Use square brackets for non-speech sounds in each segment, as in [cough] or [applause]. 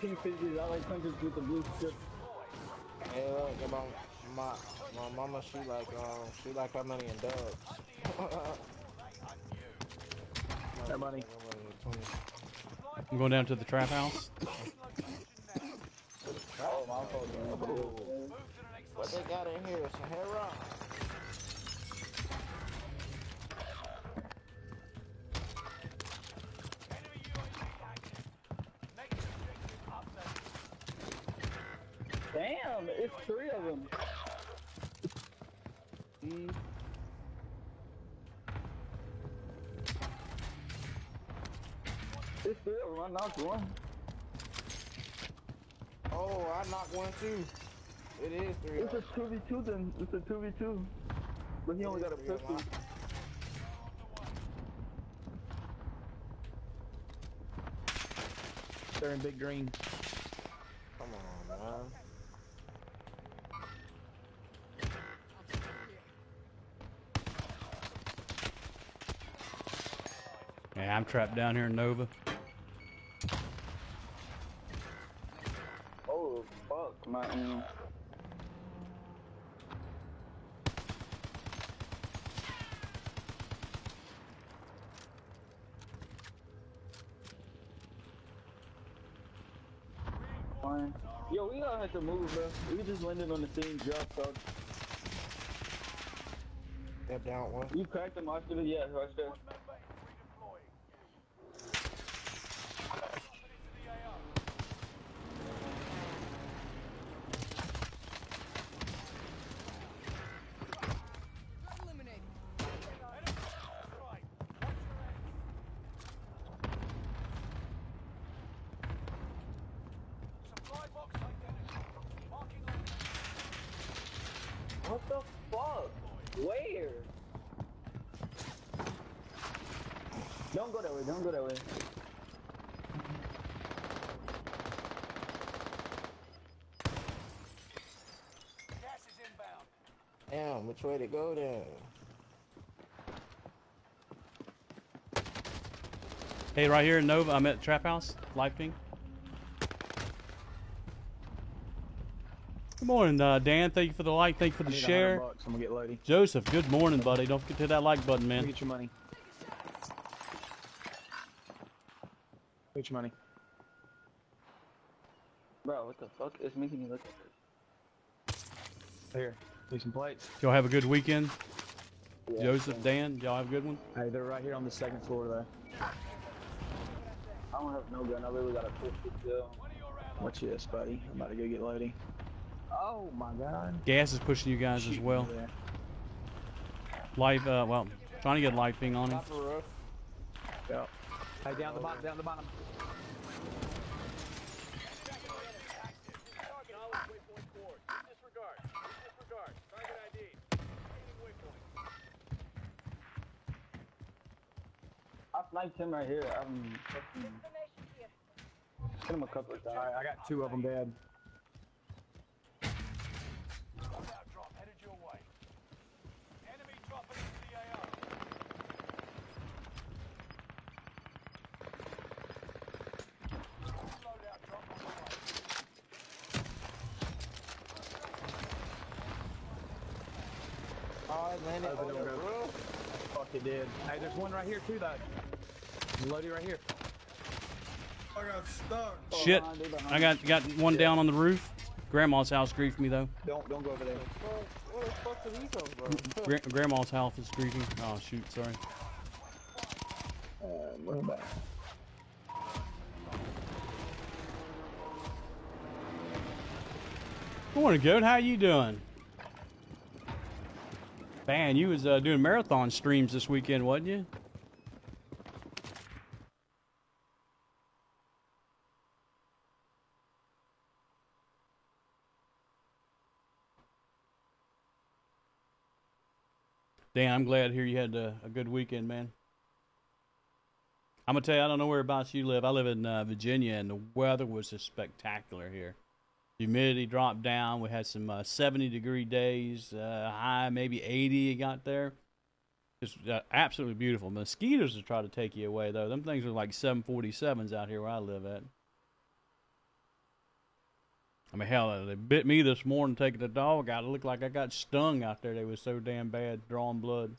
pink fidgets. I like hundreds with the blue strip. Hey, look, my, my, my mama, she like, um, she like her money in dubs. That money. I'm going down to the trap house. Oh, my fault. What they got in here? Sahara. Damn, it's three of them. E. It's three of them. I knocked one. Oh, I knocked one too. It is three. It's of a 2v2 then. It's a 2v2. But he only got a pistol. They're in big green. Come on, man. Yeah, I'm trapped down here in Nova. Oh, fuck. My, um, Fine. Yo, we gotta have to move, bro. We just landed on the same drop, so They're down one. you cracked them after the yeah, right there. What the fuck? Where? Don't go that way, don't go that way. Damn, which way to go then? Hey, right here in Nova, I'm at trap house. Life ping. Good morning, uh, Dan. Thank you for the like. Thank you for the I need a share. bucks. I'm gonna get loady. Joseph, good morning, buddy. Don't forget to hit that like button, man. get your money. Get your money. Bro, what the fuck is making you look Here, do some plates. Y'all have a good weekend. Yeah, Joseph, Dan, y'all have a good one. Hey, they're right here on the second floor there. I don't have no gun. I literally got a pistol still. What's this, buddy? I'm about to go get loading. Oh my god. Gas is pushing you guys as well. me. Life, uh, well, trying to get life ping on him. Top of the roof. Yep. Hey, down the bottom, down the bottom. Sniped him right here. I'm fucking hit him a couple of times. Alright, I got two of them dead. Oh, it landed on the them, go. roof. Fuck, it did. Hey, there's one right here too, though. Loaded right here. I got stuck. Oh, Shit, behind behind I got got one down on the roof. Grandma's house griefed me though. Don't don't go over there. Fuck, Where the fuck did he come from? Grandma's house is griefing. Oh shoot, sorry. Uh, we're back. Good morning, Goat. How you doing? Man, you was uh, doing marathon streams this weekend, wasn't you? Dan, I'm glad to hear you had a, a good weekend, man. I'm gonna tell you, I don't know whereabouts you live. I live in uh, Virginia, and the weather was just spectacular here. Humidity dropped down. We had some uh, 70 degree days, uh, high maybe 80. It got there. It's uh, absolutely beautiful. Mosquitoes will try to take you away though. Them things are like 747s out here where I live at. I mean, hell, they bit me this morning taking the dog out. It looked like I got stung out there. They was so damn bad, drawing blood.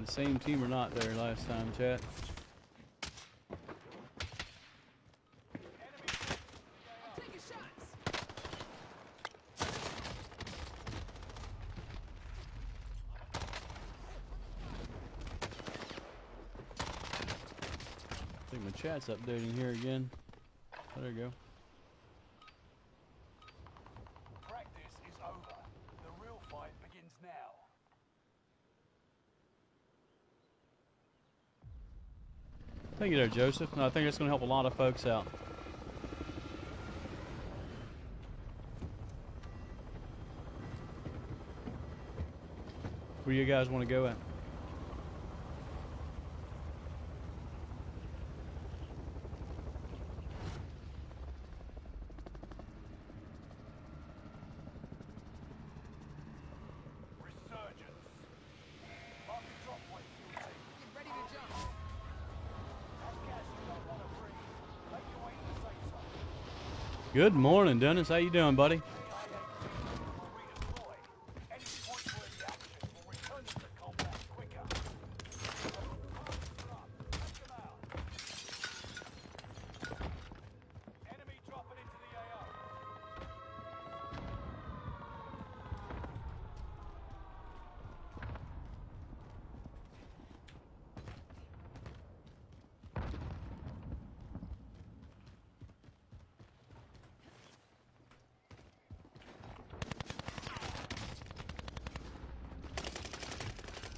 We got the same team or not there last time, chat. I think my chat's updating here again. There you go. Practice is over. The real fight begins now. Thank you there, Joseph. No, I think it's going to help a lot of folks out. Where you guys want to go at? Resurgence. Mark the drop point, you team. Get ready to jump. That's gas you don't want to breathe. Make your way to the safe zone. Good morning, Dennis. How you doing, buddy?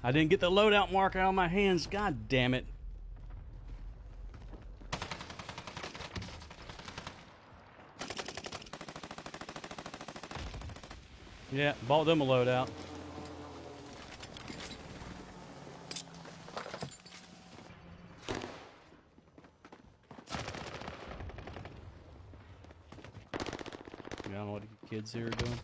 I didn't get the loadout marker on my hands. God damn it. Yeah, bought them a loadout. I don't know what the kids here are doing.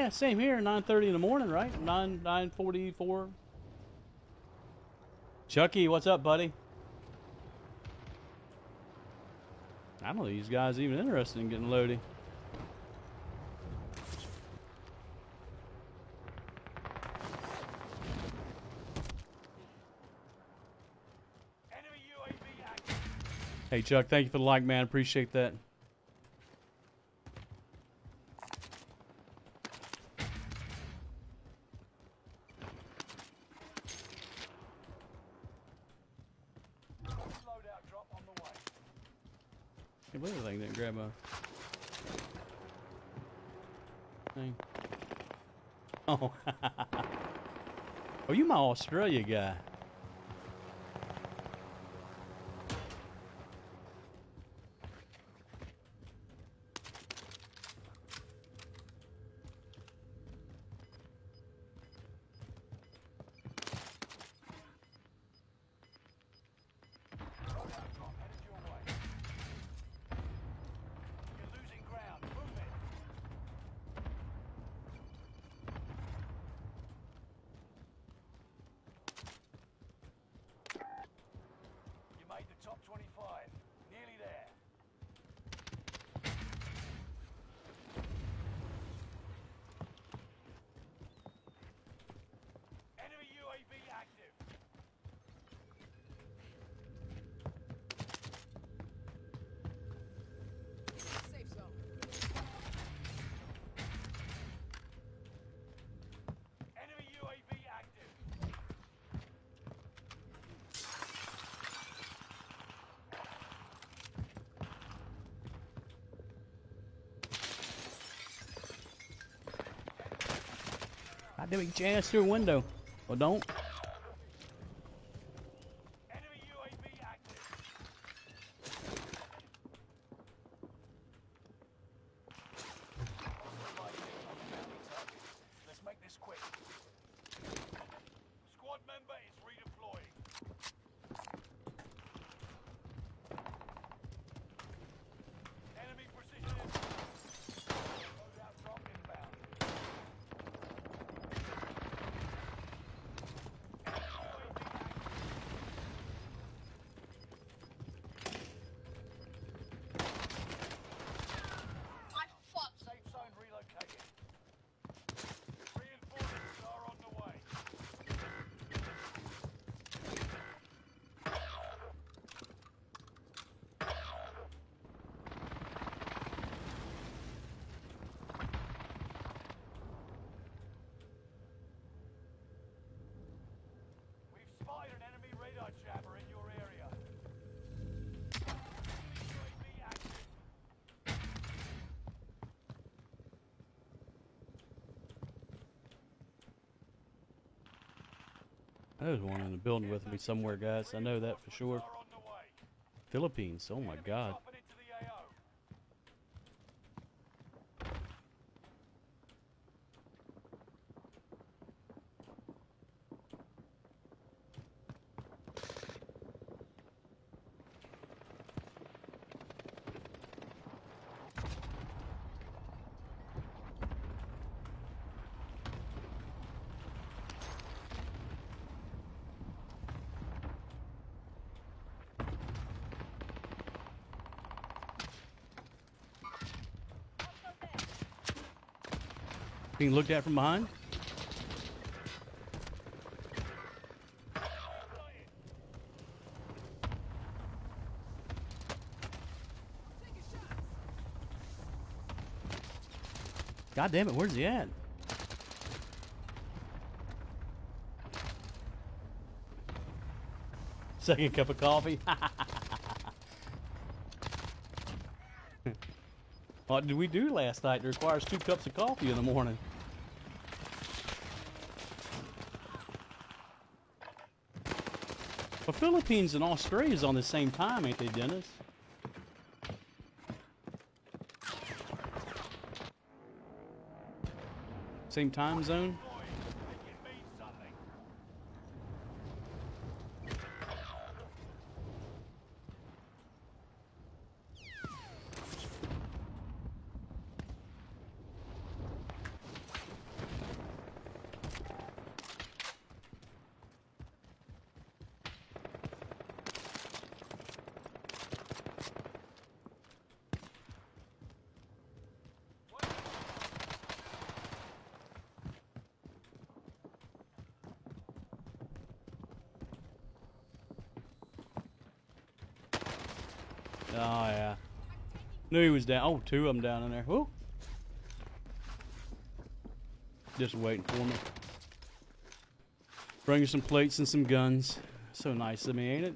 Yeah, same here. 9:30 in the morning, right? 9 9:44. Chucky, what's up, buddy? I don't know these guys even interested in getting loaded. Hey, Chuck, thank you for the like, man. Appreciate that. Loadout drop on the way. Can't believe I didn't grab a thing. Oh. oh, you my Australia guy. Get your through a window. Well, don't. Enemy UAV active. Let's make this quick. Squad member is redeploying. Enemy precision inbound. Loadout drop inbound. Enemy UAV active. Safe zone relocated. Reinforcements are on the way. We've spotted an enemy radar jammer in your area. UAV active. There's one in the building with me somewhere, guys. I know that for sure. Philippines. Oh my God. Being looked at from behind. God damn it, where's he at? [laughs] Second cup of coffee. [laughs] what did we do last night? that requires two cups of coffee in the morning. Well, Philippines and Australia is on the same time, ain't they, Dennis? Same time zone? Knew he was down. Oh, two of them down in there. Whoa. Just waiting for me. Bring you some plates and some guns. So nice of me, ain't it?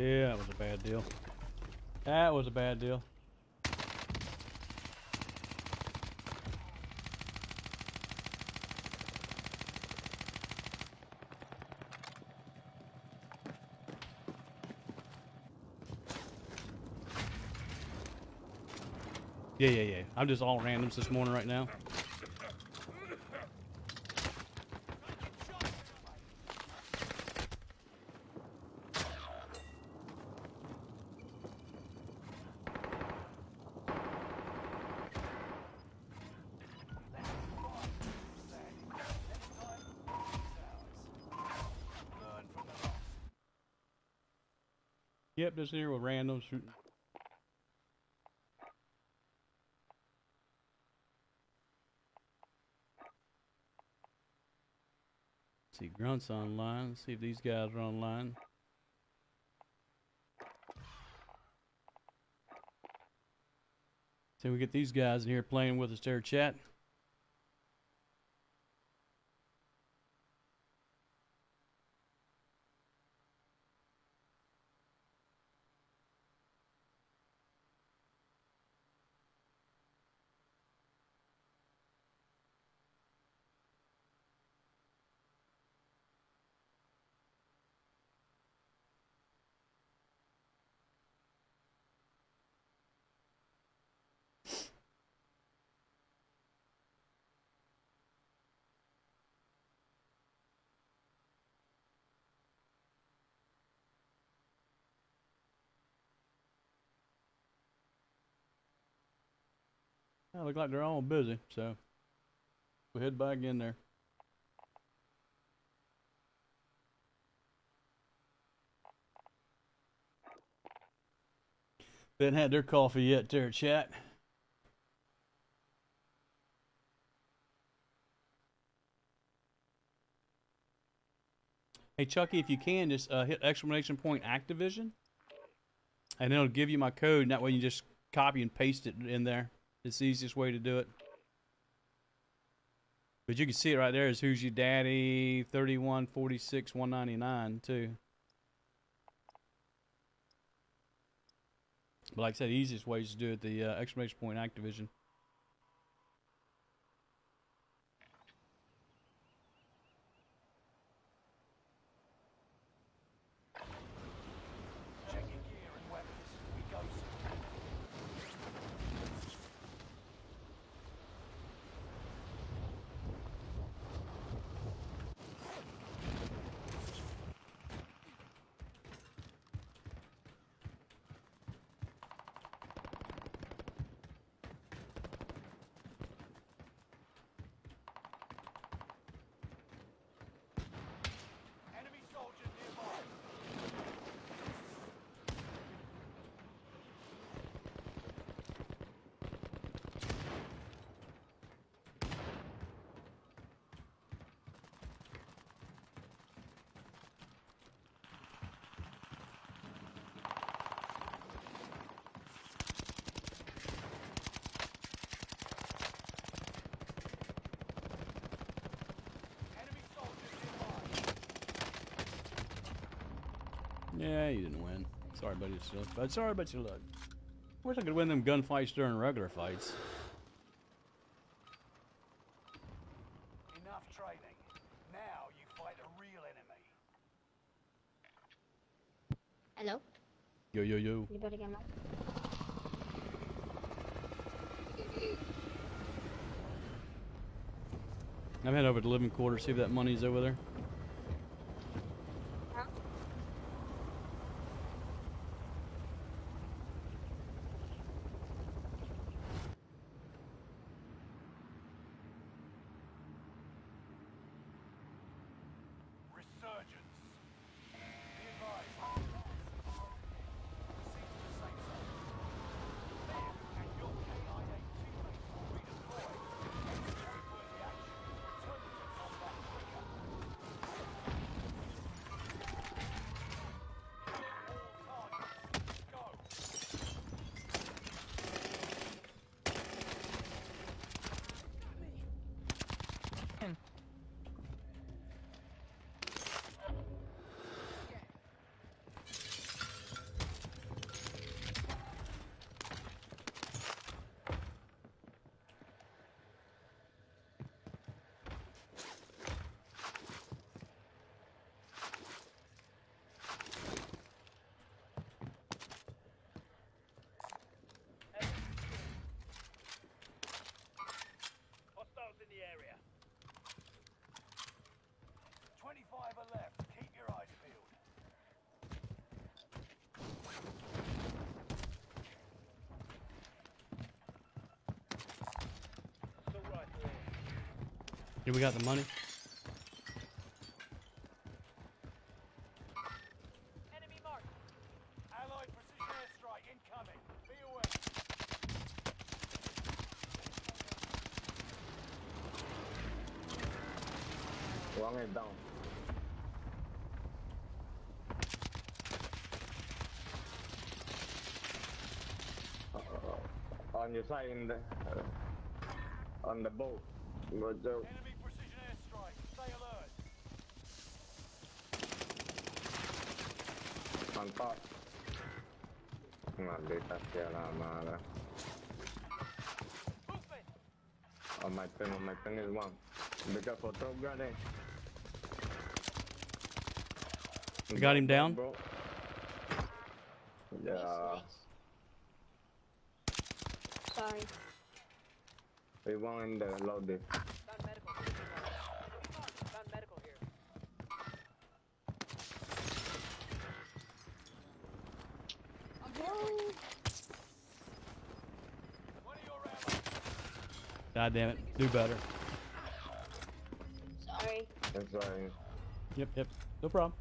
Yeah, that was a bad deal. That was a bad deal. Yeah, yeah, yeah. I'm just all randoms this morning right now. Learn from the loss. Yep, here with randoms shooting. See grunts online. See if these guys are online. See, we get these guys in here playing with us there, chat. Look like they're all busy, so we'll head back in there. They hadn't had their coffee yet, there, chat. Hey, Chucky, if you can, just uh, hit exclamation point Activision, and it'll give you my code. And that way, you just copy and paste it in there. It's the easiest way to do it. But you can see it right there. Is who's your daddy? Thirty-one forty-six one ninety-nine too. But like I said, the easiest way is to do it the uh, exclamation point Activision. Check your gear and weapons. We go soon. Enemy soldiers nearby. Enemy soldiers nearby. Yeah, you didn't win. Sorry about your uh, stuff, but sorry about your luck. Wish I could win them gunfights during regular fights. Enough training. Now you fight a real enemy. Hello? Yo, yo, yo. Anybody get my... I'm heading over to living quarters, see if that money's over there. Do we got the money? Enemy marked. Allied precision airstrike incoming. Be aware. One is down. Uh, on your side in the uh, on the boat. Good job. Enemy precision airstrike. Stay alert. On top. Maldita sea la madre. Movement. On my thing, on my thing is one. Be careful, throw grenade. We got him down? Bro. Yeah. Sorry. We one in the loaded. Found medical. Found medical here. One of your allies. God damn it. Do better. Sorry. That's right. Yep, yep. No problem.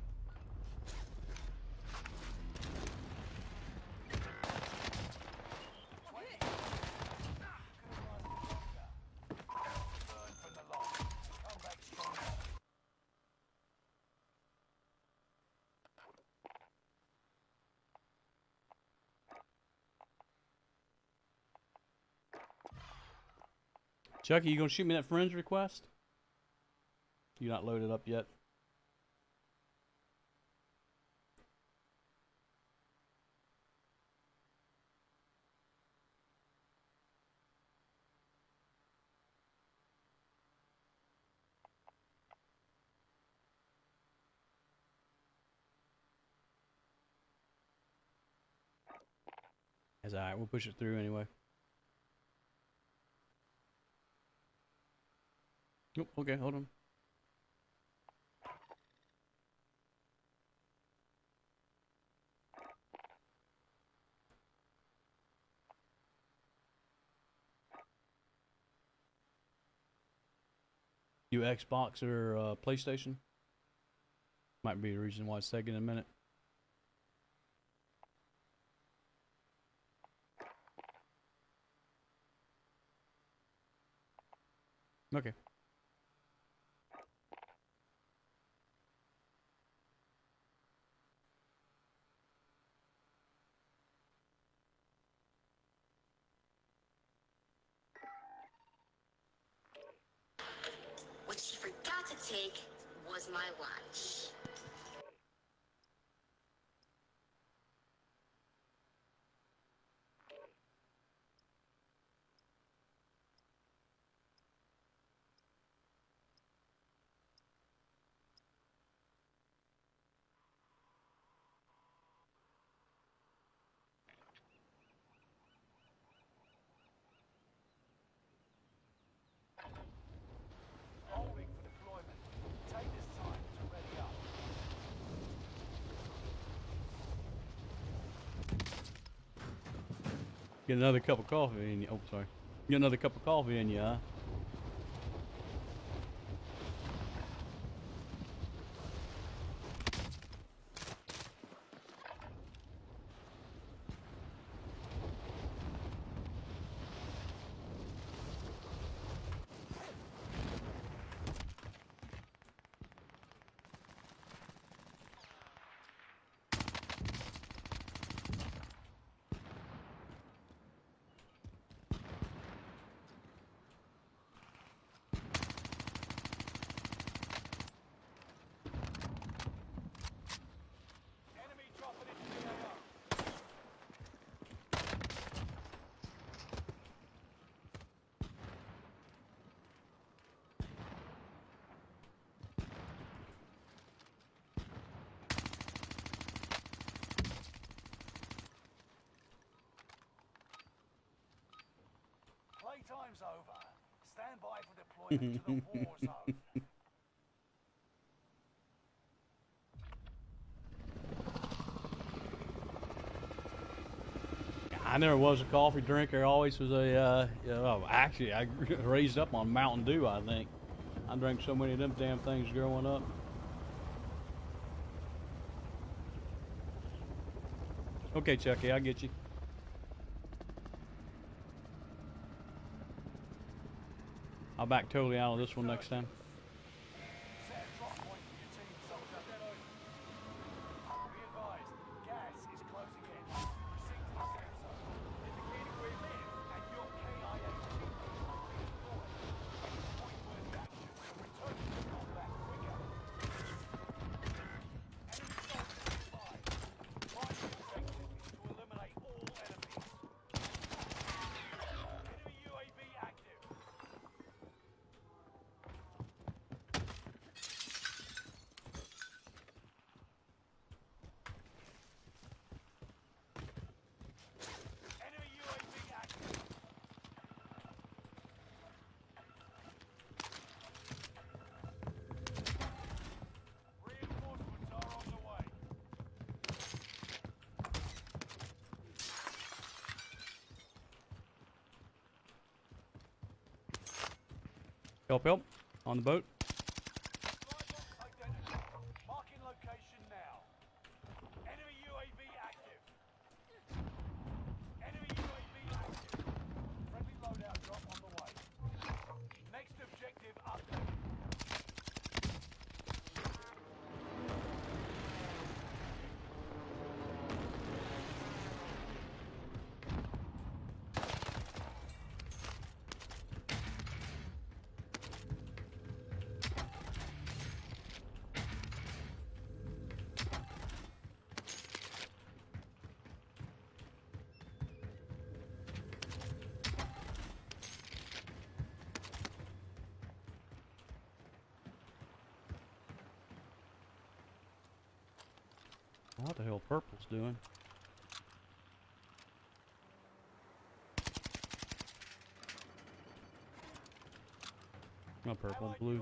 Chucky, you gonna shoot me that friends request? You not loaded up yet? That's alright, we'll push it through anyway. Okay, hold on. You Xbox or uh, PlayStation? Might be the reason why it's taking a minute. Okay. What she forgot to take was my lunch. Holding for deployment. Take this time to ready up. Get another cup of coffee in you. Oh, sorry. Get another cup of coffee in you, huh? I never was a coffee drinker. Always was a. Uh, you know, actually, I [laughs] raised up on Mountain Dew. I think I drank so many of them damn things growing up. Okay, Chucky, I get you. back totally out of this one next time. on the boat. What the hell purple's doing? Not purple, blue.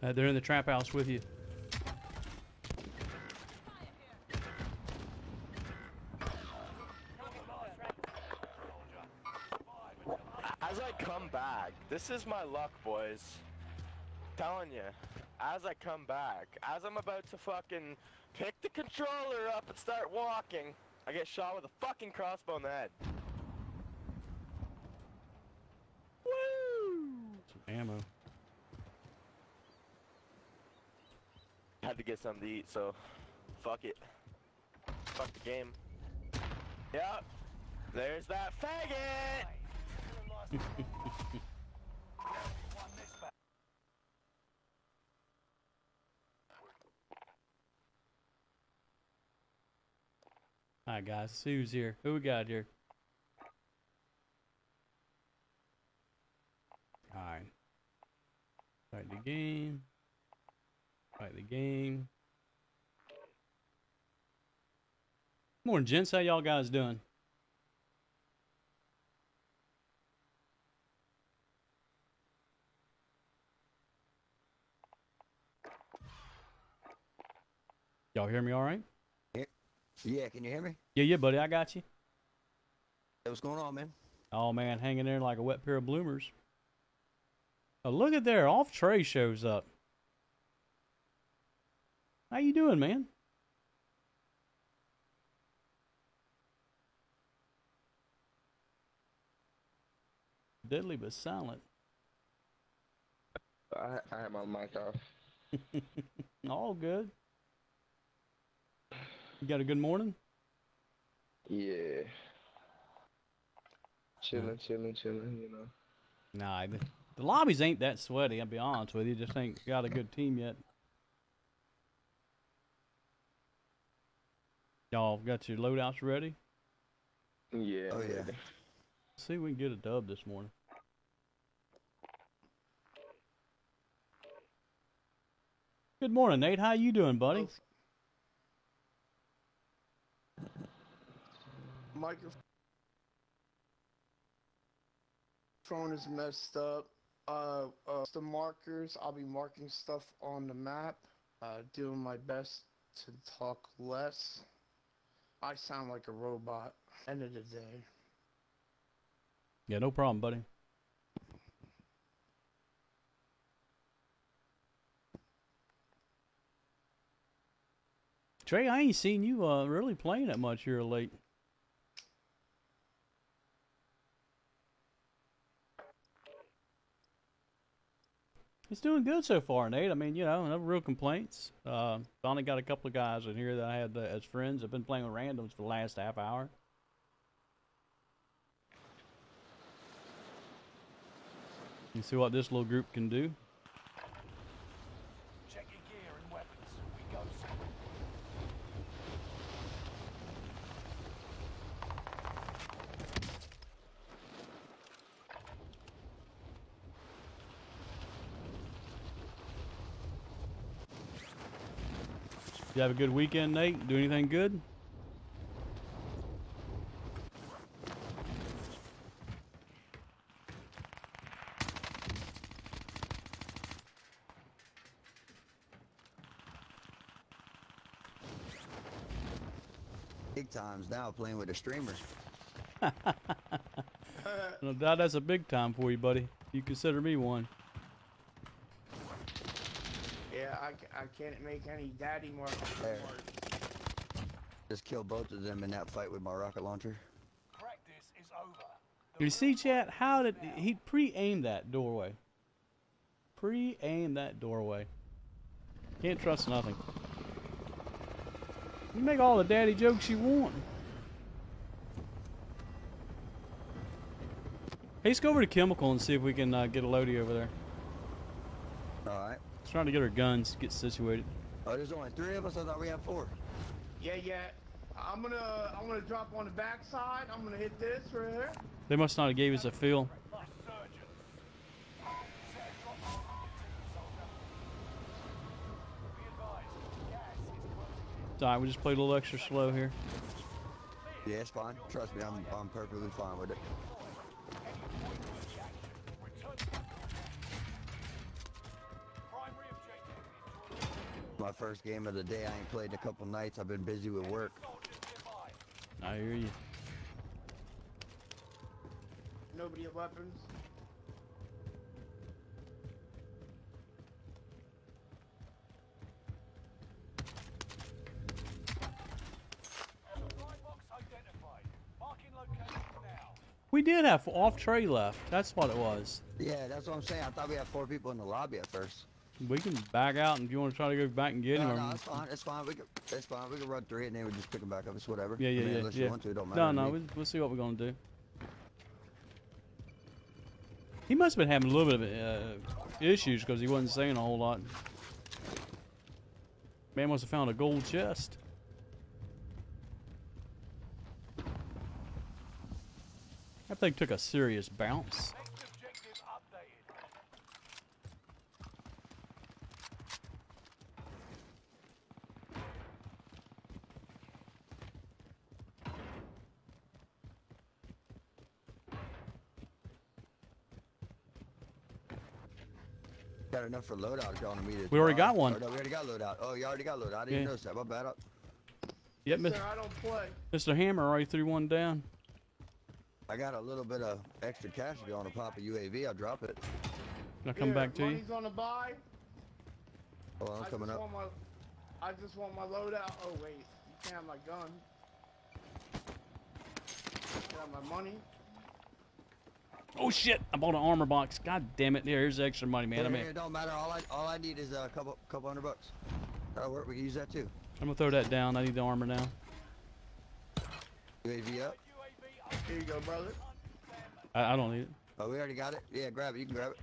Uh, they're in the trap house with you. As I come back, this is my luck, boys. Telling you, as I come back, as I'm about to fucking pick the controller up and start walking, I get shot with a fucking crossbow in the head. get something to eat, so fuck it. Fuck the game. Yep. There's that faggot! Alright guys, Sue's here. Who we got here? Game. Morning, gents. How y'all guys doing? Y'all hear me all right? Yeah, can you hear me? Yeah, yeah, buddy. I got you. Hey, what's going on, man? Oh man, hanging there like a wet pair of bloomers. Oh, look at there, off Trey shows up. How you doing, man? Deadly but silent. I, I had my mic off. [laughs] All good. You got a good morning? Yeah. Chilling, chilling, chilling, you know. Nah, the, the lobbies ain't that sweaty. I'll be honest with you. Just ain't got a good team yet. Y'all got your loadouts ready? Yeah. Oh, yeah. ready. See if we can get a dub this morning. Good morning, Nate. How you doing, buddy? Microphone phone is messed up. Uh, uh, the markers, I'll be marking stuff on the map. Uh, doing my best to talk less. I sound like a robot. End of the day. Yeah, no problem, buddy. Trey, I ain't seen you uh, really playing that much here late. It's doing good so far, Nate. I mean, you know, no real complaints. Uh, finally got a couple of guys in here that I had uh, as friends. I've been playing with randoms for the last half hour. You see what this little group can do? Check your gear and weapons. We go soon. You have a good weekend, Nate? Do anything good? Big times now playing with the streamers. [laughs] No doubt that's a big time for you, buddy. You consider me one. Yeah, I, can't make any daddy markers. There. anymore. Just kill both of them in that fight with my rocket launcher. Practice is over. You see, chat? How did he pre-aim that doorway? Pre-aim that doorway. Can't trust nothing. You make all the daddy jokes you want. Hey, let's go over to Chemical and see if we can uh, get a loadie over there. Alright. Let's trying to get our guns, get situated. Oh, there's only three of us? I thought we had four. Yeah, yeah. I'm gonna, I'm gonna drop on the backside. I'm gonna hit this right here. They must not have gave us a feel. Surgeons. Set a drop point for your team, soldier. Be advised, gas is closing in. It's alright, we just played a little extra slow here. Yeah, it's fine. Trust me, I'm, I'm perfectly fine with it. My first game of the day. I ain't played in a couple nights. I've been busy with work. I hear you. Nobody have weapons. Box identified. Marking location now. We did have off tray left. That's what it was. Yeah, that's what I'm saying. I thought we had four people in the lobby at first. We can back out, and if you want to try to go back and get No, him, no, it's fine. It's fine. We can, it's fine. We can run through it and then we just pick them back up. It's whatever. yeah, I yeah, mean, yeah, Unless yeah. you want to, it don't matter. no, no, we'll, we'll see what we're gonna do. He must have been having a little bit of uh, issues because he wasn't saying a whole lot. Man must have found a gold chest. That thing took a serious bounce. Enough for loadout if y'all want me to. We already got one. Oh, no, we already got loadout. Oh, you already got loadout. I didn't Yeah. notice that. My bad. I- Yep, Sir, I don't play. Mr. Hammer already threw one down. I got a little bit of extra cash if you want to pop a UAV. I'll drop it. I'll come Here, back to you. money's on the buy. Hold on, I'm coming just up. My, I just want my loadout. Oh wait, you can't have my gun. You can have my money. Oh shit! I bought an armor box. God damn it! Here, here's the extra money, man. Here, I mean, it don't matter. All I all I need is a couple couple hundred bucks. That'll work. We can use that too. I'm gonna throw that down. I need the armor now. UAV up. Here you go, brother. I, I don't need it. Oh, we already got it. Yeah, grab it. You can grab it.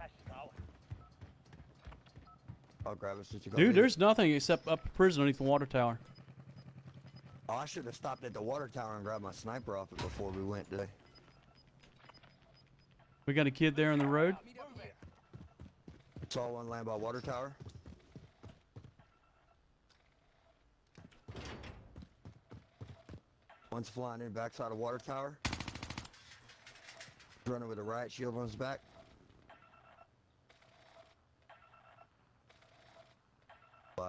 I'll grab it since you got Dude, there's nothing except up a prison underneath the water tower. Oh, I should have stopped at the water tower and grabbed my sniper off it before we went today. We got a kid there on the road. Saw one land by water tower. One's flying in backside of water tower. Running with a riot shield on his back.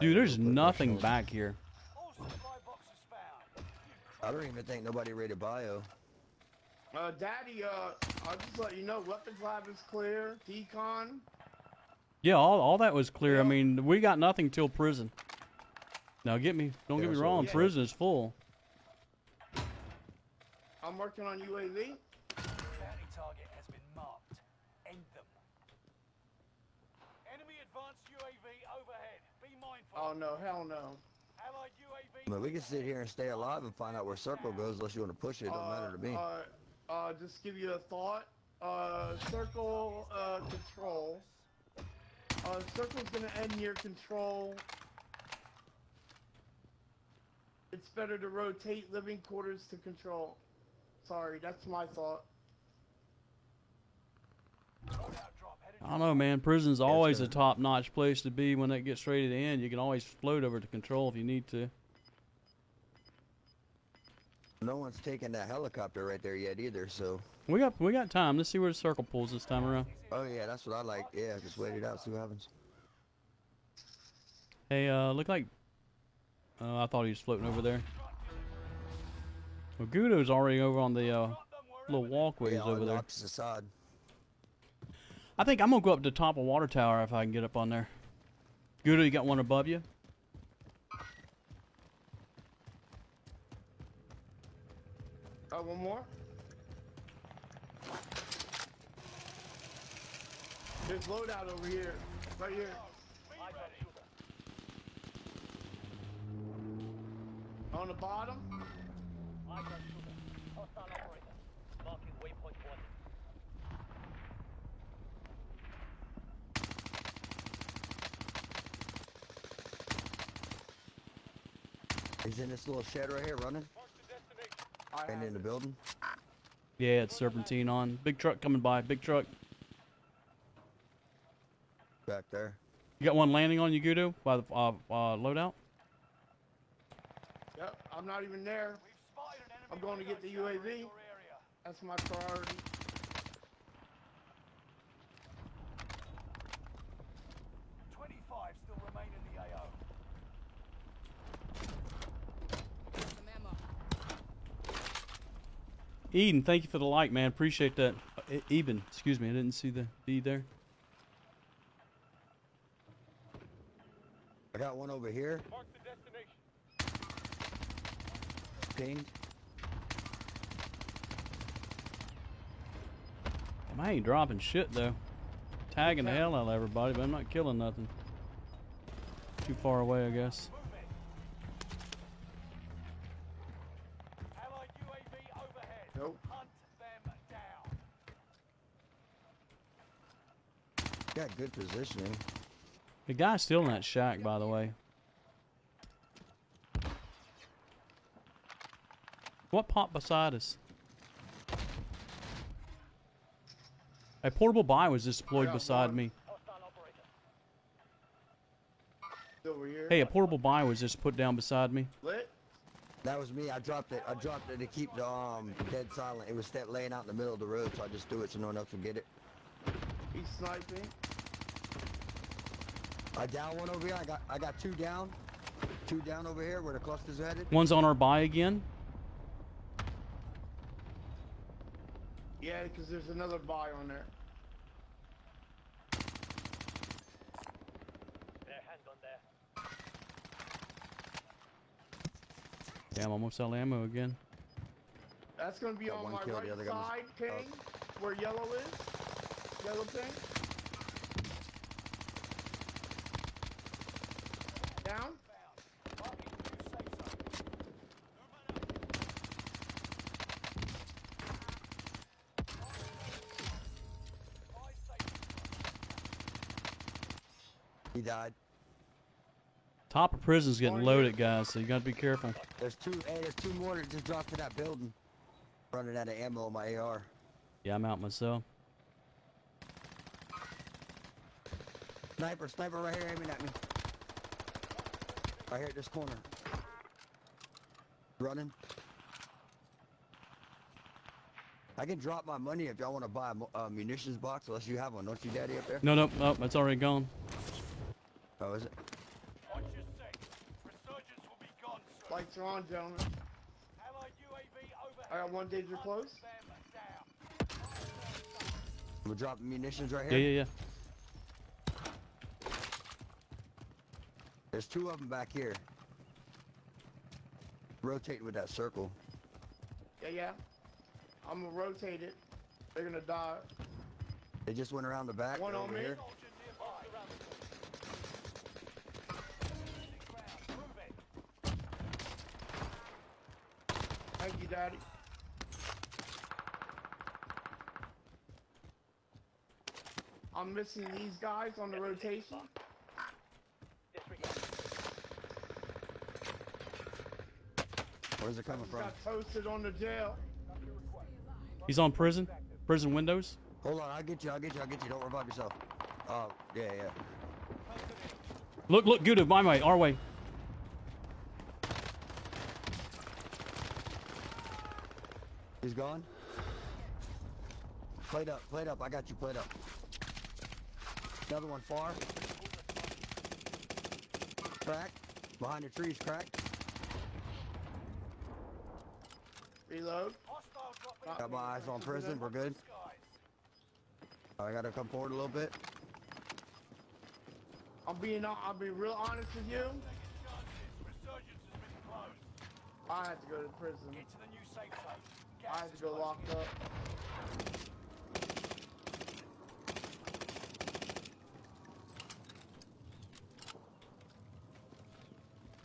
Dude, there's nothing back here. I don't even think nobody rated bio. Uh, Daddy, uh, I'll just let you know, weapons lab is clear. Decon. Yeah, all, all that was clear. I mean, we got nothing till prison. Now, get me, don't Yeah, get me wrong, we said. prison is full. I'm working on UAV. Bounty target has been marked. End them. Enemy advanced UAV overhead. Be mindful. Oh no, hell no. Allied UAV. I mean, we can sit here and stay alive and find out where circle goes unless you want to push it. It don't matter to me. Uh, uh, just give you a thought. Uh, circle, uh, control. Uh, circle's gonna end near control. It's better to rotate living quarters to control. Sorry, that's my thought. I don't know, man. Prison's always a top-notch place to be when it gets ready to end. You can always float over to control if you need to. No one's taken that helicopter right there yet either, so. We got we got time. Let's see where the circle pulls this time around. Oh yeah, that's what I like. Yeah, just wait it out, see what happens. Hey, uh, look like. Uh, I thought he was floating over there. Well, Gudo's already over on the uh, little walkways yeah, over the there. opposite side. I think I'm gonna go up to the top of water tower if I can get up on there. Gudo, you got one above you? Uh, one more. There's loadout over here. Right here. On the bottom. He's in this little shed right here running. And in the building. Yeah, it's serpentine on. Big truck coming by. Big truck. Back there. You got one landing on you, Gudo, by the uh, uh, loadout. Yep, I'm not even there. I'm going to get the UAV. That's my priority. Twenty-five still remain in the AO. Eden, thank you for the like, man. Appreciate that. Uh, Eben, excuse me, I didn't see the D there. I got one over here. Pinged. Damn, I ain't dropping shit though. Tagging the hell out of everybody, but I'm not killing nothing. Too far away, I guess. Allied UAV overhead. Nope. Hunt them down. Got good positioning. The guy's still in that shack, by the way. What popped beside us? A portable buy was just deployed beside one. me. Over here. Hey, a portable buy was just put down beside me. Lit. That was me. I dropped it. I dropped it to keep the um dead silent. It was sta- laying out in the middle of the road, so I just threw it so no one else would get it. He's sniping. I down one over here. I got I got two down. Two down over here where the cluster's headed. One's on our buy again. Yeah, because there's another buy on there. There, handgun there. Damn, almost out of ammo again. That's gonna be Got on one my kill, the right other guy was- side, ping, where yellow is. Yellow ping. Down. Marking the new safe zone. Buy station. He died. Top of prison's getting Oh, loaded, guys, so you gotta be careful. There's two. Hey, there's two more that just dropped to that building. Running out of ammo on my AR. Yeah, I'm out myself. Sniper, sniper right here aiming at me. Right here at this corner. Running. I can drop my money if y'all want to buy a a uh, munitions box, unless you have one. Don't you, Daddy, up there? No, no, oh, no, that's already gone. Oh, is it? Watch your six. Resurgence will be gone soon. Lights are on, gentlemen. Allied UAV overhead. I got one danger close. Hunt them down. We're dropping munitions right here. yeah, yeah. Yeah. There's two of them back here. Rotating with that circle. Yeah, yeah. I'm gonna rotate it. They're gonna die. They just went around the back. One on me. here. Soldier nearby. Move it. Thank you, Daddy. I'm missing these guys on the rotation. Where's it coming Just from? got toasted on the jail. He's on prison. Prison windows. Hold on, I'll get you, I'll get you, I'll get you. Don't revive yourself. Oh, yeah, yeah. Look, look, Guda, my way, our way. He's gone. Played up, played up. I got you played up. Another one far. Crack. Behind the trees, crack. Reload. Hostile. Got my eyes on prison. We're good. I gotta come forward a little bit. I'm being I'll be real honest with you. Resurgence has been closed. I have to go to prison. Get to the new safe zone. I had to go locked up.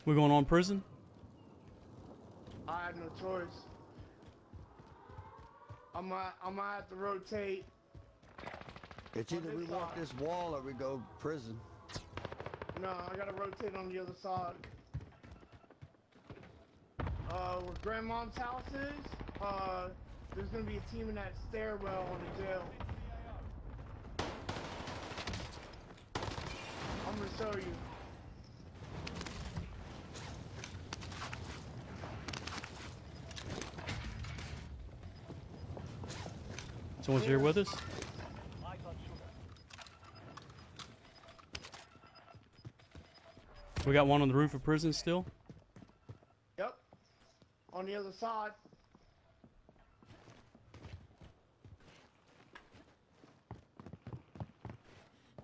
We're going on prison. I had no choice. I'm gonna, I'm gonna have to rotate. It's either we walk this wall or we go prison. No, I gotta rotate on the other side. Uh, where Grandma's house is, uh, there's gonna be a team in that stairwell on the jail. I'm gonna show you. Someone's here with us. We got one on the roof of prison still. Yep. On the other side.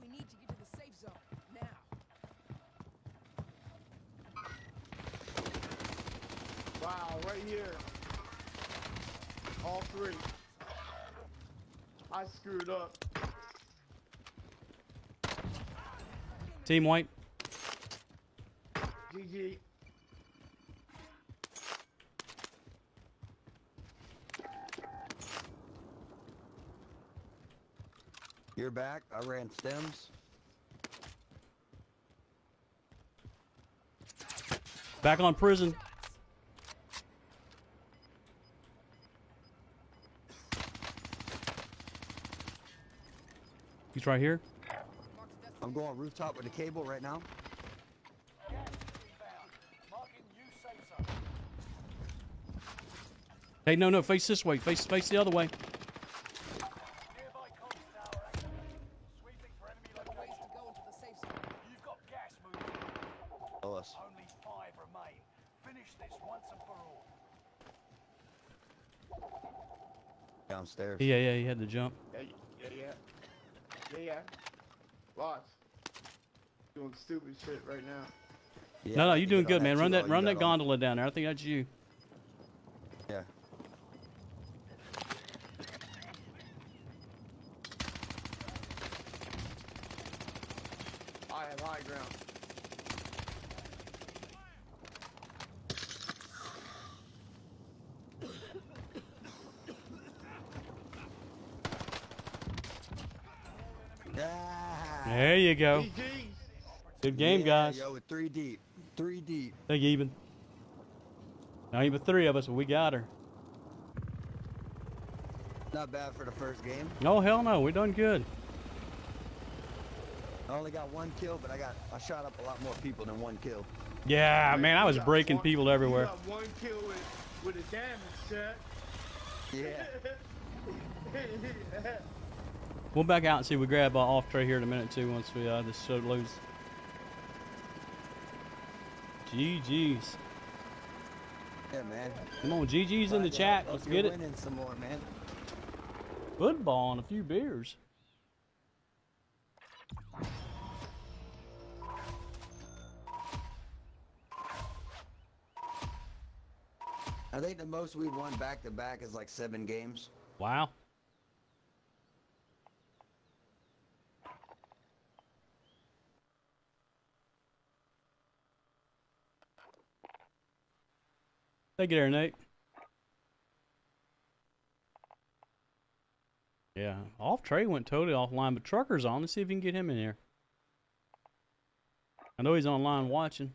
We need to get to the safe zone now. Wow, right here. All three. I screwed up. Team white. GG. You're back. I ran stems. Back on prison. Right here. I'm going rooftop with the cable right now. Hey, no, no, face this way. Face, face the other way. You've got gas moving. Us. Only five remain. Finish this once and for all. Downstairs. Yeah, yeah, he had to jump. Yeah, yeah, yeah. Yeah, yeah. Lost. Doing stupid shit right now. Yeah, no, no, you're doing good, man. Run that, run that gondola down there. I think that's you. Yeah. I have high ground. Ah. There you go. GG. Good game, Yeah, guys. Yo, with three deep. Three deep. Think even. Now even three of us, but we got her. Not bad for the first game. No, hell no. We done good. I only got one kill, but I got I shot up a lot more people than one kill. Yeah, man, I was breaking one- people everywhere. Got one kill with, with a damage check. Yeah. We'll back out and see if we grab uh, off tray here in a minute too once we uh, this show loads. GG's. Yeah, man. Come on, GG's in the chat. Let's get it. Winning some more, man. Football and a few beers. I think the most we've won back to back is like seven games. Wow. Take it there, Nate. Yeah, off Trey went totally offline, but Trucker's on. Let's see if we can get him in here. I know he's online watching.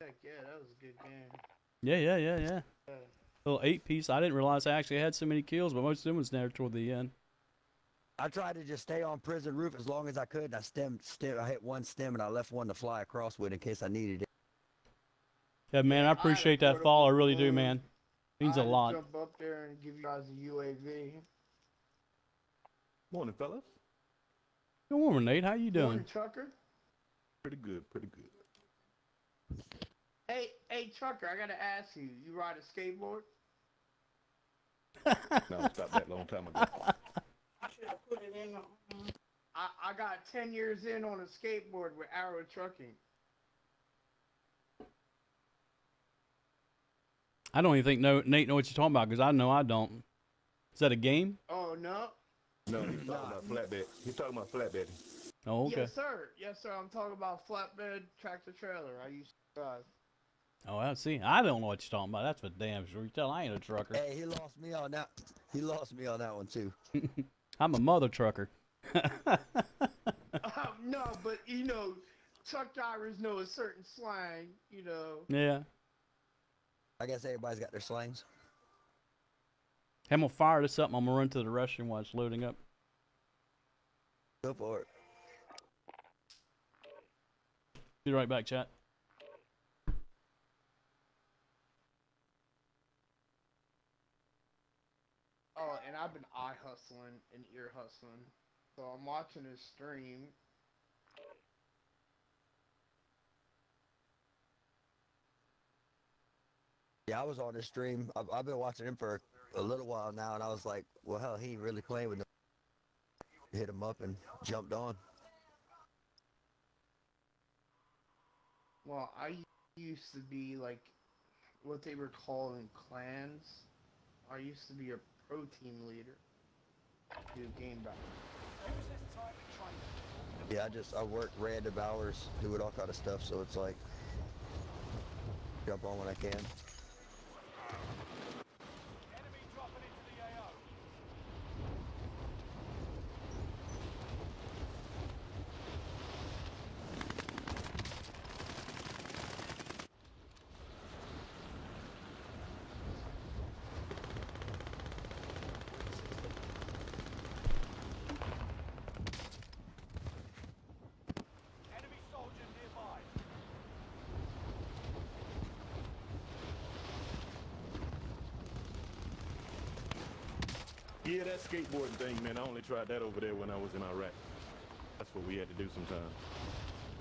Heck yeah, that was a good game. Yeah, yeah, yeah, yeah. Yeah. Little eight piece. I didn't realize I actually had so many kills, but most of them was there toward the end. I tried to just stay on prison roof as long as I could. And I stemmed, stem, I hit one stem and I left one to fly across with in case I needed it. Yeah, man, I appreciate that fall. I really do, man. Means I a had to lot. Jump up there and give you guys a UAV. Morning, fellas. Good morning, Nate. How you doing? Morning, trucker. Pretty good, pretty good. Hey, hey, trucker. I gotta ask you. You ride a skateboard? [laughs] No, I stopped that long time ago. [laughs] I should have put it in. Uh, I I got ten years in on a skateboard with Arrow Trucking. I don't even think no, Nate know what you're talking about because I know I don't. Is that a game? Oh no. No, he's talking about flatbed. He's talking about flatbed. Oh, okay. Yes, sir. Yes, sir. I'm talking about flatbed tractor trailer. I used to drive. Oh, I see. I don't know what you're talking about. That's for damn sure. You tell I ain't a trucker. Hey, he lost me on that. He lost me on that one too. [laughs] I'm a mother trucker. Uh, [laughs] no, but you know, truck drivers know a certain slang. You know. yeah. I guess everybody's got their slangs. I'm gonna fire this up. and I'm gonna run to the restroom while it's loading up. Go for it. Be right back, chat. Oh, and I've been eye hustling and ear hustling. So I'm watching his stream. Yeah, I was on his stream. I've, I've been watching him for a little while now, and I was like, well, hell, he ain't really playing with them. Hit him up and jumped on. Well, I used to be like what they were calling clans. I used to be a pro team leader. Do game battle. Yeah, I just I work random hours, doing all kind of stuff, so it's like jump on when I can. Skateboarding thing, man. I only tried that over there when I was in Iraq. That's what we had to do sometimes.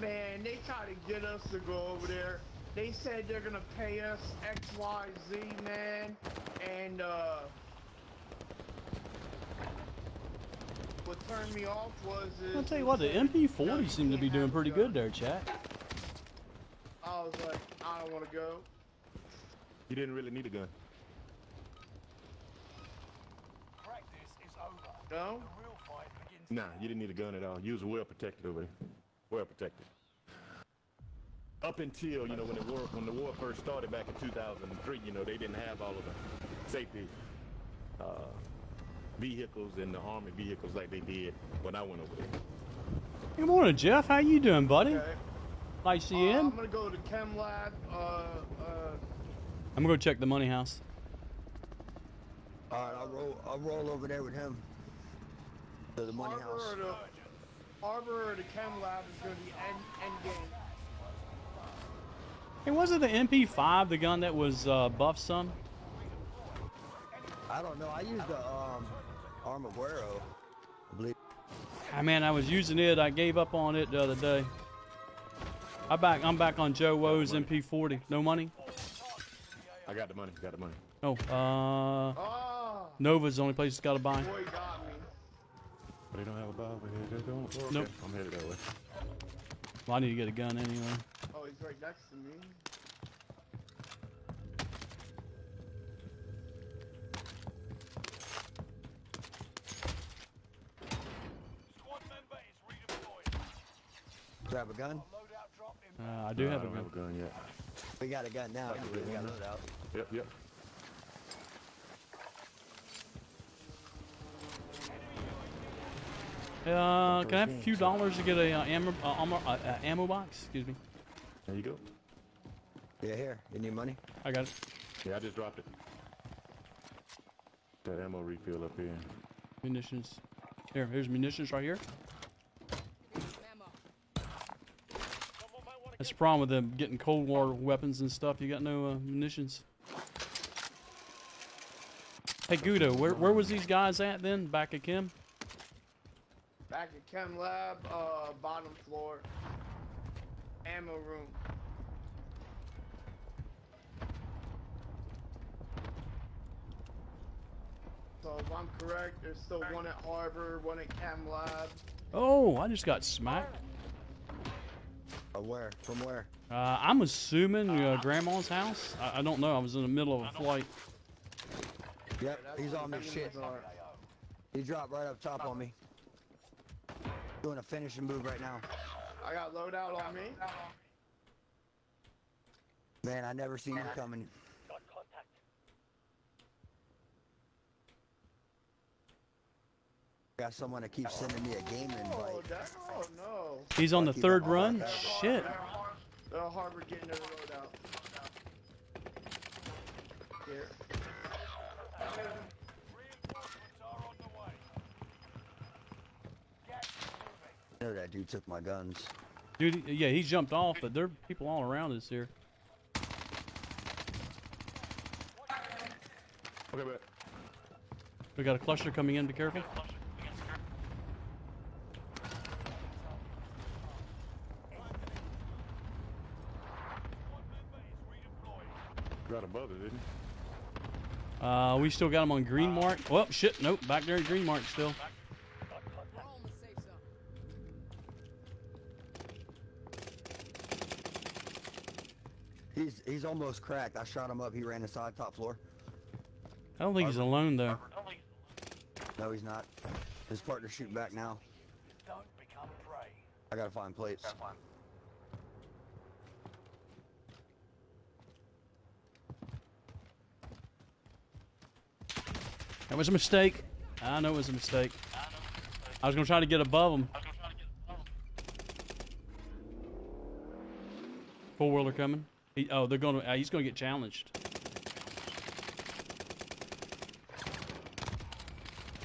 Man, they try to get us to go over there. They said they're gonna pay us X, Y, Z, man. And uh, what turned me off was is I'll tell you what, the MP40 seemed to be doing pretty good there, chat. I was like, I don't want to go. You didn't really need a gun. Practice is over. No? The real fight begins. Nah, you didn't need a gun at all. You was well protected over there. Well protected. Up until, you know, when the war when the war first started back in 2003, you know, they didn't have all of the safety uh, vehicles and the army vehicles like they did when I went over there. Good morning, Jeff. How you doing, buddy? Okay. Nice to see Uh, you I'm in. gonna go to Chem Lab. Uh, uh, I'm gonna go check the money house. All right, I'll roll. I'll roll over there with him to the money Harbor house. or the Harbor or the Chem Lab is gonna be end end game. Hey, was it the MP5, the gun that was uh, buffed some? I don't know. I used the um, Armaguerra. I believe. Ah, man, I was using it. I gave up on it the other day. I back. I'm back on JoeWo's MP40. No money. I got the money. Got the money. Oh, uh, Ah, Nova's the only place it's got to buy. Boy. But they don't have a bar over here. Don't. Oh, okay. Nope. I'm headed that way. Well, I need to get a gun anyway. Oh, he's right next to me. Squad member is. Grab a gun. Loadout drop in. Uh, I do No, have I a don't gun. have a gun yet. We got a gun now. We got one. load out. Yep, yep. Uh, can I have a few dollars to get a uh, ammo, uh, ammo, uh, uh, ammo box? Excuse me. There you go. Yeah, here. You need money? I got it. Yeah, I just dropped it. That ammo refill up here. Munitions. Here, here's munitions right here. That's the problem with them getting Cold War weapons and stuff. You got no uh, munitions. Hey Guido, where where was these guys at then? Back at Kim? Back at Chem Lab, uh, bottom floor. Ammo room. So if I'm correct, there's still one at Harbor, one at Chem Lab. Oh, I just got smacked. Uh, where? From where? Uh, I'm assuming uh, Grandma's house. I, I don't know. I was in the middle of a flight. Yep, he's on me. Enemies Shit. He dropped right up top on me. Doing a finishing move right now. I got loadout on me. Man, I never seen you coming. Got someone that keeps sending me a game Oh, invite. that, oh no. He's on the third run. that- Shit. The Harbor getting their loadout. Here. Reinforcements are on the way. Gas is moving. I know that dude took my guns. Dude, yeah, he jumped off, but there are people all around us here. Okay, but We got a cluster coming in. Be careful. Squad member is redeployed. got above it, didn't he? Uh, we still got him on green mark. Oh shit! Nope, back there at green mark still. He's he's almost cracked. I shot him up. He ran inside top floor. I don't think he's alone though. No, he's not. His partner's shooting back now. Don't become prey. I gotta find plates. That was a mistake. I know it was a mistake. I was gonna try to get above him. Four wheeler coming. He, oh, they're gonna. Uh, he's gonna get challenged.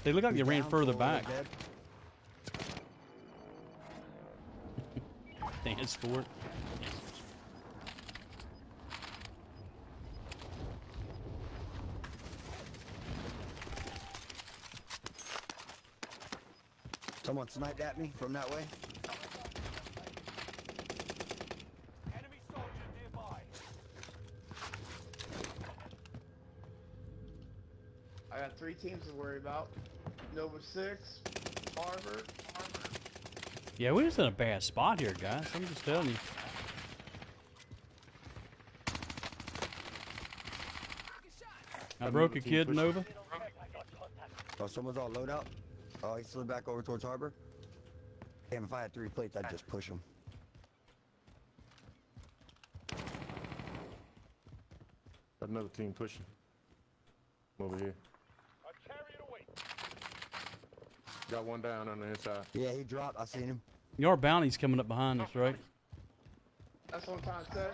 They look like they ran further back. Dance for it. [laughs] Someone sniped at me from that way. Enemy soldier nearby. I got three teams to worry about. Nova 6, Harbor. Yeah, we're just in a bad spot here, guys. I'm just telling you. I broke a kid, Nova. Oh, someone's all load out. Oh, he slid back over towards harbor. Damn, if I had three plates, I'd just push him. Got another team pushing. Over here. Got one down on the inside. Yeah, he dropped. I seen him. Your bounty's coming up behind us, right? That's what I'm trying to say.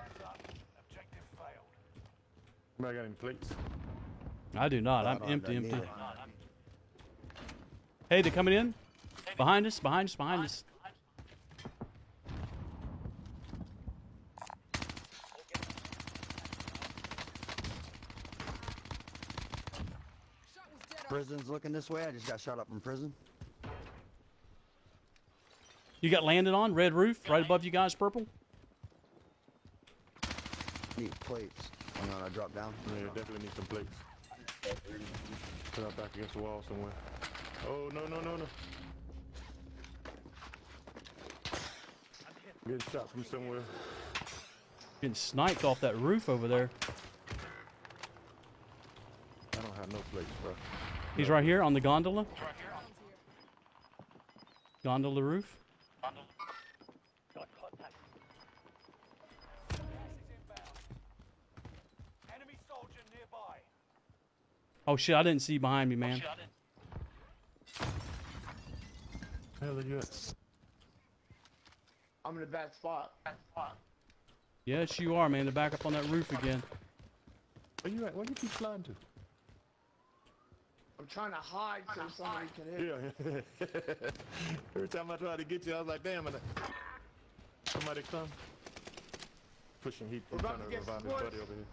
Objective failed. Anybody got any plates? I do not. I I'm don't empty, empty. Hey, they're coming in. Behind us, behind us, behind us. Prison's looking this way. I just got shot up in prison. You got landed on red roof right above you guys, purple. Need plates. Hang on, I dropped down. Yeah, definitely need some plates. Put up back against the wall somewhere. Oh, no, no, no, no. Getting shot from somewhere. Getting sniped off that roof over there. I don't have no plates, bro. He's right here on the gondola. Gondola roof. Got contact. Gas is inbound. Enemy soldier nearby. Oh shit! I didn't see behind me, man. Hell are you at? I'm in a bad spot. Yes, you are, man. They're back up on that roof again. Where you at? Where you keep flying to? I'm trying to hide so somebody can hit. Yeah. [laughs] Every time I tried to get you, I was like, damn it. Somebody come. Pushing heat. We're about trying to to get revive his squished. buddy over here.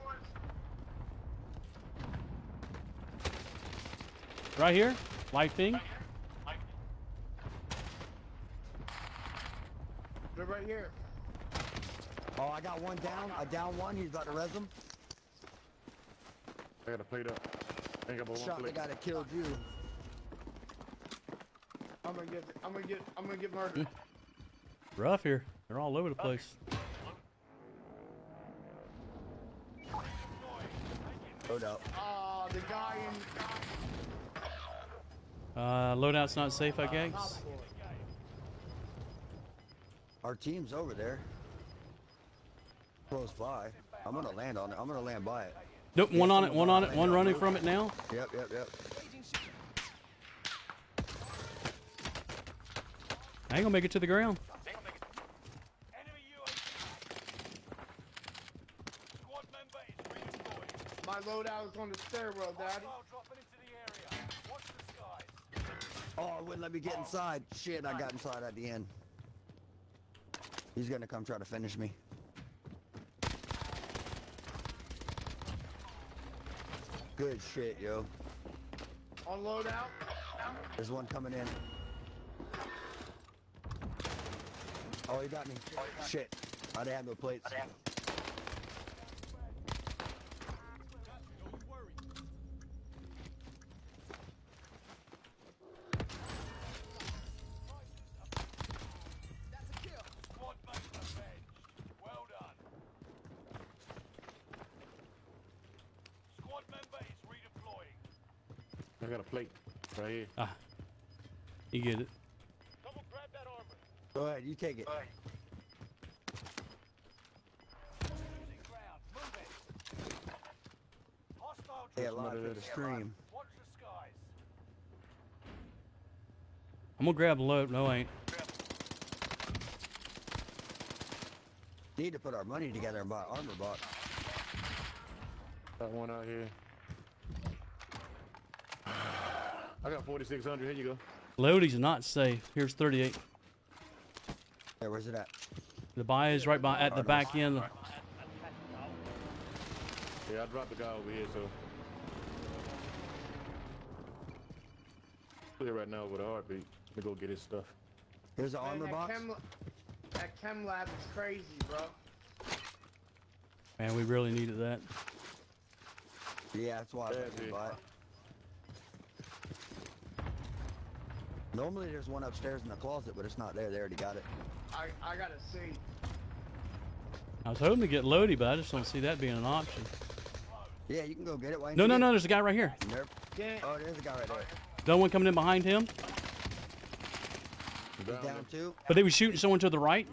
Right here, light thing. They're right here. Oh, I got one down. I down one. He's about to res him. I got a plate up. Ain't got but one Shot the plate. guy that killed you. I'm gonna get. I'm gonna get. I'm gonna get murdered. Rough here. They're all over the place. Load out. Ah, the guy in. Uh, loadout's not safe, I guess. Our team's over there. Close by. I'm gonna land on it. I'm gonna land by it. Nope, one on it, one on it, one running from it now. Yep, yep, yep. I ain't gonna make it to the ground. Enemy UAV. Squad member is redeployed. My loadout is on the stairwell, Daddy. Hostile dropping into the area. Watch the skies. Oh, it wouldn't let me get inside. Shit, I got inside at the end. He's gonna come try to finish me. Good shit, yo. On loadout. There's one coming in. Oh, he got me. Shit. I didn't have no plates. Squad mate avenged. Well done. Squad member is redeploying. I got a plate right here. Ah, you get it. Someone grab that armor. Go ahead, you take it. Losing ground. It. A lot of the stream. Watch the skies. I'm gonna grab a load. No, I ain't. Need to put our money together and buy armor box. Got one out here. I got 4,600. Here you go. Loadie's not safe. Here's 38. Hey, where's it at? The buy is right by at the back end. Yeah, I dropped the guy over here, so. Clear right now with a heartbeat. Let me go get his stuff. Here's the Man, armor that box. Chem, that chem lab is crazy, bro. Man, we really needed that. Yeah, that's why I Yeah, was dude. buy it. Normally there's one upstairs in the closet, but it's not there. They already got it. I I gotta see. I was hoping to get Lodi, but I just don't see that being an option. Yeah, you can go get it. Why No, no, no. There's a guy right here. Nope. Can't. Oh, there's a guy right there. No one coming in behind him. He's Down, down too. But they were shooting someone to the right.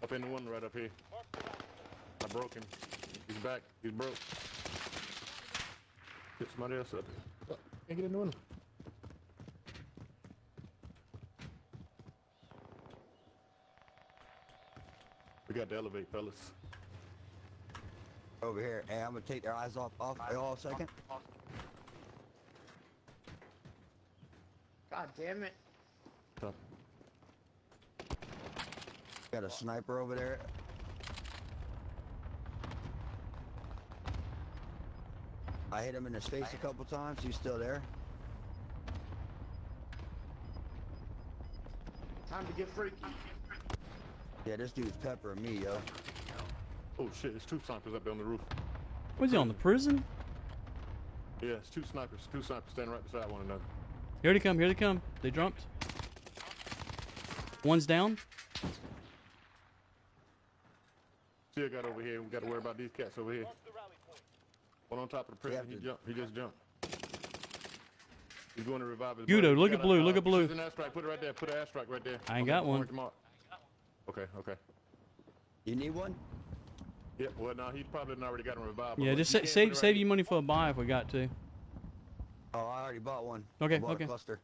Up in the one right up here. I broke him. He's back. He's broke. Get somebody else up. Oh, Can't get in the window. We got to elevate, fellas. Over here. and I'm gonna take their eyes off off y'all a second. God damn it. Top. Got a sniper over there. I hit him in his face a couple times. He's still there. Time to get freaky. Yeah, this dude's peppering me, yo. Oh shit, there's two snipers up there on the roof. Was he on the prison? Yeah, it's two snipers. Two snipers standing right beside one another. Here they come. Here they come. They jumped. One's down. Still got over here. We got to worry about these cats over here. One on top of the prison. Yeah, He jumped. He just jumped. He's going to revive his Guido, brother. look at blue, a, look uh, at blue. precision airstrike. Put it right there. Put an airstrike right there. I ain't On got the- one. mark him out. Okay, okay. You need one? Yeah, well, no, he's probably done already got him revived. Yeah, just sa- save put save right you money for a buy if we got to. Oh, I already bought one. Okay, bought okay. A cluster.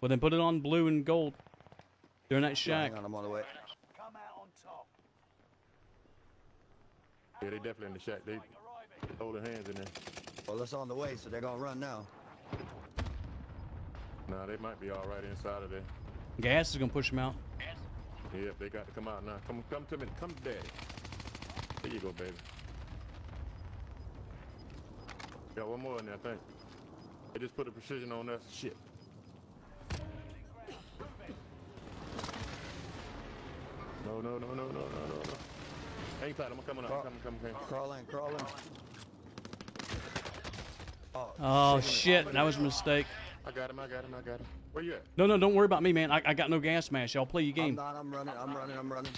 Well, then put it on blue and gold. They're in that Yeah, shack. hang on, I'm on the way. Come out on top. Yeah, they definitely in the shack. They Arriving. holding hands in there. Well, it's on the way, so they're gonna run now. Nah, they might be all right inside of there. Gas is gonna push them out. Yep, they got to come out now. Come, come to me. Come to daddy. There you go, baby. Got one more in there, I think. They just put a precision on us. Shit. No, no, no, no, no, no, no, no. Hang tight. I'm coming up. I'm coming, coming, coming. Crawl in, crawl in. Oh, Oh shit, that was a mistake. I got him. I got him. I got him. Where you at? No, no, don't worry about me, man. I, I got no gas mask. Y'all play your I'm game. not. I'm running. I'm running. I'm running.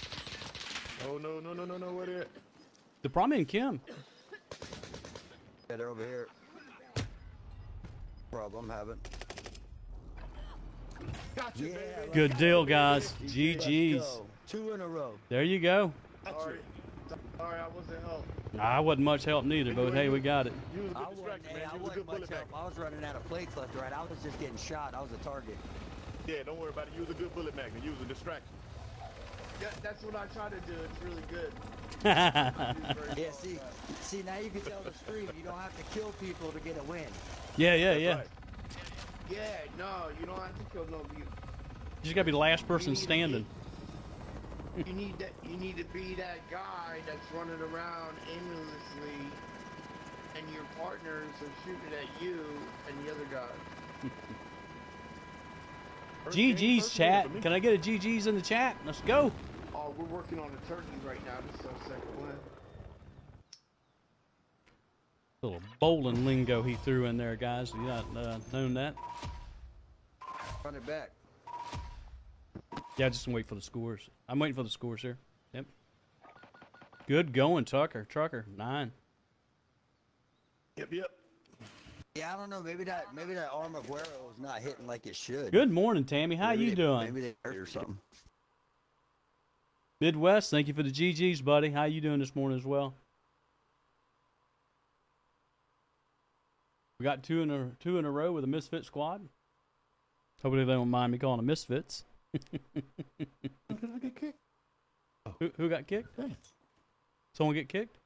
Oh no, no, no, no, no. Where they at? The problem in Kim. Yeah, they're over here. Problem having. Gotcha, Yeah. baby. let's Good deal, guys. GG's. go. Two in a row. There you go. Sorry. Sorry, I wasn't help. I wasn't much help neither, but hey, we got it. You was a I good wasn't, hey. I was wasn't much help. I was running out of plates left right. I was just getting shot. I was a target. Yeah, don't worry about it. You was a good bullet magnet. You was a distraction. Yeah, that's what I try to do. It's really good. [laughs] Yeah, see, see now you can tell the stream. You don't have to kill people to get a win. yeah, yeah, That's yeah. right. Yeah, no, you don't have to kill no you. You just gotta be the last person standing. You need that. You need to be that guy that's running around aimlessly, and your partners are shooting at you and the other guy. [laughs] GG's chat. Can I get a GG's in the chat? Let's go. Oh, we're working on a turkey right now. This is our second win. Little bowling lingo he threw in there, guys. You not uh, known that? Run it back. Yeah, just wait for the scores. I'm waiting for the scores here. Yep. Good going, Tucker. Trucker, nine. Yep, yep. Yeah, I don't know. Maybe that maybe that Armaguerra is not hitting like it should. Good morning, Tammy. How Maybe you they- doing? Maybe they hurt or something. Midwest, thank you for the GGs, buddy. How you doing this morning as well? We got two in a two in a row with a misfit squad. Hopefully they don't mind me calling them misfits. Who, who got kicked? Someone get kicked?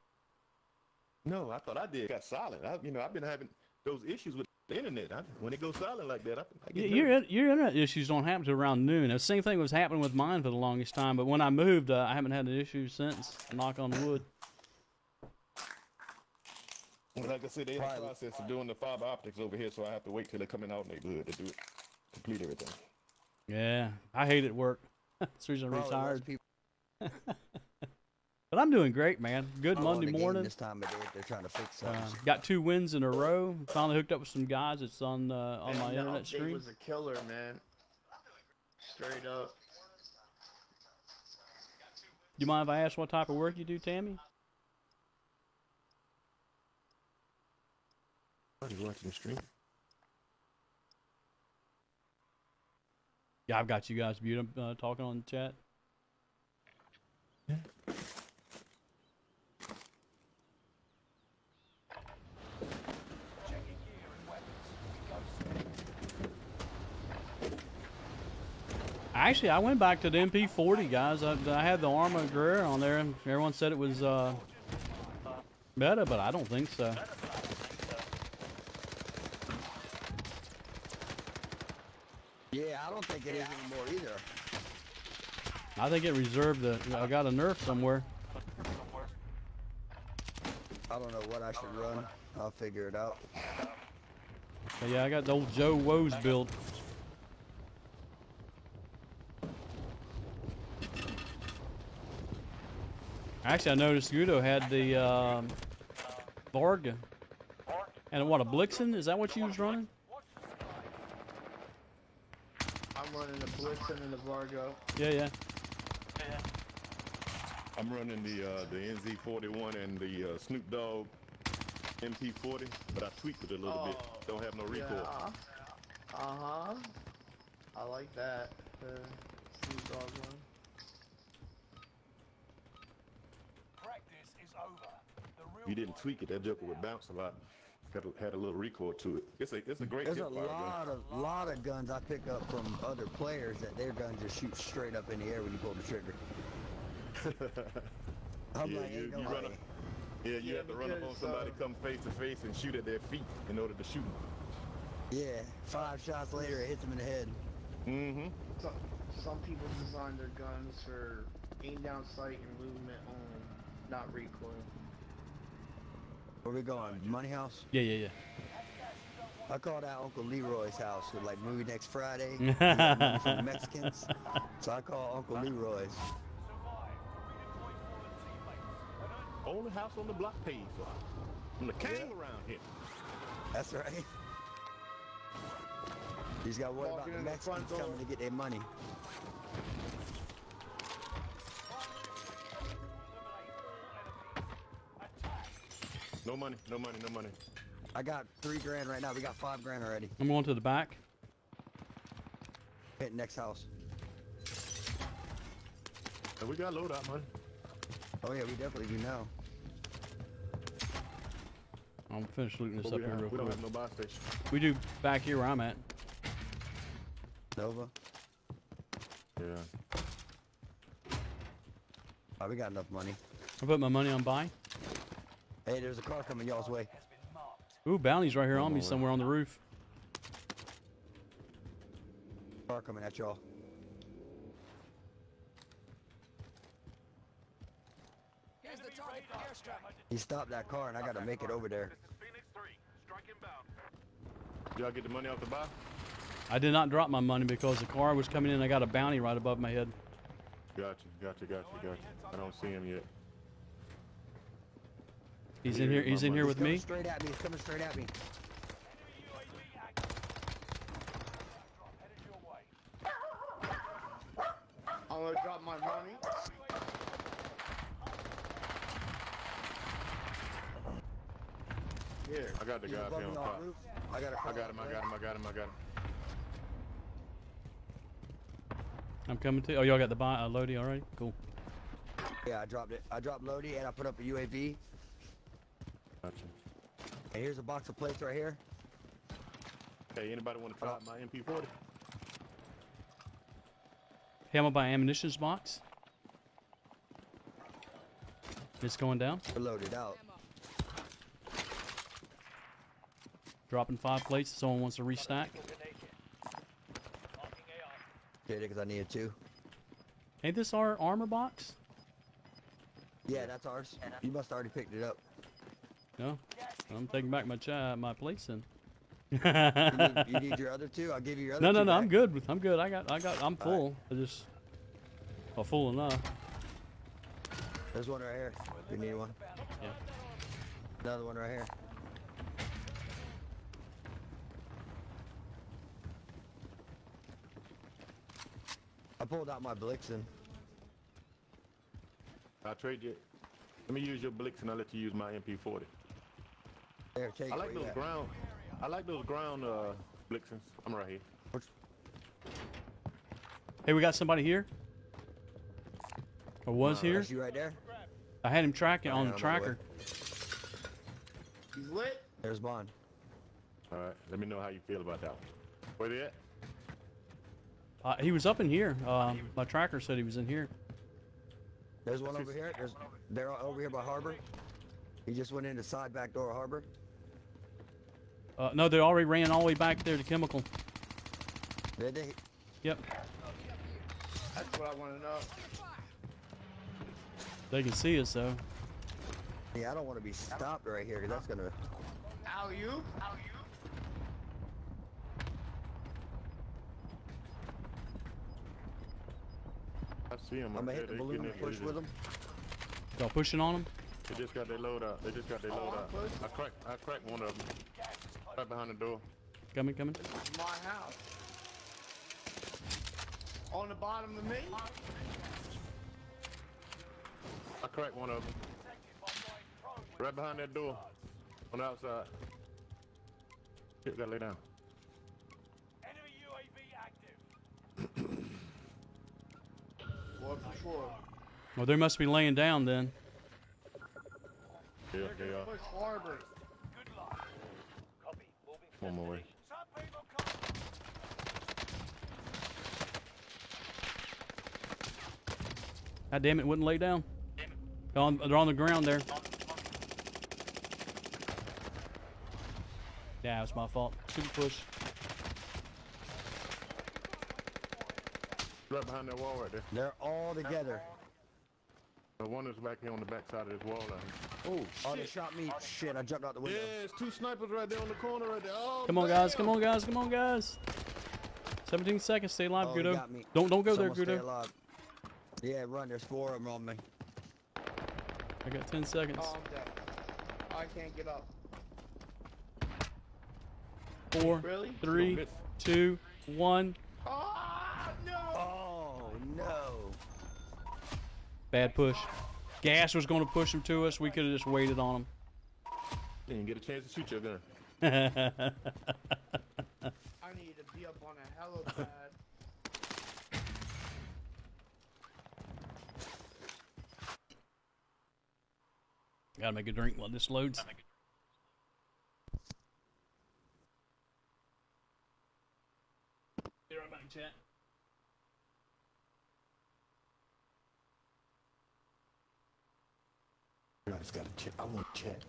No, I thought I did. Got silent. I, you know, I've been having those issues with the internet. I, when it goes silent like that, I, I Y- get Your nervous. your internet issues don't happen to around noon. The same thing was happening with mine for the longest time, but when I moved, uh, I haven't had an issue since. Knock on wood. Well, Like I said, they're in the process of doing the fiber optics over here, so I have to wait till they come in our neighborhood to do it, complete everything. Yeah, I hate it work. [laughs] That's the reason I retired. people [laughs] But I'm doing great, man. Good on Monday morning. This time of day, they're trying to fix Uh, got two wins in a row. Finally hooked up with some guys. It's on uh, on my And the internet update stream. was a killer, man. Straight up. Do you mind if I ask what type of work you do, Tammy? Are you watching the stream? Yeah, I've got you guys muted. Uh, talking on the chat. Actually, I went back to the MP40 guys. I, I had the Armaguerra on there, and everyone said it was uh, better, but I don't think so. Yeah, I don't think it is anymore either. I think it reserved the. I got a nerf somewhere. I don't know what I should run. I'll figure it out. But yeah, I got the old JoeWo's build. Actually, I noticed Guido had the um, Vargo. And what, a Blixen? Is that what you was running? I'm running the Blixen and the Vargo. Yeah, yeah. I'm running the uh, the NZ41 and the uh, Snoop Dogg MP40, but I tweaked it a little bit. Don't have no recoil. Yeah. Uh huh. I like that. The Snoop Dogg one. Practice is over. The real You didn't tweak it. That joker would bounce a lot. Had a, had a little recoil to it. It's a it's a great There's a hip fire gun. lot of lot of guns I pick up from other players that their guns just shoot straight up in the air when you pull the trigger. [laughs] I'm yeah, like, you, you run way. up, yeah, you Yeah, have to run up on somebody, uh, come face to face, and shoot at their feet in order to shoot them. Yeah, five shots later it hits them in the head. Mm-hmm. Some, some people design their guns for aim down sight and movement only, not recoil. Where we going? Money house? Yeah, yeah, yeah. I call that Uncle Leroy's house. With like movie next Friday. we got money from Mexicans. So I call Uncle Leroy's. Only house on the block paid for. From the king around here. That's right. He's got to worry about Walking the in the front Mexicans door. coming to get their money. No money, no money, no money. I got three grand right now. We got five grand already. I'm going to the back. Hit next house. And we got loadout money. Oh yeah, we definitely do now. I'm finish looting this But up we, here have, real we don't quick. have no buy station. We do back here where I'm at. Nova. Yeah. Oh, we got enough money. I put my money on buy. Hey, there's a car coming y'all's way. Ooh, bounty's right here on me Lord. somewhere on the roof. Car coming at y'all. Here's the target for airstrike. He stopped that car and I gotta make it over there. Did y'all get the money off the buy? I did not drop my money because the car was coming in. I got a bounty right above my head. Gotcha, gotcha, gotcha, gotcha. I don't see him yet. He's in here. He's in here with me. straight at me. He's coming straight at me. I'm gonna drop my money. here. I got the He's guy up here on top. I got a I got him, I got him, I got him, I got him. I'm coming to. Oh, y'all got the buy, uh, Lodi already? Cool. Yeah, I dropped it. I dropped Lodi and I put up a UAV. Gotcha. And here's a box of plates right here. Hey, anybody want to try out my MP40? Hey, I'm gonna buy ammunitions box. It's going down. We're loaded out. Dropping five plates. Someone wants to restack. Did it because I needed two. Ain't this our armor box? Yeah, that's ours. You must have already picked it up. No. I'm taking back my cha- my plates then. [laughs] You need, you need your other two? I'll give you your other no, two. no, no. no, I'm good. with- I'm good. I got. I got. I'm All right. full. I just. Well, full enough. There's one right here. If you need one. Yeah. Another one right here. I pulled out my Blixen. I'll trade you. Let me use your Blix and I'll let you use my MP40. There, I like those you at. ground. I like those ground uh, Blixens. I'm right here. Hey, we got somebody here. Or was Uh, here. You right there. I had him tracking Oh, on the I'm on the way. tracker. He's lit. There's Bond. All right. Let me know how you feel about that one. Where they at? Uh, he was up in here. Uh, my tracker said he was in here. There's one over here. There's they're over here by Harbor. He just went in the side back door of Harbor. Uh, no, they already ran all the way back there to chemical. Did they? Yep. That's what I want to know. They can see us though. Yeah, I don't want to be stopped right here because that's gonna. Ow, you? Ow, you? I see them. I'm gonna hit the balloon and push with them. Y'all pushing on them? They just got their load out. They just got their load out. I cracked. I cracked one of them. Right behind the door. Coming, coming. My house. On the bottom of me? I cracked one of them. Right behind that door. On the outside. Shit, gotta lay down. Enemy UAV active. What for sure? Well, they must be laying down then. Yeah, they are. One more way. Some. God damn it, wouldn't lay down. They're on, they're on the ground there. Yeah, it's my fault. Super push. Right behind that wall right there. They're all together. The one that's back here on the back side of this wall. Right Oh, oh, they shot me. Shit, I jumped out the window. Yeah, it's two snipers right there on the corner right there. Oh, Come on, guys. Come on, guys. Come on, guys. 17 seconds. Stay alive, Oh, he Guido. got me. Don't don't go Someone there, stay Guido. alive. Yeah, run. There's four of them on me. I got 10 seconds. Oh, I'm dead. I can't get up. Four, Really? three, two, one. Oh, no! Oh no! Bad push. Gas was going to push him to us. We could have just waited on them. Didn't get a chance to shoot your gun. [laughs] I need to be up on a helipad. Gotta make a drink while this loads. Be right back, chat. Just gotta check. I want to check.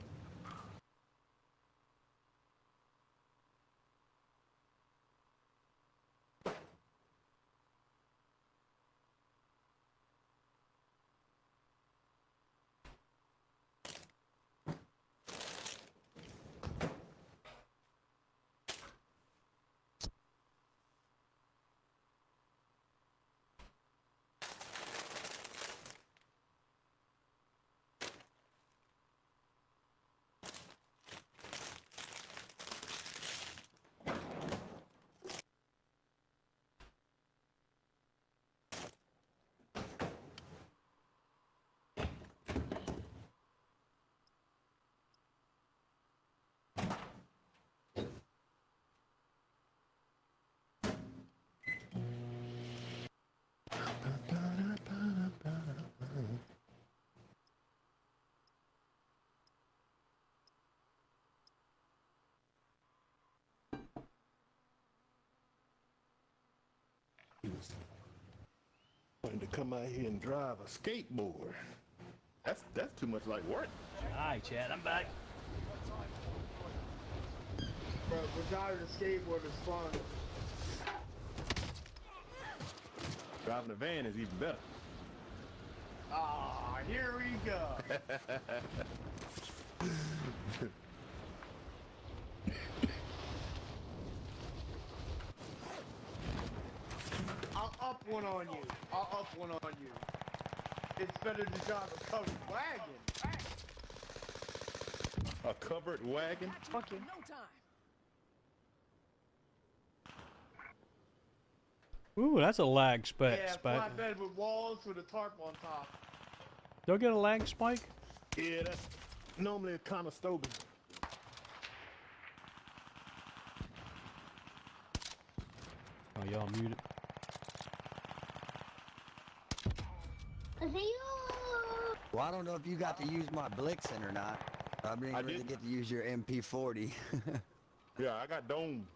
Is wanting to come out here and drive a skateboard. That's that's too much like work. Hi, Chad. I'm back. Bro, the driving a skateboard is fun. Driving a van is even better. Ah, here we go. [laughs] I'll up one on you. I'll up one on you. It's better to drive a covered wagon. a covered wagon? Fucking No time. Ooh, that's a lag spec. yeah, spec. flatbed with walls with a tarp on top. Don't get a lag spike? Yeah, that's normally a Conestoga. Oh, y'all muted. Well, I don't know if you got to use my Blixen or not. I didn't I really did. get to use your MP40. [laughs] Yeah, I got dome.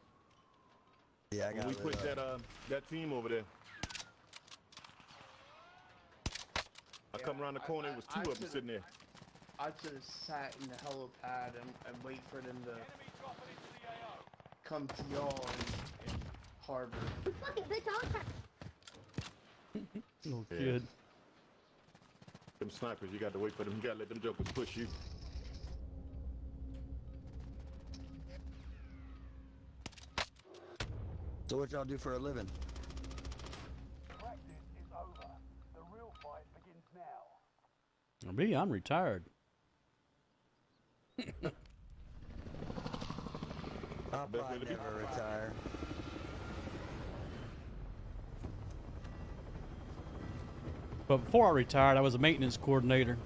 yeah, I When got we lit put that uh that team over there. I come around the corner, I- it was I two of them sitting there. I should have sat in the helipad and, and wait for them to come to y'all in, in harbor. Little Yeah. kid. Them snipers, you got to wait for them. You got to let them jokers push you. So what y'all do for a living? Practice is over. The real fight begins now. Me, I'm retired. [laughs] I'll Bet probably it'll be- never retire. But before I retired, I was a maintenance coordinator.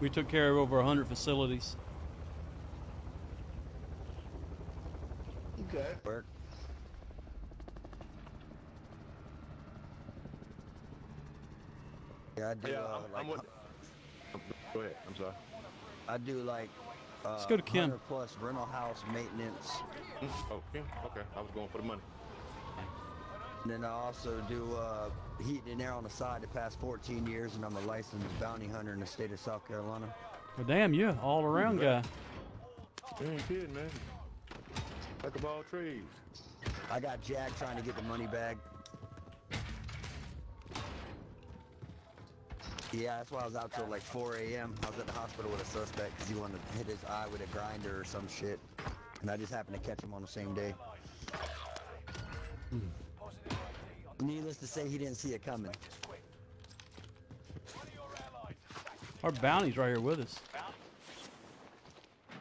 We took care of over 100 facilities. Okay. Work. Yeah, I do. Yeah, uh, I'm, like, I'm with. Go ahead. I'm sorry. I do like. Uh, Let's go to Kim. 100 plus rental house maintenance. Mm, Oh, yeah. Okay. I was going for the money. And then I also do uh, heat and air on the side the past 14 years, and I'm a licensed bounty hunter in the state of South Carolina. Well, damn, you all around guy. You ain't kidding, man. Like of all trades. I got Jack trying to get the money bag. Yeah, that's why I was out till like 4 a.m. I was at the hospital with a suspect because he wanted to hit his eye with a grinder or some shit. And I just happened to catch him on the same day. Hmm. Needless to say, he didn't see it coming. Our bounty's right here with us.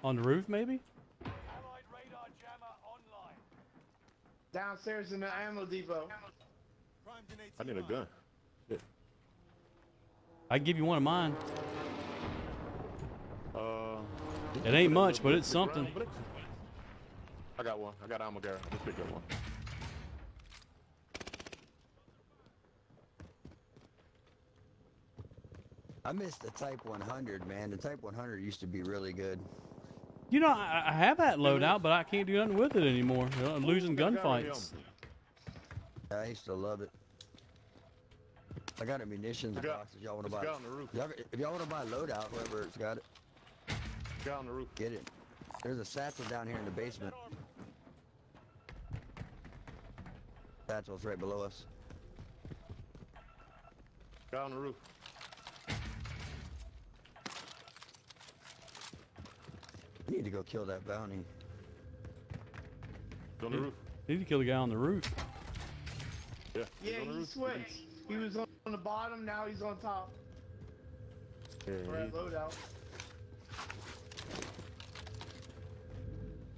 On the roof, maybe? Allied radar jammer online. Downstairs in the ammo depot. I need a gun. Shit. I can give you one of mine. Uh. It ain't much, but it's something. I got one. I got ammo, Gary. I just pick up one. I miss the Type 100, man. The Type 100 used to be really good. You know, I, I have that loadout, but I can't do nothing with it anymore. You know, I'm losing Got a guy right gunfights. Yeah, I used to love it. I got a munitions There's a box if y'all want to buy a guy on the roof. Y'all- If y'all want to buy loadout, whoever's got it, Guy on the roof. get it. There's a satchel down here in the basement. Satchel's right below us. Guy on the roof. We need to go kill that bounty. He's on the roof. Need to kill the guy on the roof. Yeah. he's Yeah, on the he roof. switched. He was on the bottom, now he's on top. Yeah, For that he- loadout.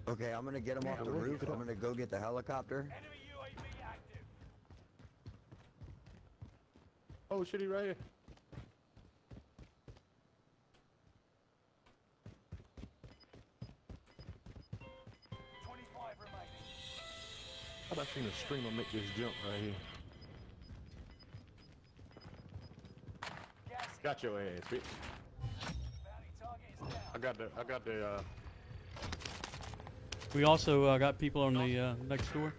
Okay, I'm gonna get him off the where did he roof. I'm gonna go get the helicopter. Enemy UAV active. Oh, shit, he right here. How about seen a streamer make this jump right here? Gas Got your ass, bitch. bounty target is down. I got the, I got the, uh, We also uh, got people on the uh, next door.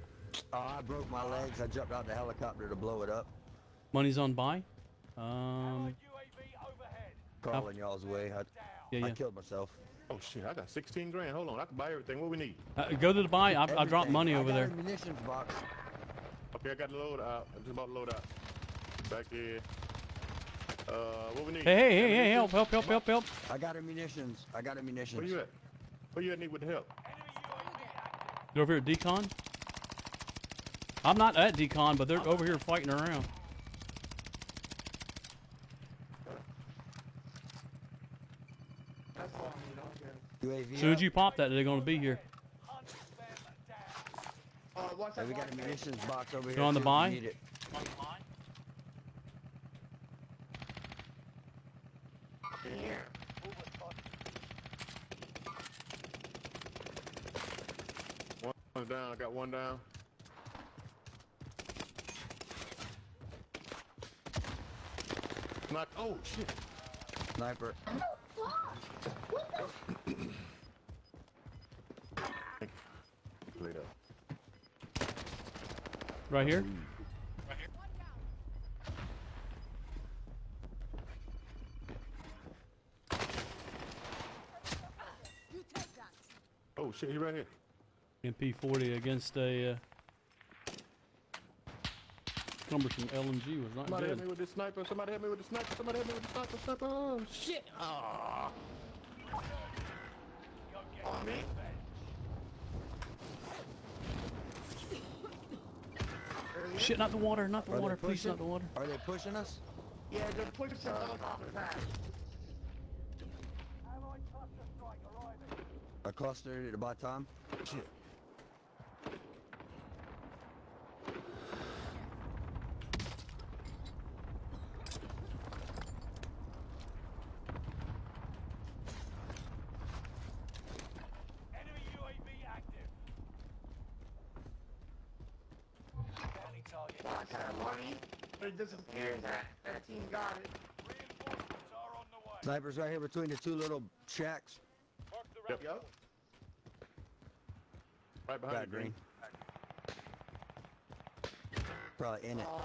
Oh, I broke my legs. I jumped out the helicopter to blow it up. Money's on buy. Um, Crawling y'all's way. I, Yeah, I killed myself. Oh shit, I got 16 grand. Hold on, I can buy everything. What we need? uh, go to the buy. I, I dropped money I over there. a munitions box. Okay, I got the load out. I'm just about to load out. Back here. Uh, what we need? Hey, hey, hey, hey, help, help, help, help, help. I got a munitions. I got a munitions. Where you at? Where you at need with the help? They're over here at Decon. I'm not at Decon, but they're over here fighting around. That's all I need. Okay. UAV. As soon as you pop that, they're gonna be here. Uh, watch Hey, we got a munitions box over here. on the too, buy? need it. One's down. I got one down. Knock. Oh shit. Sniper. Right here. Oh shit, he right here. MP40 against a uh, cumbersome LMG was not Somebody help good. me with this sniper. Somebody help me with the sniper. Somebody help me with the sniper. Sniper. Oh shit. Ah. Shit, not the water, not the Are water, please, pushing? not the water. Are they pushing us? Yeah, they're pushing us off the back. A cluster at about time? Shit. Enemy UAV active. Counting target. It disappears. That, that team got it. Reinforcements are on the way. Snipers right here between the two little shacks. Mark the Yep. rest. Right behind Got Green. green. Probably in it. Uh,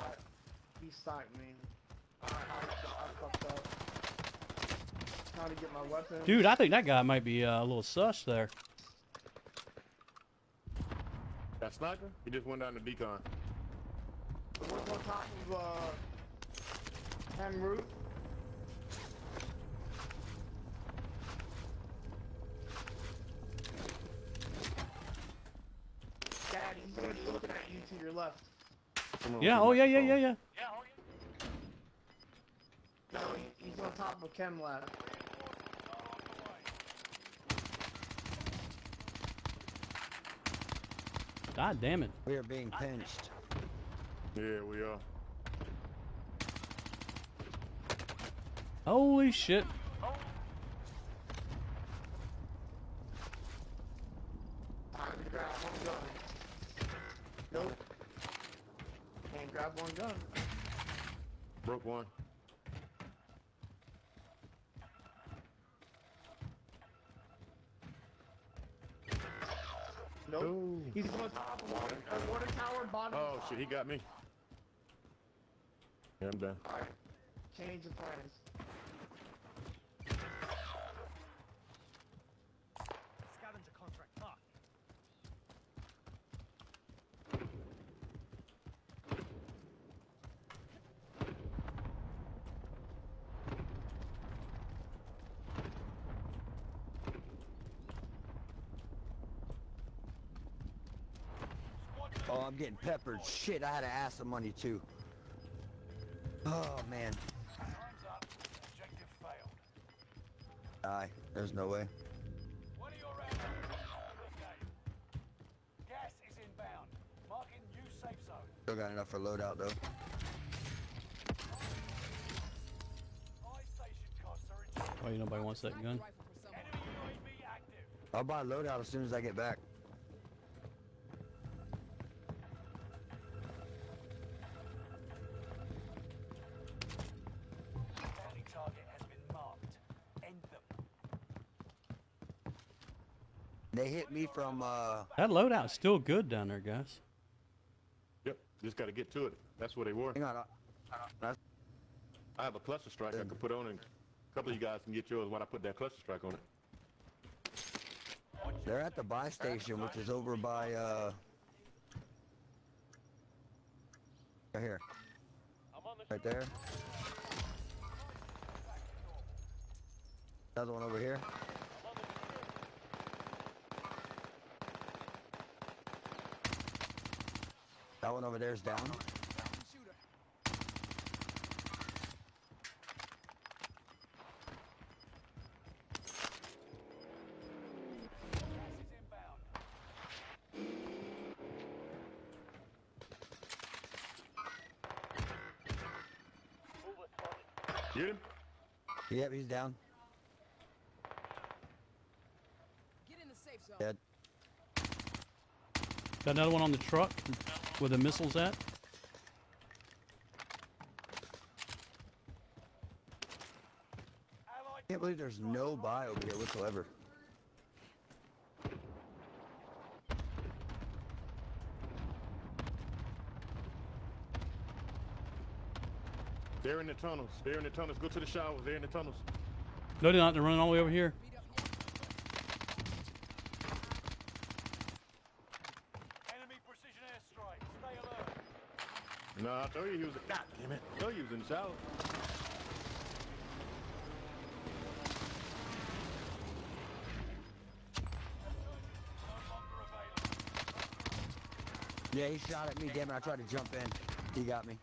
he sniped me. I, I, I fucked up. Trying to get my weapon. Dude, I think that guy might be uh, a little sus there. That sniper? He just went down to decon. We're on top of uh, Hen Root. Daddy, somebody's looking at you to your left. Yeah, oh yeah, yeah, yeah, yeah. No, he, he's on top of Chem Lab. God damn it. We are being pinched. Yeah, we are. Holy shit. Time to grab one gun. Nope. Can't grab one gun. Broke one. Nope. Oh. He's on top of water, water tower, bottom. Oh shit, he got me. Yeah, I'm done. Alright. Change of plans. Getting peppered. Shit, I had to ask some money too. Oh man. Time's up. Objective failed. Aye, there's no way. One of your rounds is. Gas is inbound. Marking new safe zone. Still got enough for loadout though. Buy station costs are in. Oh, you nobody wants that gun. Enemy UAV active. I'll buy loadout as soon as I get back. From uh That loadout's still good down there, guys. Yep, just got to get to it. That's where they were. Hang on. I, I, I have a cluster strike I could put on, and a couple of you guys can get yours when I put that cluster strike on it. they're at the buy station, which is over by, uh... Right here. Right there. Another one over here. That one over there is down. Get him? Yep, he's down. Get in the safe zone. Dead. Got another one on the truck where the missile's at. I Can't believe there's no buy over here whatsoever. They're in the tunnels. They're in the tunnels. Go to the showers. They're in the tunnels. No, they're not. They're running all the way over here. Enemy precision airstrike. Stay alert. Told you he was. God damn it! I told you he was in the shower. Yeah, he shot at me. Damn it! I tried to jump in. He got me.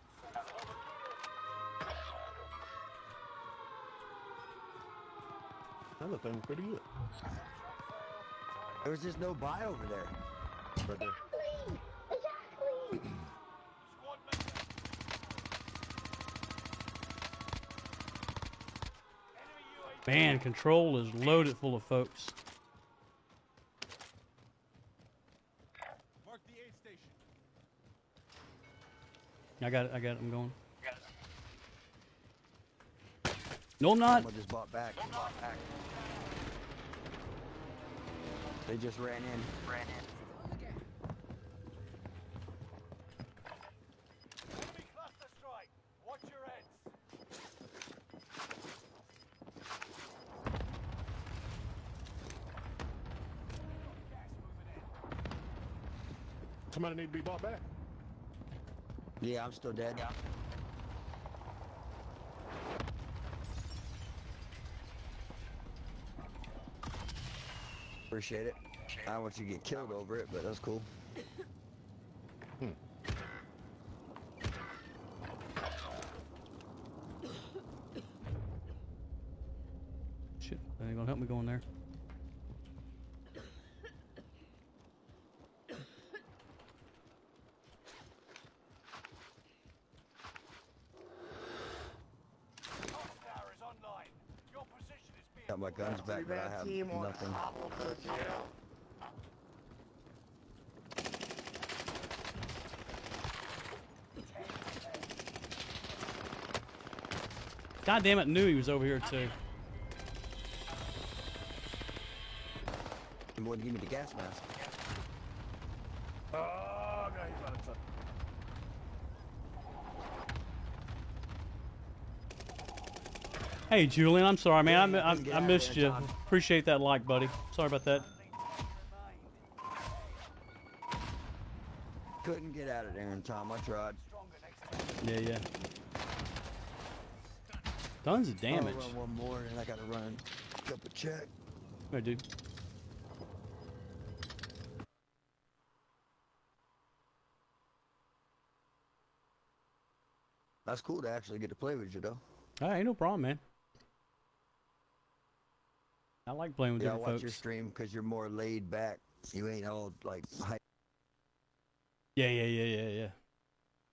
That was pretty good. There was just no buy over there. Right there. Man, control is loaded full of folks. Mark the aid station. I got it. I got it. I'm going. No, I'm not. Someone just bought back. Bought back. They just ran in. Ran in. Enemy cluster strike. Watch your heads. Somebody need to be bought back. Yeah, I'm still dead. Appreciate it. I don't want you to get killed over it, but that's cool. Shit, that ain't gonna help me go in there. Tower is online. Your position is being Got my back, but I have team nothing. top of the jail. God damn it! Knew he was over here too. He wouldn't give me the gas mask. Oh, God, he's about to touch. Hey, Julian, I'm sorry, man. Yeah, I, I, I missed you. Appreciate that like, buddy. Sorry about that. Couldn't get out of there in time. I tried. Yeah, yeah. Tons of I'll damage. run one more, and I gotta run a couple check. I do. That's cool to actually get to play with you, though. All right, ain't no problem, man. I like playing with Yeah, I different watch your folks. stream because you're more laid back. You ain't all like Yeah, yeah, yeah, yeah, yeah.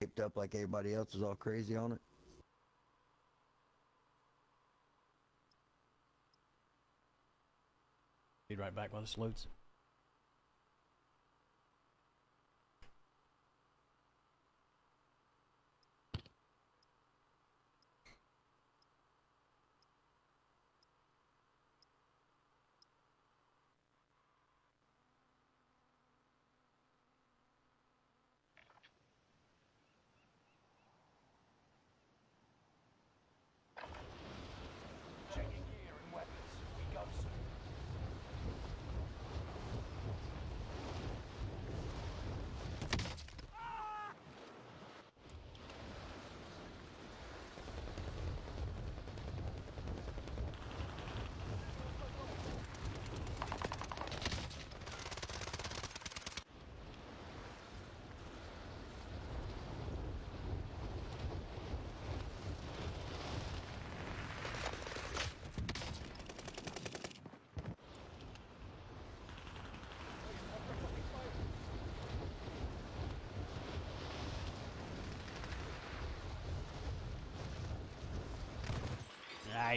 hyped up like everybody else is all crazy on it. Be right back while this loads.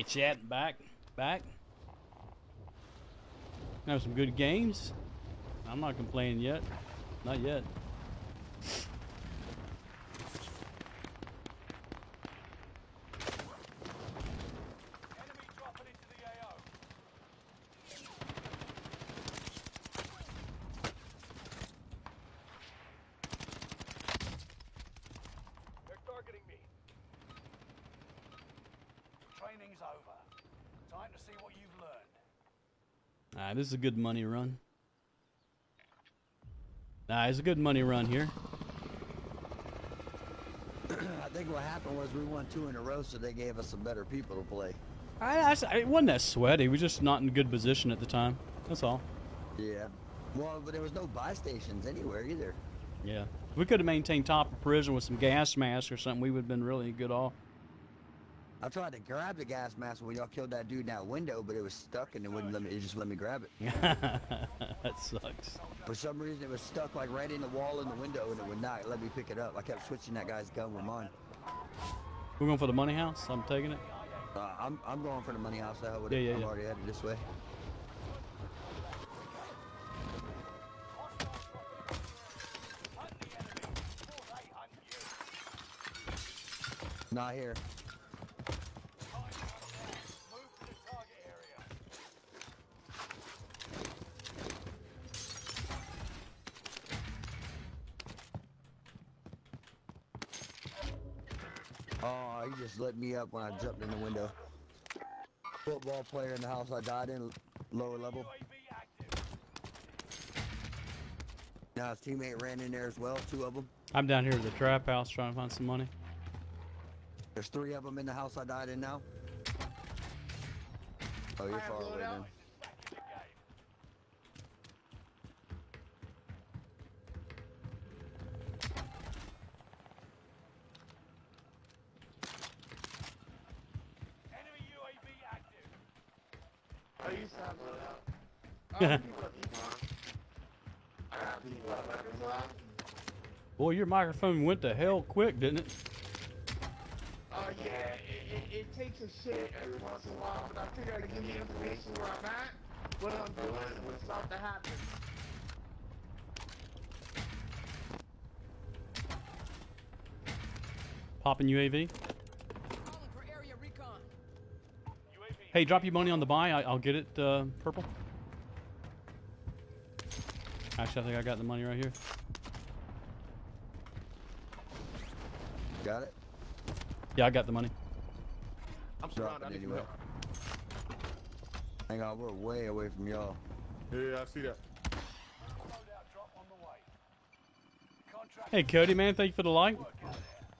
Chat. Back. Back. Have some good games. I'm not complaining yet. Not yet. Enemy dropping into the AO. They're targeting me. Training's over. Time to see what you've learned. Alright, this is a good money run. Nah, it's a good money run here. [clears throat] I think what happened was we won two in a row, so they gave us some better people to play. I, I, it wasn't that sweaty. We were just not in good position at the time. That's all. Yeah. Well, but there was no buy stations anywhere either. Yeah. If we could have maintained top of prison with some gas masks or something, we would have been really good off. I tried to grab the gas mask when y'all killed that dude in that window, but it was stuck and it wouldn't let me. It just let me grab it. [laughs] that sucks. For some reason, it was stuck like right in the wall in the window, and it would not let me pick it up. I kept switching that guy's gun with mine. We're going for the money house. I'm taking it. Uh, I'm I'm going for the money house. Hell with Yeah, it. yeah, I'm yeah. already headed this way. Not here. Lit me up when I jumped in the window. Football player in the house I died in, lower level. Now his teammate ran in there as well, two of them. I'm down here at the trap house trying to find some money. There's three of them in the house I died in now. Oh, you're far away then. Enemy UAV active. I used to have loadout. Boy, your microphone went to hell quick, didn't it? Oh yeah, it, it, it takes a shit every once in a while, but I figure to give you information where I'm at, what I'm doing, and what's about to happen. Popping UAV. Calling for area recon. Hey, drop your money on the buy. I, I'll get it, uh, purple. Actually, I think I got the money right here. Got it? Yeah, I got the money. I'm Drop surrounded. I need some anyway. help. Hang on, we're way away from y'all. Yeah, I see that. Loadout drop on the way. Contract Hey, Cody, man, thank you for the like.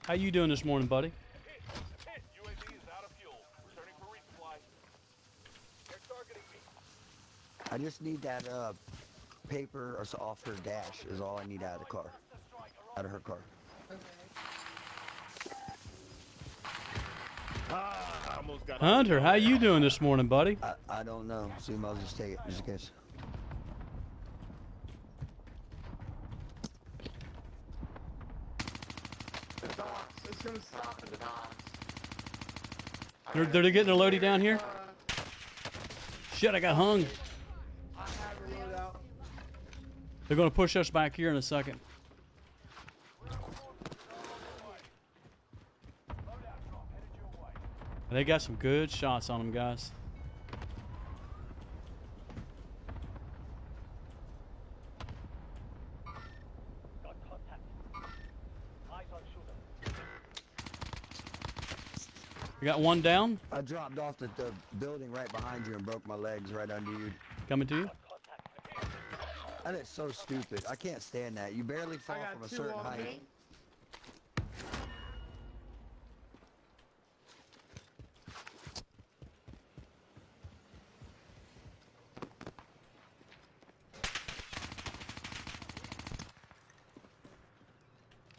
How you doing this morning, buddy? hit. Hit. UAV is out of fuel. Returning for resupply. They're targeting me. I just need that uh, paper or so off her dash is all I need out of the car. Out of her car. Ah, I almost got Hunter, how you doing this morning, buddy? I, I don't know. Assume I'll just take it just in case. The dogs, it's gonna stop at the dogs. They're, they're getting a loadie down here? Shit, I got hung. I have a loadout. They're going to push us back here in a second. They got some good shots on them, guys. Got contact. Eyes on shooter. We got one down. I dropped off the, the building right behind you and broke my legs right under you. Coming to you. That is so stupid. I can't stand that. You barely fall from a certain height. me.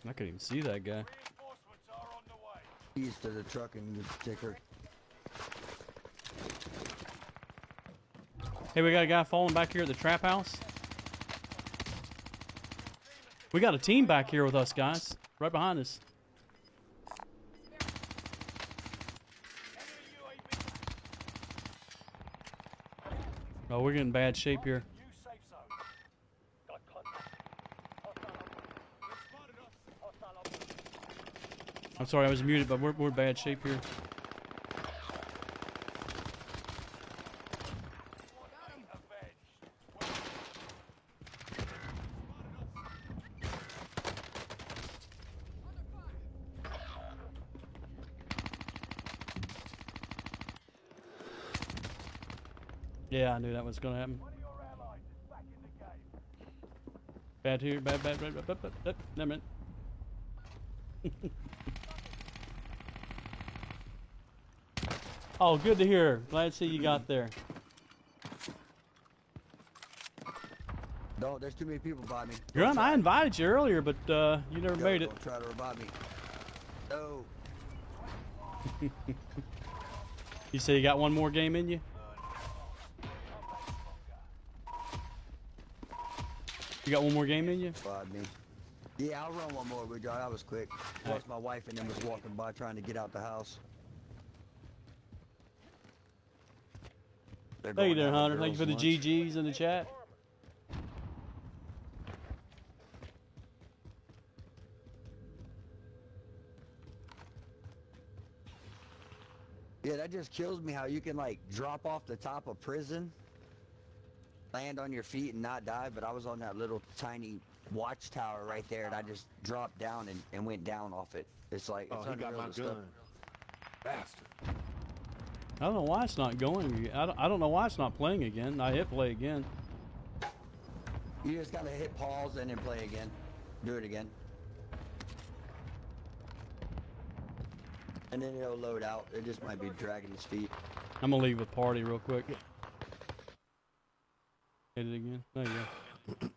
I couldn't even see that guy. East of the truck and the ticker. Hey, we got a guy falling back here at the trap house. We got a team back here with us, guys. Right behind us. Oh, we're getting bad shape here. Sorry, I was muted, but we're we're bad shape here. Yeah, I knew that was gonna happen. Bad here, bad, bad, bad, bad, bad, bad, bad. Never mind. Oh, good to hear. Glad to see you got there. Don't. There's too many people by me. You're. I invited you earlier, but uh, you never Go, made it. Try to revive me. No. [laughs] You say you got one more game in you? You got one more game in you? Revive me. Yeah, I'll run one more with y'all. That was quick. Lost my wife and then was walking by trying to get out the house. They're Thank you there, Hunter. Thank you for the lunch. GGs in the chat. Yeah, that just kills me how you can like drop off the top of prison, land on your feet and not die, but I was on that little tiny watchtower right there and I just dropped down and, and went down off it. It's like, Oh, it's he got my the stuff- gun. Bastard. I don't know why it's not going. I don't, I don't know why it's not playing again. I hit play again. You just gotta hit pause and then play again. Do it again. And then it'll load out. It just might be dragging its feet. I'm gonna leave with party real quick. Hit it again. There you go.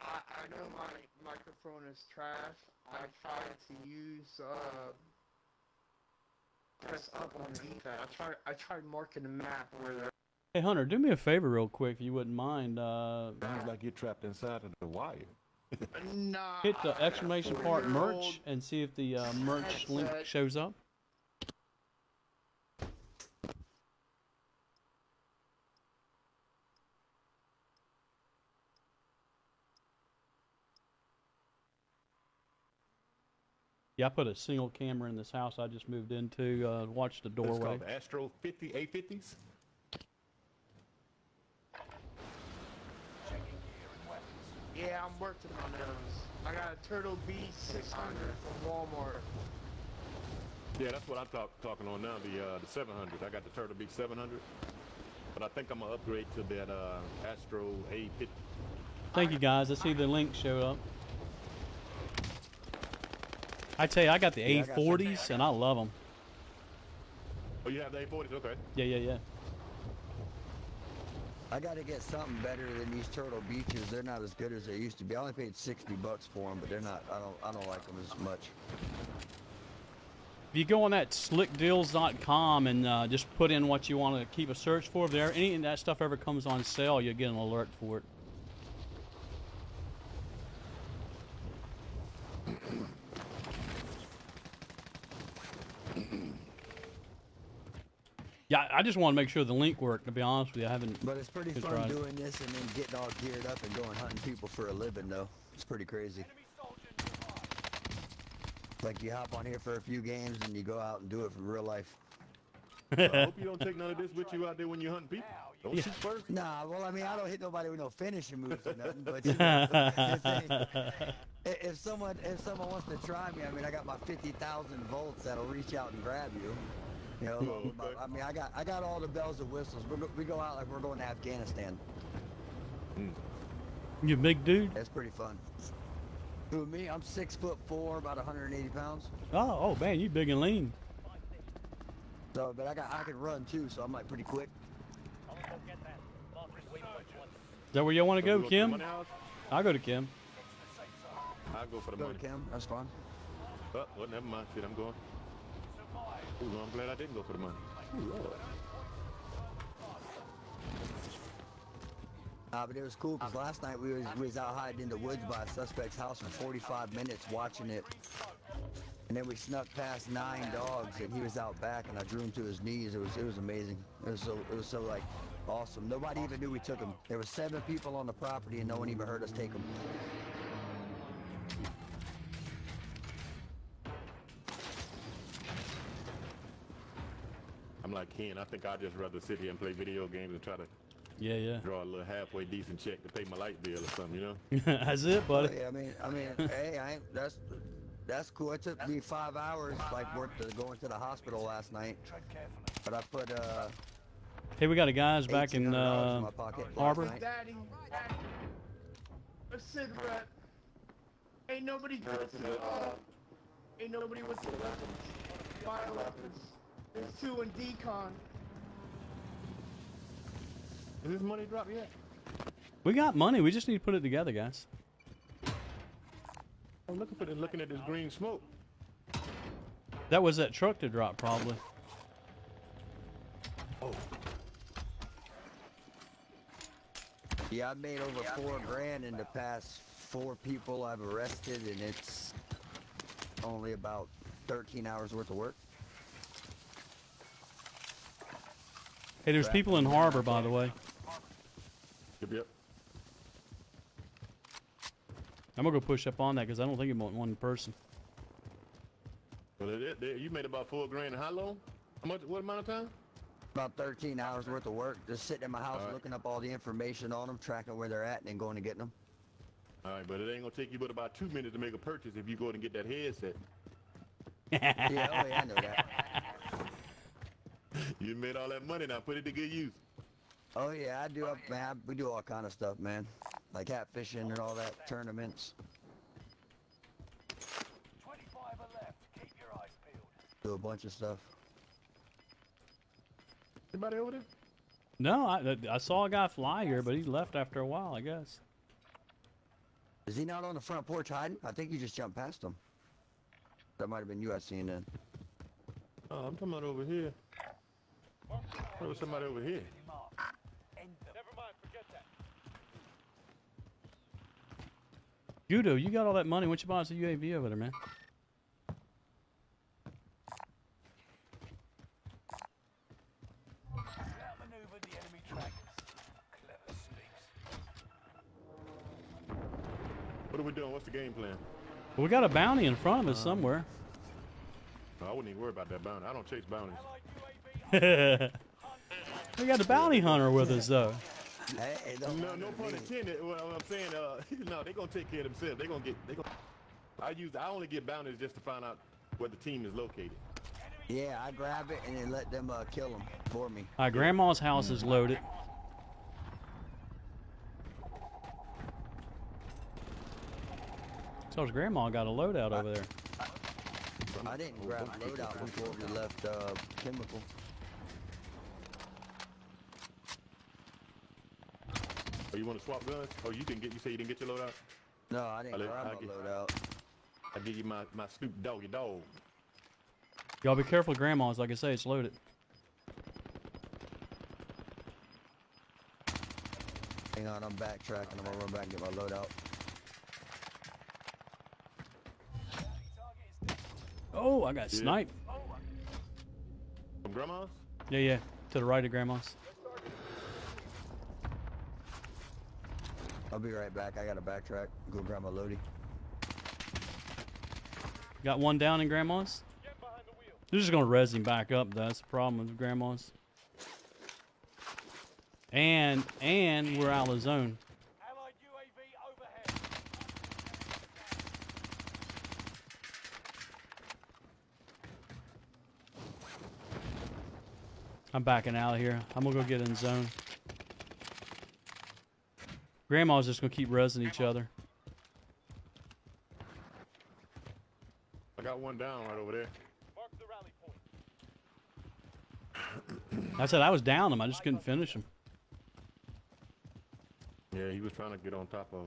I, I know my microphone is trash. I tried to use uh press up on the D-pad. I tried I tried marking the map where they're Hey Hunter, do me a favor real quick if you wouldn't mind. Uh, Sounds like you're trapped inside of the wire. Nah. hit the exclamation part merch and see if the uh, merch link shows up. Yeah, I put a single camera in this house I just moved into. Uh, watch the It's doorway. called Astro 50 A50s. Yeah, I'm working on those. I got a Turtle B 600 from Walmart. Yeah, that's what I'm talk, talking on now. The uh, the 700. I got the Turtle Beach 700, but I think I'm gonna upgrade to that uh, Astro A50. Thank you guys. I see the link show up. I tell you, I got the Yeah, I got some. A40s and I love them. Oh, you have the A40s? Okay. Yeah, yeah, yeah. I gotta get something better than these Turtle Beaches. They're not as good as they used to be. I only paid 60 bucks for them, but they're not, I don't, I don't like them as much. If you go on that slickdeals.com and uh, just put in what you want to keep a search for, if there any of that stuff ever comes on sale, you'll get an alert for it. Yeah, I just want to make sure the link worked. To be honest with you, I haven't. But it's pretty just fun tried doing this and then getting all geared up and going hunting people for a living, though. It's pretty crazy. Like you hop on here for a few games and you go out and do it for real life. I hope you don't take none of this with you out there when you're hunting people. Don't shoot first. Nah, well, I mean, I don't hit nobody with no finishing moves or nothing, but [laughs] you know, if, [laughs] if- if someone if someone wants to try me, I mean, I got my 50,000 volts that'll reach out and grab you. You know, okay. I mean, I got I got all the bells and whistles. We go, we go out like we're going to Afghanistan. Hmm. You a big dude? That's pretty fun. Who me? I'm six foot four, about 180 pounds. Oh, oh man, you big and lean. So, but I got I can run too, so I'm like pretty quick. Is that where y'all want to So go, we to the Chem? I'll go to Chem. I'll go for the Go money. to Chem. That's fine. Oh, well, never mind. Shit, I'm going. Ooh, I'm glad I didn't go for the money. Ooh, Lord. Uh, but it was cool because last night we was, we was out hiding in the woods by a suspect's house for 45 minutes watching it. And then we snuck past nine dogs, and he was out back, and I drew him to his knees. It was it was amazing. It was so it was so like awesome. Nobody even knew we took him. There were seven people on the property, and no one even heard us take him. I'm like Ken. I think I'd just rather sit here and play video games and try to Yeah, yeah. draw a little halfway decent check to pay my light bill or something, you know? [laughs] That's it, buddy. Yeah, I mean, I mean, [laughs] hey, I ain't, that's that's cool. It took me five hours, like work to going to the hospital last night, but I put uh. Hey, we got a guys back in $1,800 uh, in my pocket Harbor. Daddy, daddy, a cigarette. Ain't nobody with uh, ain't nobody with the weapons. Fire weapons. There's two in decon. Is this money drop yet? We got money. We just need to put it together, guys. I'm looking for this, looking at this green smoke. That was that truck to drop, probably. Oh. Yeah, I've made over four grand in the past four people I've arrested, and it's only about 13 hours worth of work. Hey, there's people in Harbor, by the way. Yep, yep. I'm gonna go push up on that because I don't think it want one person. Well, it, it, it- you made about four grand in how long? How much? What amount of time? About 13 hours worth of work, just sitting in my house Alright. looking up all the information on them, tracking where they're at, and then going to get them. All right, but it ain't gonna take you but about two minutes to make a purchase if you go and get that headset. [laughs] yeah, oh yeah, I know that. [laughs] [laughs] You made all that money now. Put it to good use. Oh yeah, I do. Oh, up, man, I- we do all kind of stuff, man. Like hat fishing and all that, tournaments. 25 are left. Keep your eyes peeled. Do a bunch of stuff. Anybody over there? No, I, I saw a guy fly here, but he left after a while, I guess. Is he not on the front porch hiding? I think you just jumped past him. That might have been you I seen then. Oh, I'm talking about over here. There was somebody over here. Never mind, forget that. Gudo, you got all that money. Why don't you buy us a UAV over there, man? Outmaneuvered the enemy trackers. Clever sneaks. What are we doing? What's the game plan? We got a bounty in front of us uh, somewhere. I wouldn't even worry about that bounty. I don't chase bounties. We got a bounty hunter with us, though. Hey, No, no pun intended. Well, I'm saying, uh, [laughs] no, they're gonna take care of themselves. They're gonna get. They gonna. I use. I only get bounties just to find out where the team is located. Yeah, I grab it and then let them uh, kill them for me. All right, Grandma's house is loaded. So his grandma got a loadout over there. I didn't grab a loadout before we left uh, chemical. Oh, you want to swap guns? Oh, you didn't get. You say you didn't get your loadout? No, I didn't I'll let- grab I'll my get- loadout. I give you my my Snoop Doggy Dog. Y'all be careful, Grandma's. Like I say, it's loaded. Hang on, I'm backtracking. I'm gonna run back and get my loadout. Oh, I got Yeah. sniped. From grandma's? Yeah, yeah. To the right of Grandma's. I'll be right back. I gotta backtrack. Go grab my loadie. Got one down in Grandma's. They're just gonna res him back up. That's the problem with Grandma's. And and we're out of zone. I'm backing out of here. I'm gonna go get in zone. Grandma's just gonna keep resing each other. I got one down right over there. Mark the rally point. I said I was down him. I just couldn't finish him. Yeah, he was trying to get on top of.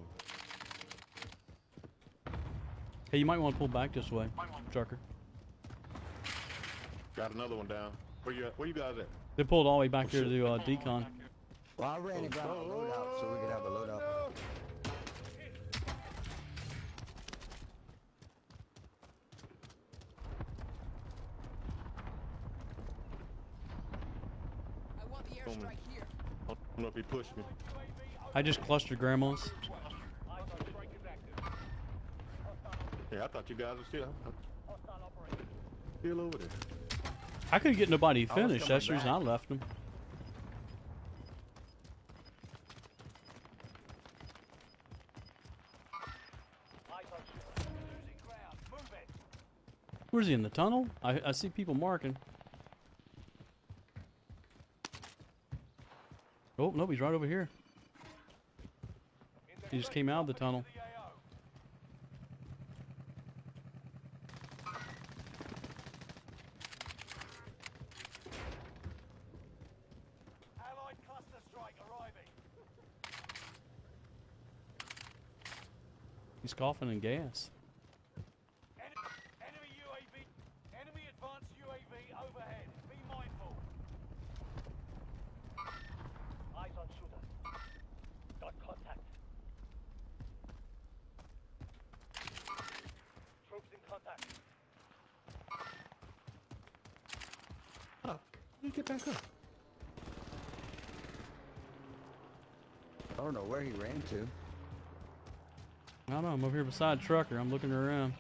Hey, you might want to pull back this way, trucker. Got another one down. Where you at? Where you guys at? They pulled all the way back here to uh, decon. Well, I ran and got a loadout so we could have a loadout. I want the airstrike here. I don't know if he pushed me. I just clustered grandmas. Yeah, I thought you guys were still still over there. I couldn't get nobody finished. That's the reason I left them. Where's he in the tunnel? I, I see people marking. Oh, nope, he's right over here. He just came out of the tunnel. He's coughing in gas. Enemy UAV. Enemy advanced UAV overhead. Be mindful. Eyes on shooter. Got contact. Troops in contact. You get back up. I don't know where he ran to. I don't know. I'm over here beside Trucker. I'm looking around.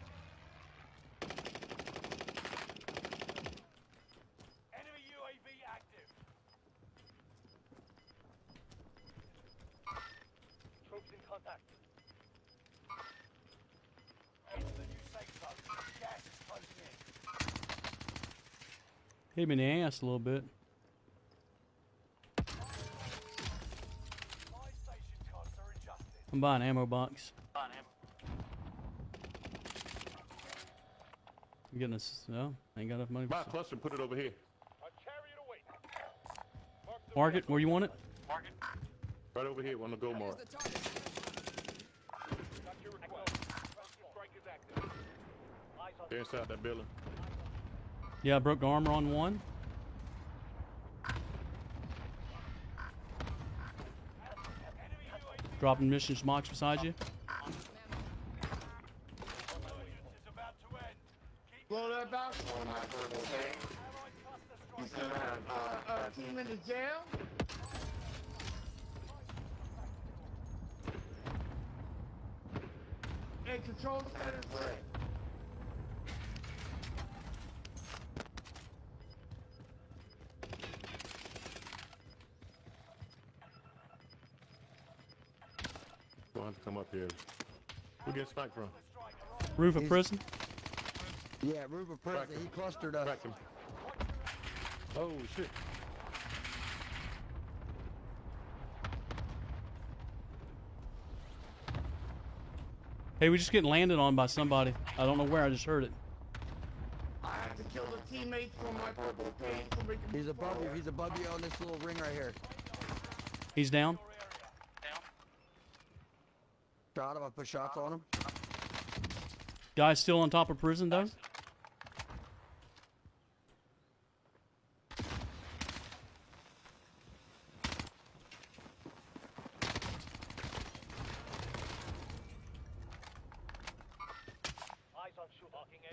Enemy UAV active. Troops in contact. Into the new safe zone. Gas is closing in. Hit him in the ass a little bit. I'm buying ammo box. I'm getting this. No, ain't got enough money. Buy a cluster and put it over here. Mark it where you want it. Right over here on the go mark. They're inside that building. Yeah, I broke armor on one. Dropping missions box beside you. Blow that back. You still have uh, uh, team in the jail? Hey, control center. Gonna have to come up here. Who getting sniped from? Roof of prison. Yeah, Ruben Prison. He clustered us. Crack him. Oh shit. Hey, we just getting landed on by somebody. I don't know where. I just heard it. I have to kill the teammates from my purple paint so we can He's above you. He's above you on this little ring right here. He's down. Shot him. I put shots on him. Guy's still on top of prison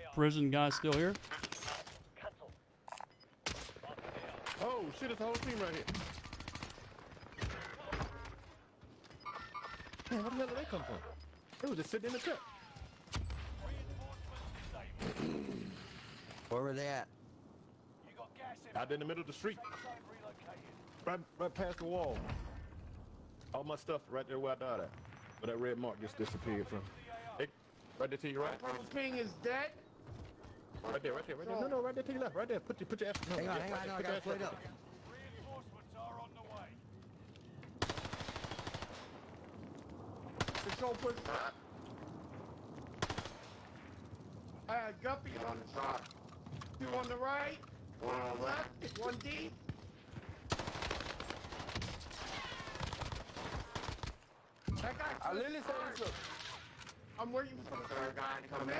AR. Prison guy's still here. Oh shit, it's the whole team right here. Man, where the hell did they come from? They was just sitting in the truck. They at? Out there in the middle of the street. Right, right past the wall. All my stuff right there where I died at. Where that red mark just disappeared from. Hey, right there to your right. Purple King is dead. Right there, right there, right there. No, no, right there to your left. Right there. Put your, put your ass. No, Hang on, yeah, hang right on. there, I put gotta your ass up. Reinforcements are on the way. Control push. I had Guppy on the top. Two on the right. One on the left. One deep. That guy. I literally said this. I'm waiting for the third guy to come in.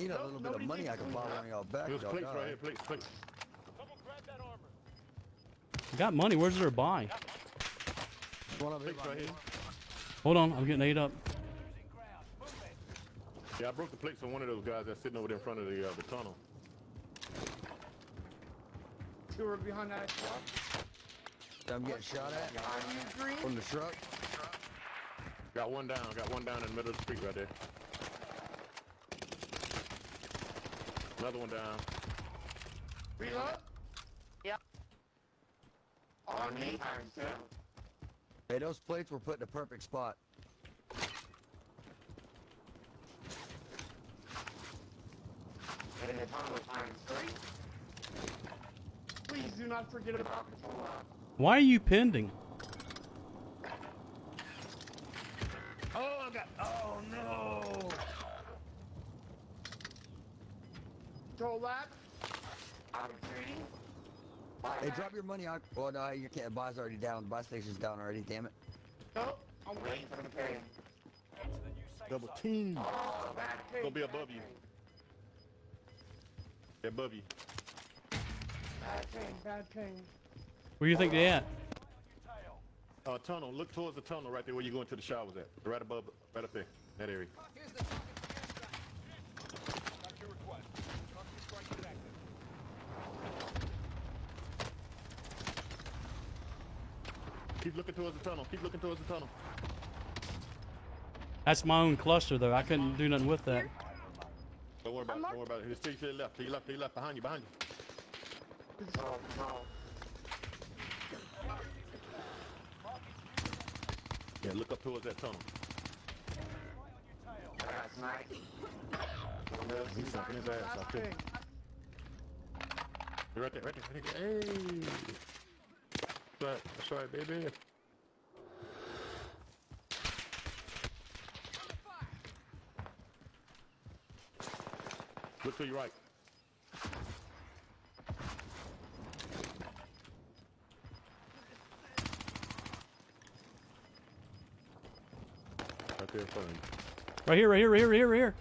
Need a Nope, little bit of money. I can to buy clean one of y'all back. There's y'all plates die. right here, plates, plates. Got money. Where's there a buy? One of Plates right here. Hold on. I'm getting ate up. Yeah, I broke the plates on one of those guys that's sitting over there in front of the uh, the tunnel. Two are behind that truck. I'm getting shot at Green. from the truck. Got one down. Got one down in the middle of the street right there. Another one down. Reload. Yep. On me. Times two. Hey, those plates were put in a perfect spot. And the tunnel times three. Please do not forget about the tunnel. Why are you pending? Oh, I got. Oh no. Control that. I'm treating. Hey, drop your money out. Well, no, you can't. Buy's already down. The buy station's down already. Damn it. Nope. I'm waiting for the pay. Double team. Oh, bad pay. Gonna be above you. They're above you. Bad ping. Bad ping. Where you think they at? Uh, tunnel. Look towards the tunnel right there where you're going to the showers at. Right above, right up there. That area. Keep looking towards the tunnel. Keep looking towards the tunnel. That's my own cluster though. I couldn't do nothing with that. Don't worry about it. It. It's to your left. To your left. To your left. Behind you. Behind you. Oh, no. Yeah, look up towards that tunnel. That's nice. He's sucking his ass off too. You're right there. Right there. There. Hey. Right. That's right, baby. To your right. Right there in front of you. Right here, right here, right here, right here, right here.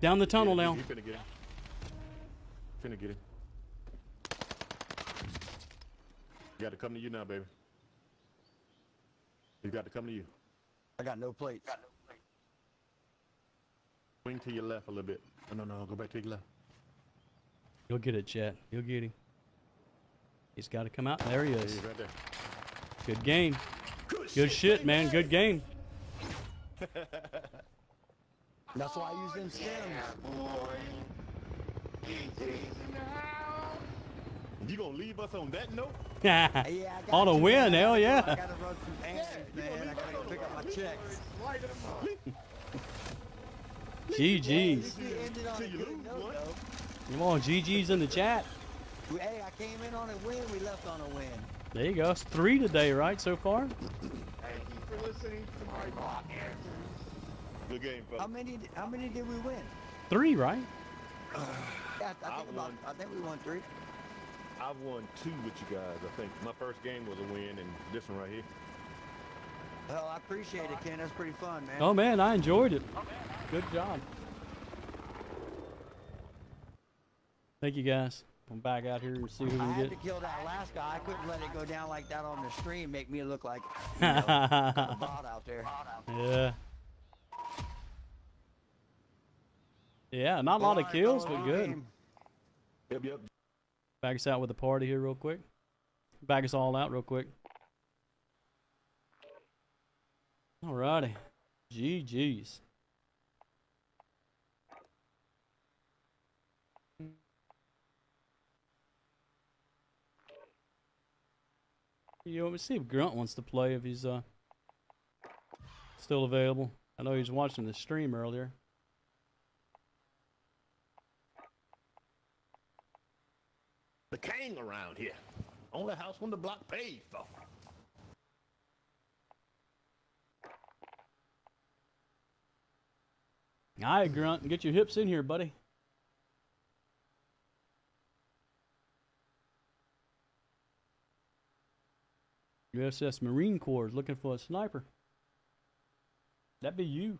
Down the tunnel Yeah, now. You finna get him. Finna get him. You got to come to you now, baby. He's got to come to you. I got no plates. Swing to your left a little bit. No, no, no. Go back to your left. You'll get it, chat. You'll get him. He's got to come out. There he There is. he is, right there. Good game. Good shit, man. Good game. [laughs] That's why I use them stems. You gonna leave us on that note? [laughs] Yeah, I On a win, man. Hell yeah. I gotta run some errands, man. I gotta go pick up my checks. [laughs] GG's. We ended on a good note, though. Come on, GG's in the chat. Hey, I came in on a win. We left on a win. There you go. It's three today, right, so far? Thank you for listening to my bot answers. Good game, How many? Did, how many did we win? Three, right? Yeah, I, I I think about. I think we won three. I've won two with you guys. I think my first game was a win, and this one right here. Well, I appreciate it, Ken. That's pretty fun, man. Oh, man, I enjoyed it. Good job. Thank you, guys. I'm back out here and see who we I can had get. to kill that last guy. I couldn't let it go down like that on the stream. Make me look like you know, a [laughs] bot out there. Yeah. Yeah, not a lot of kills, but good. game. Yep, yep. Back us out with a party here real quick. Back us all out real quick. Alrighty. GG's. You know, see if Grunt wants to play if he's uh still available. I know he was watching the stream earlier. The king around here. Only house on the block paid for. Right, Grunt, get your hips in here, buddy. USS Marine Corps is looking for a sniper. That'd be you.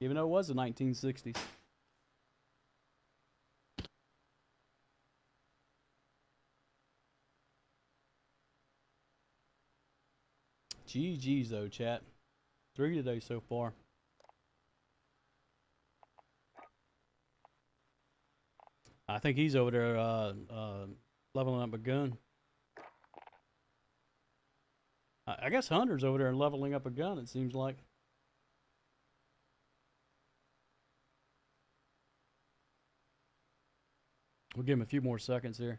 Even though it was the 1960s. GG's though, chat. Three today so far. I think he's over there uh, uh, leveling up a gun. I, I guess Hunter's over there leveling up a gun. It seems like. We'll give him a few more seconds here.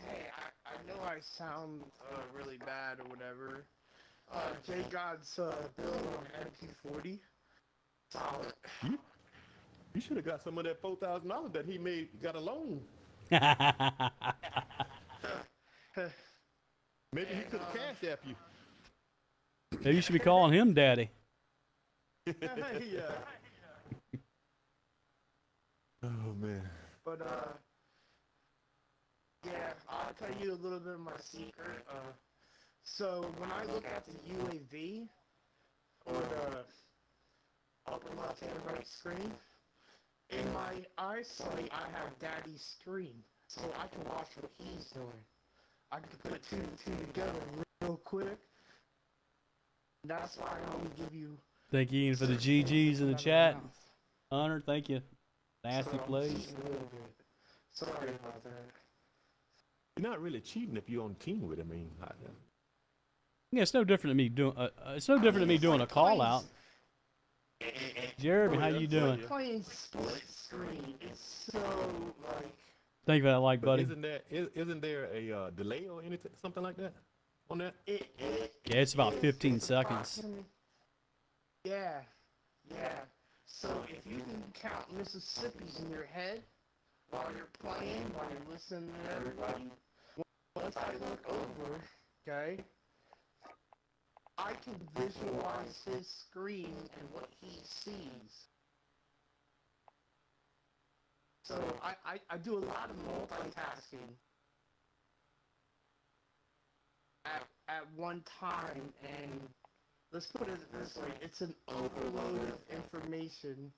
Hey, I, I know I sound uh, really bad or whatever. Uh, J God's uh, build on MP40. Solid. You, you should have got some of that four thousand dollars that he made. Got a loan. [laughs] Maybe he could have cashed after you. Maybe you should be calling him daddy. [laughs] yeah. Oh man. But uh, yeah, I'll tell you a little bit of my secret. Uh, so when I look at the UAV or the upper left hand right screen, in my eyesight I have Daddy's screen, so I can watch what he's doing. I can put two and two together real quick. That's why I only give you. Thank you Ian, for the GGs in the chat. Hunter, thank you. Nasty so, plays. just a little bit. Sorry about that. You're not really cheating if you're on team with him. I mean, I, Yeah, it's no different than me doing. Uh, uh, it's no different than me doing a call out. Jeremy, how you doing? Playing split screen is so like. Thank you for that like, but buddy. isn't there is, isn't there a uh, delay or anything something like that on that? It, it, Yeah, it's about 15 seconds. Yeah, yeah. So if you can count Mississippi's in your head while you're playing, while you're listening to everybody, once I look over, okay, I can visualize his screen and what he sees. So I, I, I do a lot of multitasking at, at one time and let's put it this way, it's an overload of information.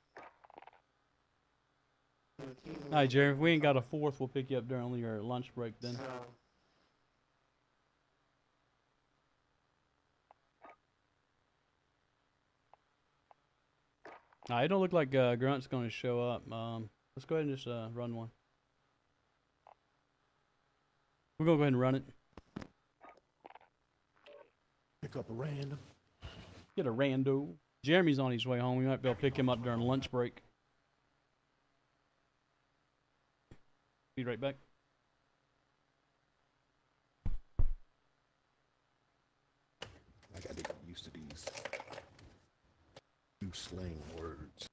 All right, Jeremy. If we ain't got a fourth, we'll pick you up during your lunch break then. So, right, it don't look like uh, Grunt's going to show up. Um, let's go ahead and just uh, run one. We're going to go ahead and run it. Pick up a random. Get a rando. Jeremy's on his way home. We might be able to pick him up during lunch break. Be right back. I gotta get used to these new slang words.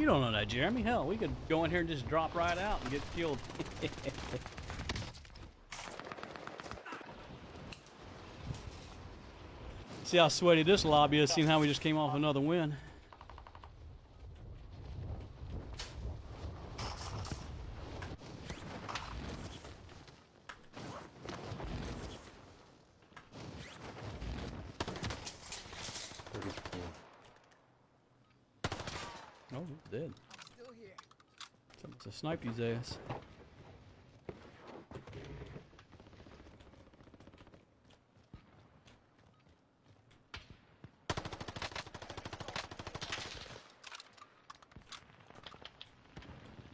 You don't know that, Jeremy. Hell, we could go in here and just drop right out and get killed. [laughs] See how sweaty this lobby is, seeing how we just came off another win. Oh, he's dead. Still here. Someone to snipe his ass.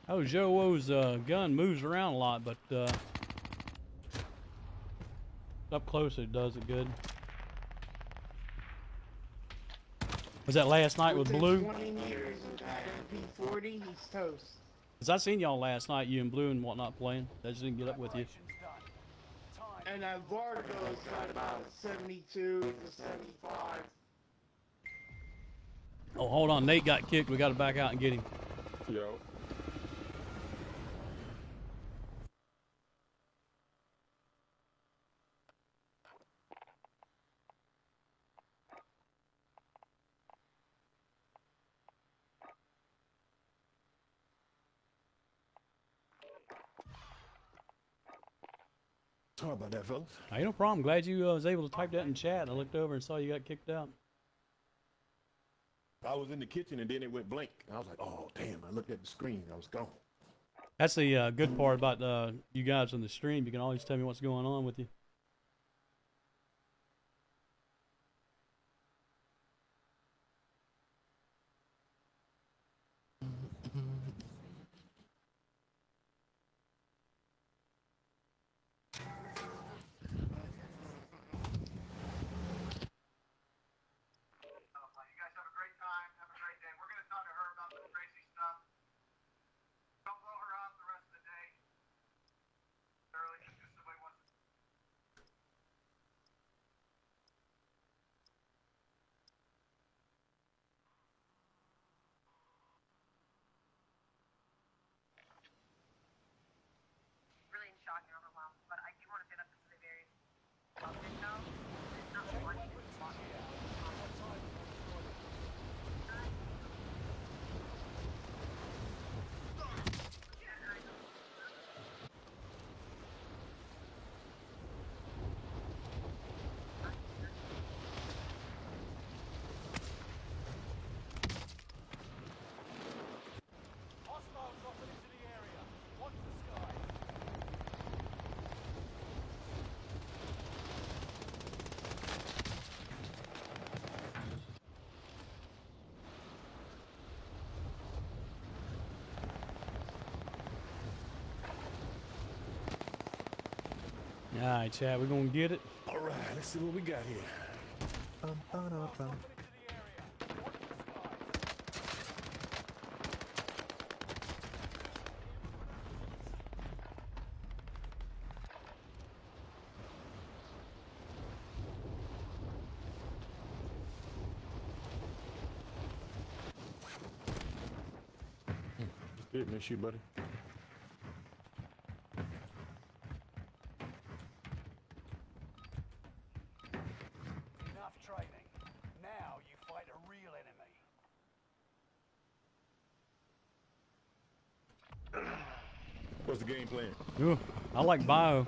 Oh, JoeWo's uh, gun moves around a lot, but uh, up close it does it good. Was that last night with Blue? 20 years with that MP40, he's toast. Cause I seen y'all last night, you and Blue and whatnot playing. I just didn't get up with you. And that Vargo's got about 72 to 75. Oh, hold on. Nate got kicked. We got to back out and get him. Yo. Sorry that. Hey, no problem. Glad you uh, was able to type that in chat. I looked over and saw you got kicked out. I was in the kitchen and then it went blank. I was like, oh, damn. I looked at the screen. I was gone. That's the uh, good part about uh, you guys on the stream. You can always tell me what's going on with. You guys have a great time. Have a great day. We're going to talk to her about the crazy stuff. Don't blow her off the rest of the day. Early, because somebody wants to. really in shock and overwhelmed. But I do want to say that this is a very positive note. It's not one Hostiles dropping into the area. Watch the skies. All right, Chad, we're going to get it. All right, let's see what we got here. Bum, ba-da, bum. Did miss you, buddy. Ooh, I like bio.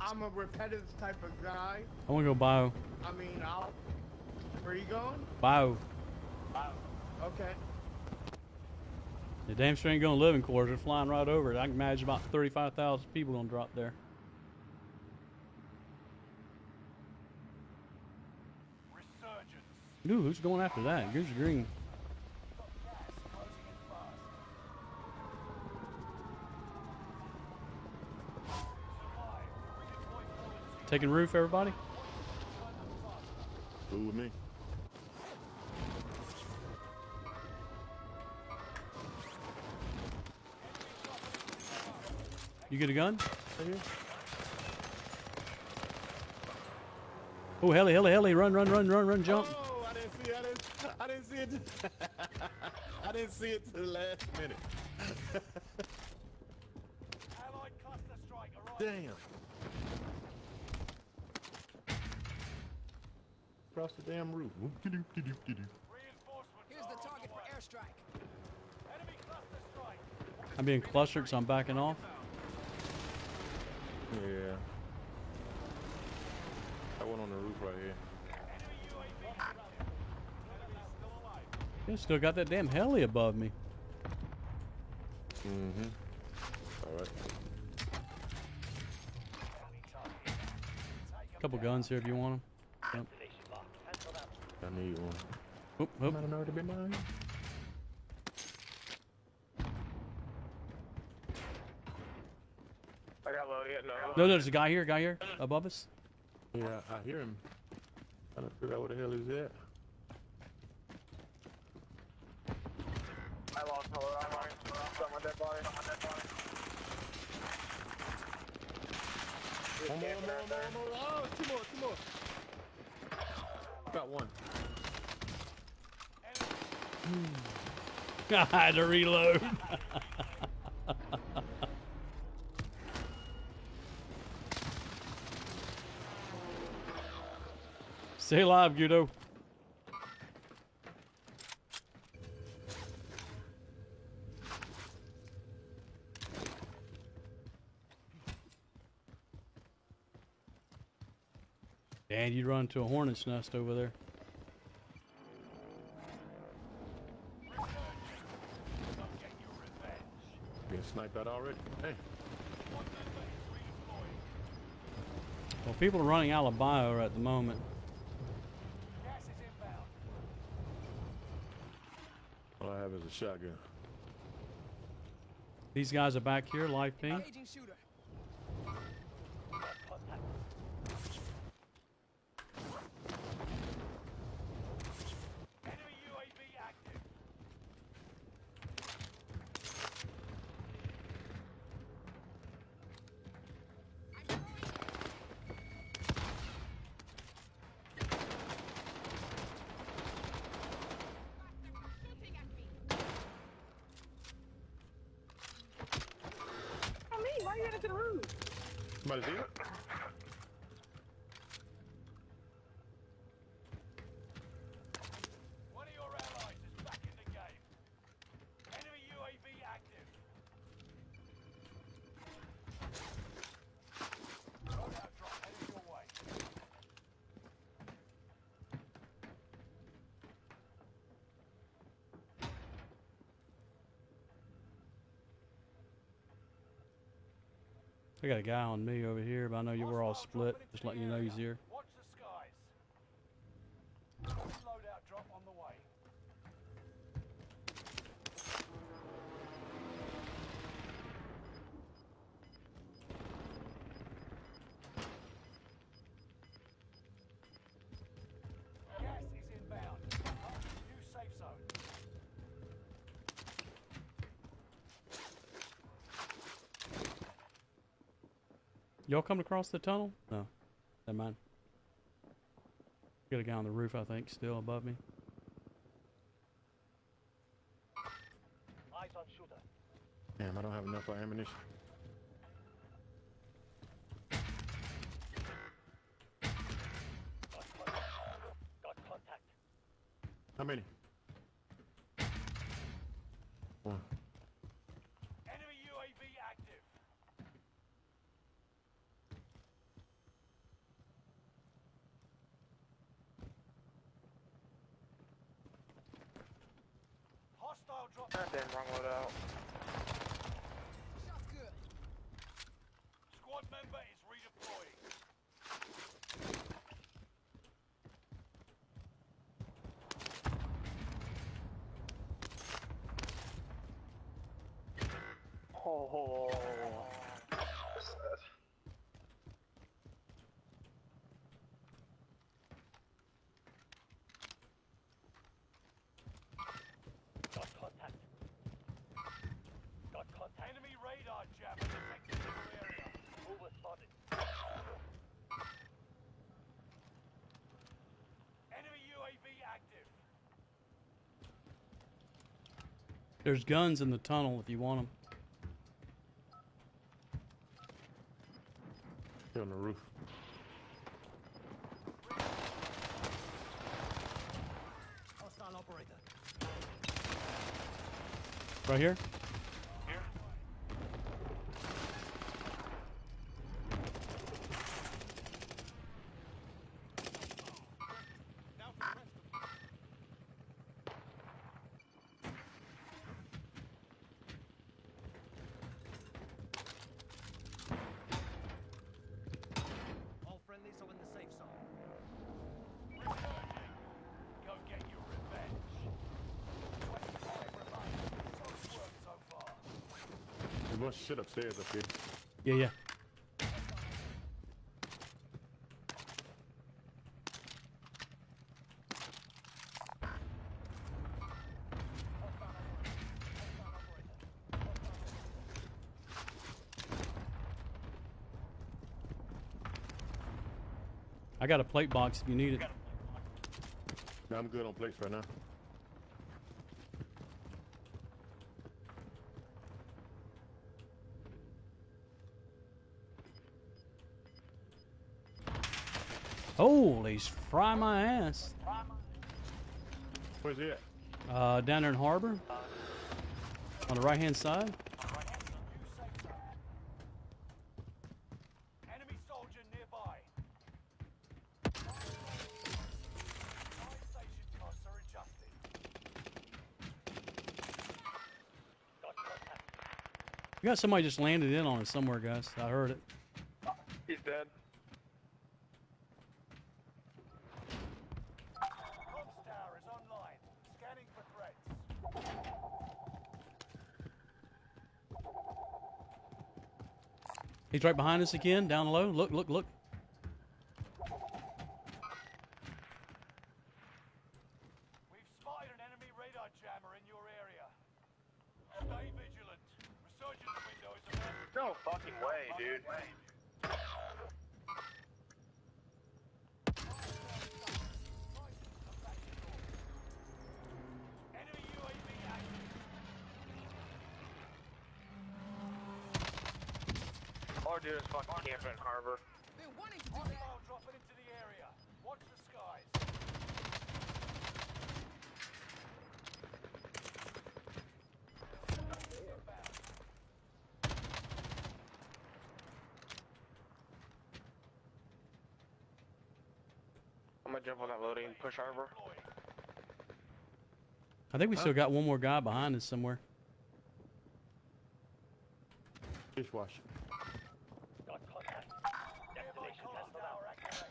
I'm a repetitive type of guy. I want to go bio. I mean, I'll. Where you going? Bio. Bio. Okay. The damn sure ain't going to living quarters. They're flying right over it. I can imagine about 35,000 people going to drop there. Resurgence. Ooh, who's going after that? Goose Green. Taking roof, everybody? Cool with me. You get a gun? Oh, heli, heli, heli. Run, run, run, run, run, jump. Oh, I didn't see. I didn't. I didn't see it. [laughs] I didn't see it till the last minute. Allied cluster strike arriving. Damn. Across the damn roof. Whoop-de-doop-de-doop-de-doo. Reinforcements Here's the target for airstrike. Enemy cluster strike. I'm being clustered, so I'm backing off. Yeah. That one on the roof right here. Yeah, still got that damn heli above me. Mm-hmm. All right. Couple guns here if you want them. I need one. Yep. Oop, oop. Might have already been mine. I got low yet, no. No, no, there's a guy here, guy here, above us. Yeah, I hear him. Trying to figure out where the hell he's at. I lost my load on mine. Got my dead body. Got my dead body. One more, one more, one more, one more. Oh, two more, two more. Got one. I had to reload. Stay alive, Guido. Dan, you run to a hornet's nest over there. Being sniped out already. Hey. Well, people are running out of bio at the moment. All I have is a shotgun. These guys are back here, live ping. Engaging shooter. Enemy UAV active. I mean, why you headed to the roof? Somebody's here? One of your allies is back in the game. Enemy UAV active. Loadout drop headed your way. I got a guy on me over here, but I know you were all split. Just letting you know he's here. Coming across the tunnel? No. Never mind. Got a guy on the roof, I think, still above me. Eyes on shooter. Damn, I don't have enough ammunition. Got contact. How many? One. Enemy UAV active. Hostile drop. Damn wrong loadout. Shot's good. Squad member is redeploying. Oh. Got contact. Got contact. Enemy radar jam detected in your area. Mover spotted. Enemy UAV active. There's guns in the tunnel if you want them. Here on the roof. Hostile operator. Right here? All friendlies are in the safe zone. Resurging. Go get your revenge. 25 remain. Solid work so far. There's a bunch of shit upstairs up here. Yeah, yeah. I got a plate box if you need it. I'm good on plates right now. Holy fry my ass. Where's he at? Uh, down there in Harbor. On the right hand side. Enemy soldier nearby. Fire station costs are adjusted. We got somebody just landed in on us somewhere, guys. I heard it. He's dead. Comms tower is online. Scanning for threats. He's right behind us again, down low. Look, look, look. We've spotted an enemy radar jammer in your area. Stay vigilant. Resurgence window is available. No fucking way, dude. Enemy UAV active. Our dude is fucking camping in harbor. Been wanting to do that. Hostile dropping into the area. Watch the skies. I'm gonna jump on that loading and push harbor. I think we still got one more guy behind us somewhere. Dishwash. Nearby comms tower activated.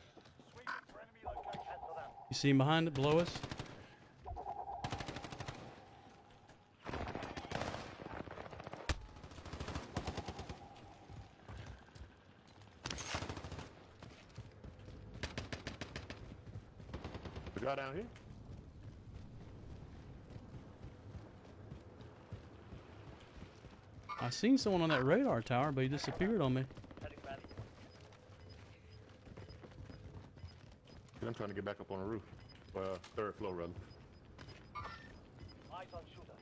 Sweeping for enemy location. You see him behind it, below us? The guy down here? I seen someone on that radar tower, but he disappeared on me. I'm trying to get back up on the roof. Uh, third floor, rather. Eyes on shooter.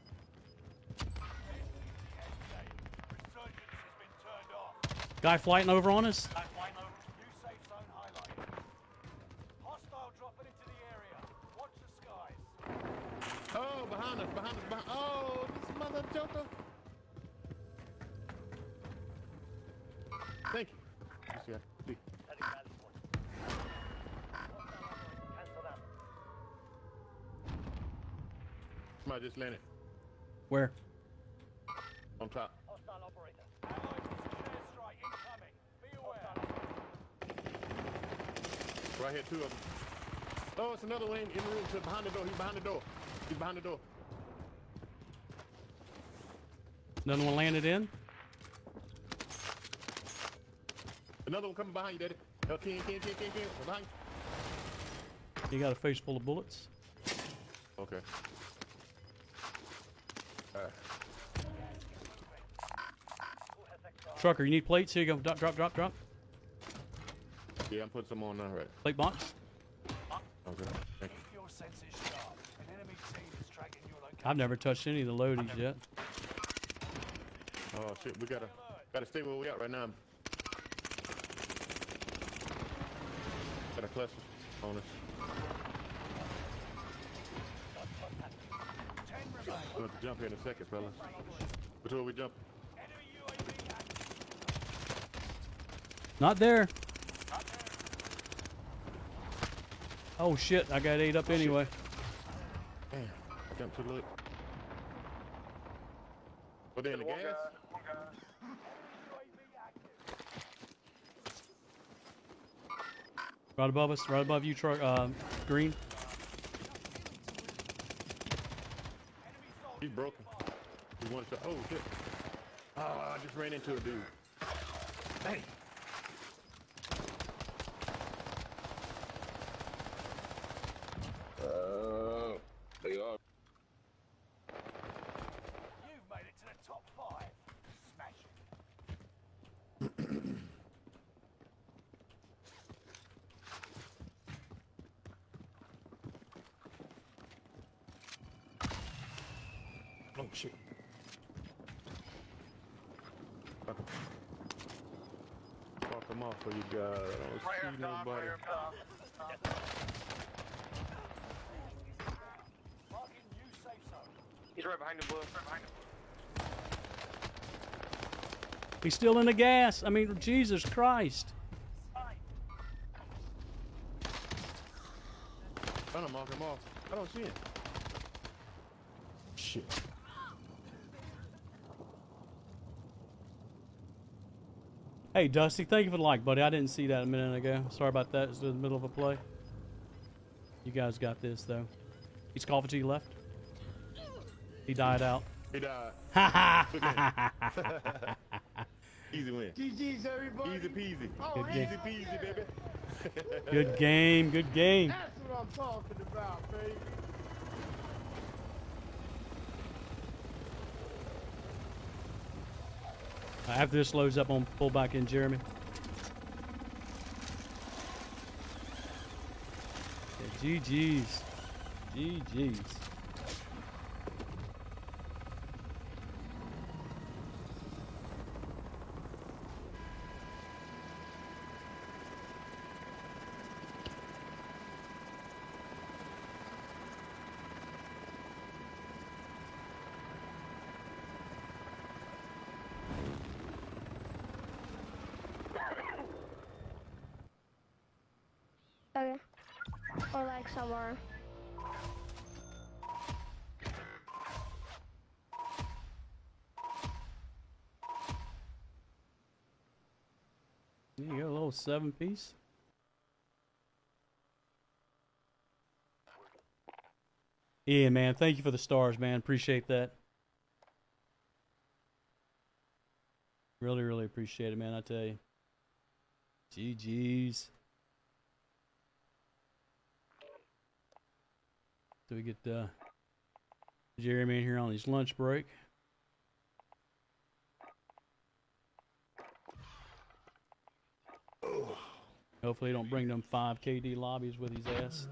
Resurgence has been turned off. Guy flying over on us. New safe zone highlighted. Hostile dropping into the area. Watch the skies. Oh, behind us, behind us, behind Oh, this mother joker. Somebody just landed Where? on top. Hostile operator. Allied precision incoming. Be aware. Right here, two of them. Oh, it's another one in in the room. To behind the door. He's behind the door. He's behind the door. Another one landed in. Another one coming behind you, Daddy. Oh, Ken, Ken, Ken, Ken, Ken. Behind you. He got a face full of bullets. Okay. Trucker, you need plates? Here you go. Drop, drop, drop, drop. Yeah, I'm putting some on now, right? Plate box. Okay. Thank you. Keep your senses sharp. An enemy team is tracking your location. I've never touched any of the loadies yet. Oh shit, we gotta gotta stay where we at right now. Got a cluster on us. We'll have to jump here in a second, fellas. Before we jump? Not there. Oh shit, I got ate up anyway. Damn, jump to the left. Oh, in the gas? Right above us, right above you, truck. Uh, green. He's broken. He wanted to. Oh shit. Oh, I just ran into a dude. Dang. Oh, they are. You've made it to the top five. Smash it. shit. Fuck for you guys. I don't see nobody. He's right behind the blue. Right behind him. He's still in the gas. I mean, Jesus Christ. Trying to mark him off. I don't see it. Shit. Hey, Dusty, thank you for the like, buddy. I didn't see that a minute ago. Sorry about that. It's in the middle of a play. You guys got this, though. He's coughing to your left. He died out. He died. [laughs] Ha ha! Easy win. GG's everybody. Easy peasy. Oh, Good hey, game. Oh, Easy peasy, baby. Good game. Good game. That's what I'm talking about, baby. After this loads up on pull back in, Jeremy. Yeah, GG's. GG's. Okay. Somewhere. You got a little seven piece. Yeah, man. Thank you for the stars, man. Appreciate that. Really, really appreciate it, man. I tell you. GG's. Do we get uh, Jeremy in here on his lunch break? Hopefully, he don't bring them five KD lobbies with his ass.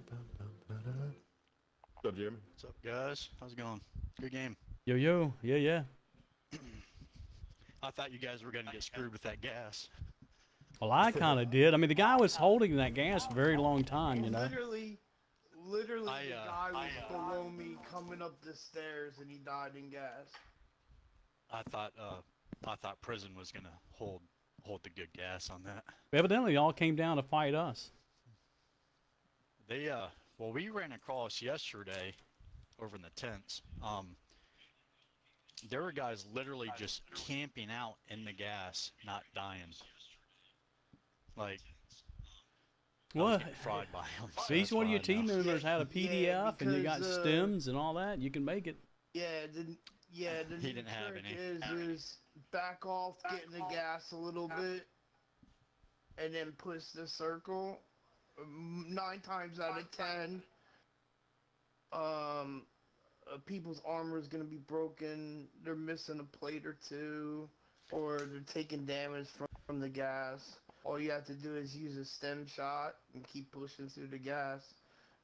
What's up, Jeremy? What's up, guys? How's it going? Good game. Yo, yo, yeah, yeah. I thought you guys were going to get screwed with that gas. Well, I kind of did. I mean, the guy was holding that gas a very long time, you know. Literally, literally, I, the uh, guy was I, uh, below me coming up the stairs and he died in gas. I thought uh, I thought prison was going to hold hold the good gas on that. Evidently, they all came down to fight us. They uh, well, we ran across yesterday over in the tents. Um, there were guys literally just camping out in the gas, not dying. Like, I was What? getting fried by them. So each one of your team members had a PDS Yeah, and you got uh, stims and all that. You can make it. Yeah, the yeah the He didn't have trick any. is is back off, getting in the gas a little bit, and then push the circle. Um, Nine times out of ten, um, uh, people's armor is gonna be broken. They're missing a plate or two, or they're taking damage from, from the gas. All you have to do is use a stim shot and keep pushing through the gas.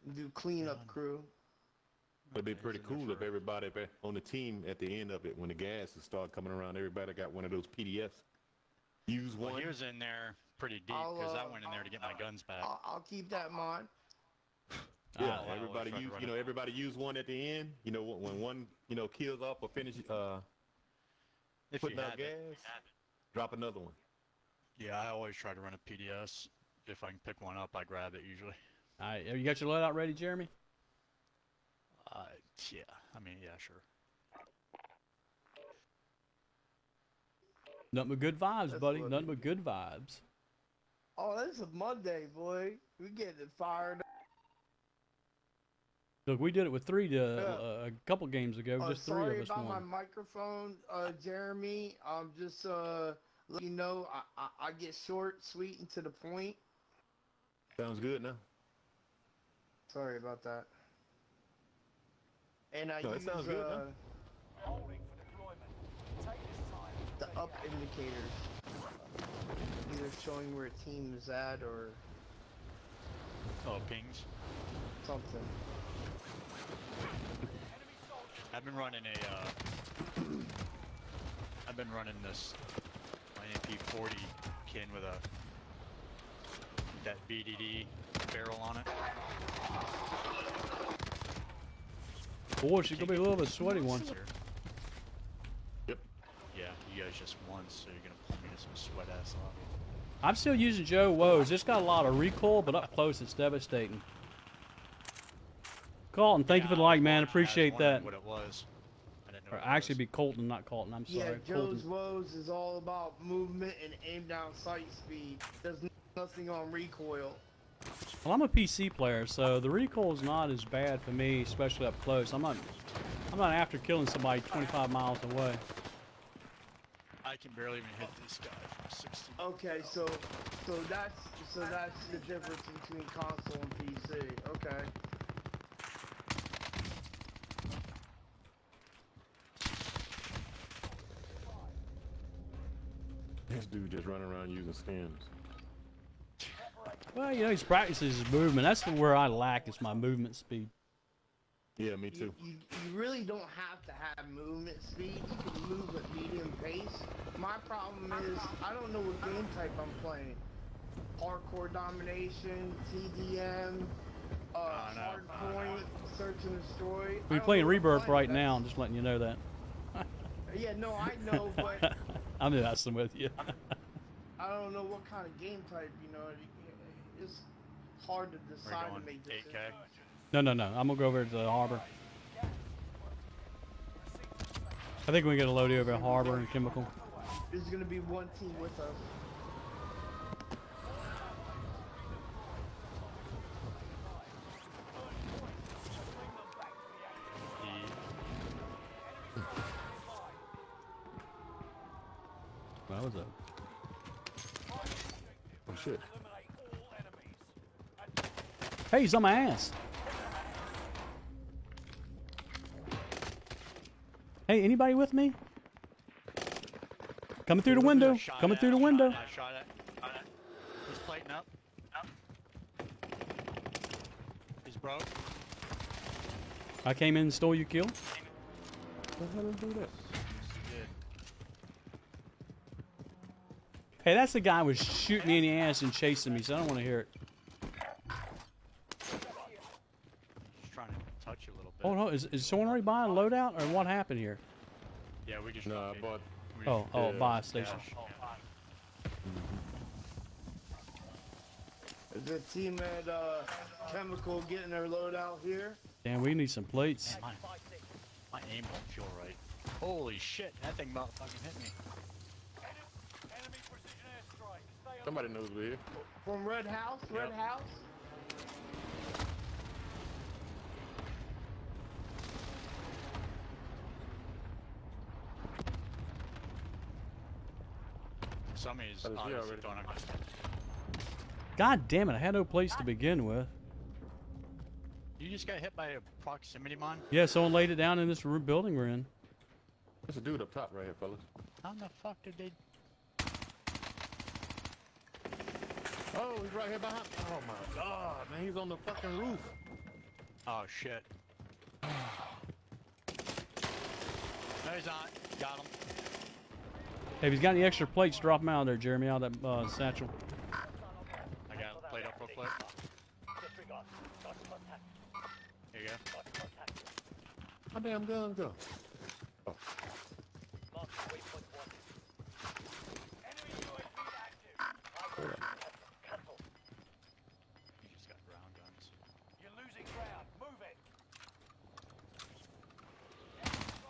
And do cleanup crew. It'd be pretty cool if everybody on the team at the end of it, when the gas would start coming around, everybody got one of those PDSs. Use Well, one. he was in there pretty deep I'll, because I uh, went in there to get my guns back. I'll, I'll keep that in mind. [sighs] Yeah, Oh, everybody use run you know everybody use one at the end. You know when when one you know kills off or finishes uh If putting you out gas, it. drop another one. Yeah, I always try to run a PDS. If I can pick one up, I grab it usually. All right, have you got your loadout ready, Jeremy? Uh, yeah. I mean, yeah, sure. Nothing but good vibes, That's buddy. what Nothing but good vibes. Oh, this is a Monday, boy. We getting it fired. Look, we did it with three to, uh, a couple games ago. Uh, just three sorry of us Sorry about won. my microphone, uh, Jeremy. I'm just uh, let you know I, I, I get short, sweet, and to the point. Sounds good now. Sorry about that. And I No, use sounds good, uh, man. Holding for deployment. Take this time. the up indicators, either showing where a team is at or Oh, pings. something. I've been running a, uh, [clears throat] I've been running this, my MP40 kin with a, that BDD barrel on it. Boy, she's gonna be a little bit sweaty one. Yep. Yeah, you guys just won, so you're gonna pull me to some sweat ass off. I'm still using JoeWo's. It's got a lot of recoil, but up close it's devastating. Colton, thank you for the like, man. Appreciate that. What it was. I didn't know. Or actually, be Colton, not Colton. I'm sorry. Yeah, sorry. Joe's Colton. woes is all about movement and aim down sight speed. There's nothing on recoil. Well, I'm a PC player, so the recoil is not as bad for me, especially up close. I'm not. I'm not after killing somebody 25 miles away. I can barely even hit this guy from 60. Okay, so so that's so that's the difference between console and PC. Okay. This dude just running around using stims. Well, you know, he's practices his movement. That's the where I lack is my movement speed. Yeah, me too. You, you really don't have to have movement speed. You can move at medium pace. My problem is I don't know what game type I'm playing. Hardcore domination, TDM, uh, hard point, search and destroy. I We're playing know what I'm Rebirth playing. right now. I'm just letting you know that. [laughs] Yeah, no, I know, but [laughs] I'm messing with you. I don't know what kind of game type. You know, it's hard to decide to make decisions. 8K. No, no, no. I'm gonna go over to the harbor. I think we get a load over at harbor and chemical. There's gonna be one team with us. That was a. Oh shit. Hey, he's on my ass. Hey, anybody with me? Coming through the window. Coming through the window. at, Shot at. He's plating up. Up. He's broke. I came in and stole your kill. What the hell do this? He did. Hey, that's the guy who was shooting me in the ass and chasing me, so I don't want to hear it. He's trying to touch you a little bit. Oh no, is, is someone already buying a loadout, or what happened here? Yeah, we just. No, I bought. Oh, just- oh, Yeah. buy a station. Is the team at uh, Chemical getting their load out here? Damn, we need some plates. My, my aim don't feel right. Holy shit, that thing about fucking hit me. Enemy precision airstrike. Stay on Somebody knows we're here. From Red House? Red House? Somebody's it's here obviously already. throwing a God damn it, I had no place to begin with. You just got hit by a proximity mine? Yeah, someone laid it down in this building we're in. There's a dude up top right here, fellas. How the fuck did they? Oh, he's right here behind. me. Oh my god, man, he's on the fucking roof. Oh shit. no, he's not. Got him. Hey, if he's got any extra plates, drop them out there, Jeremy, out of that uh, satchel. I got it played up real quick. Here you go. My damn gun go. Oh. You just got round guns. You're losing ground. Move it.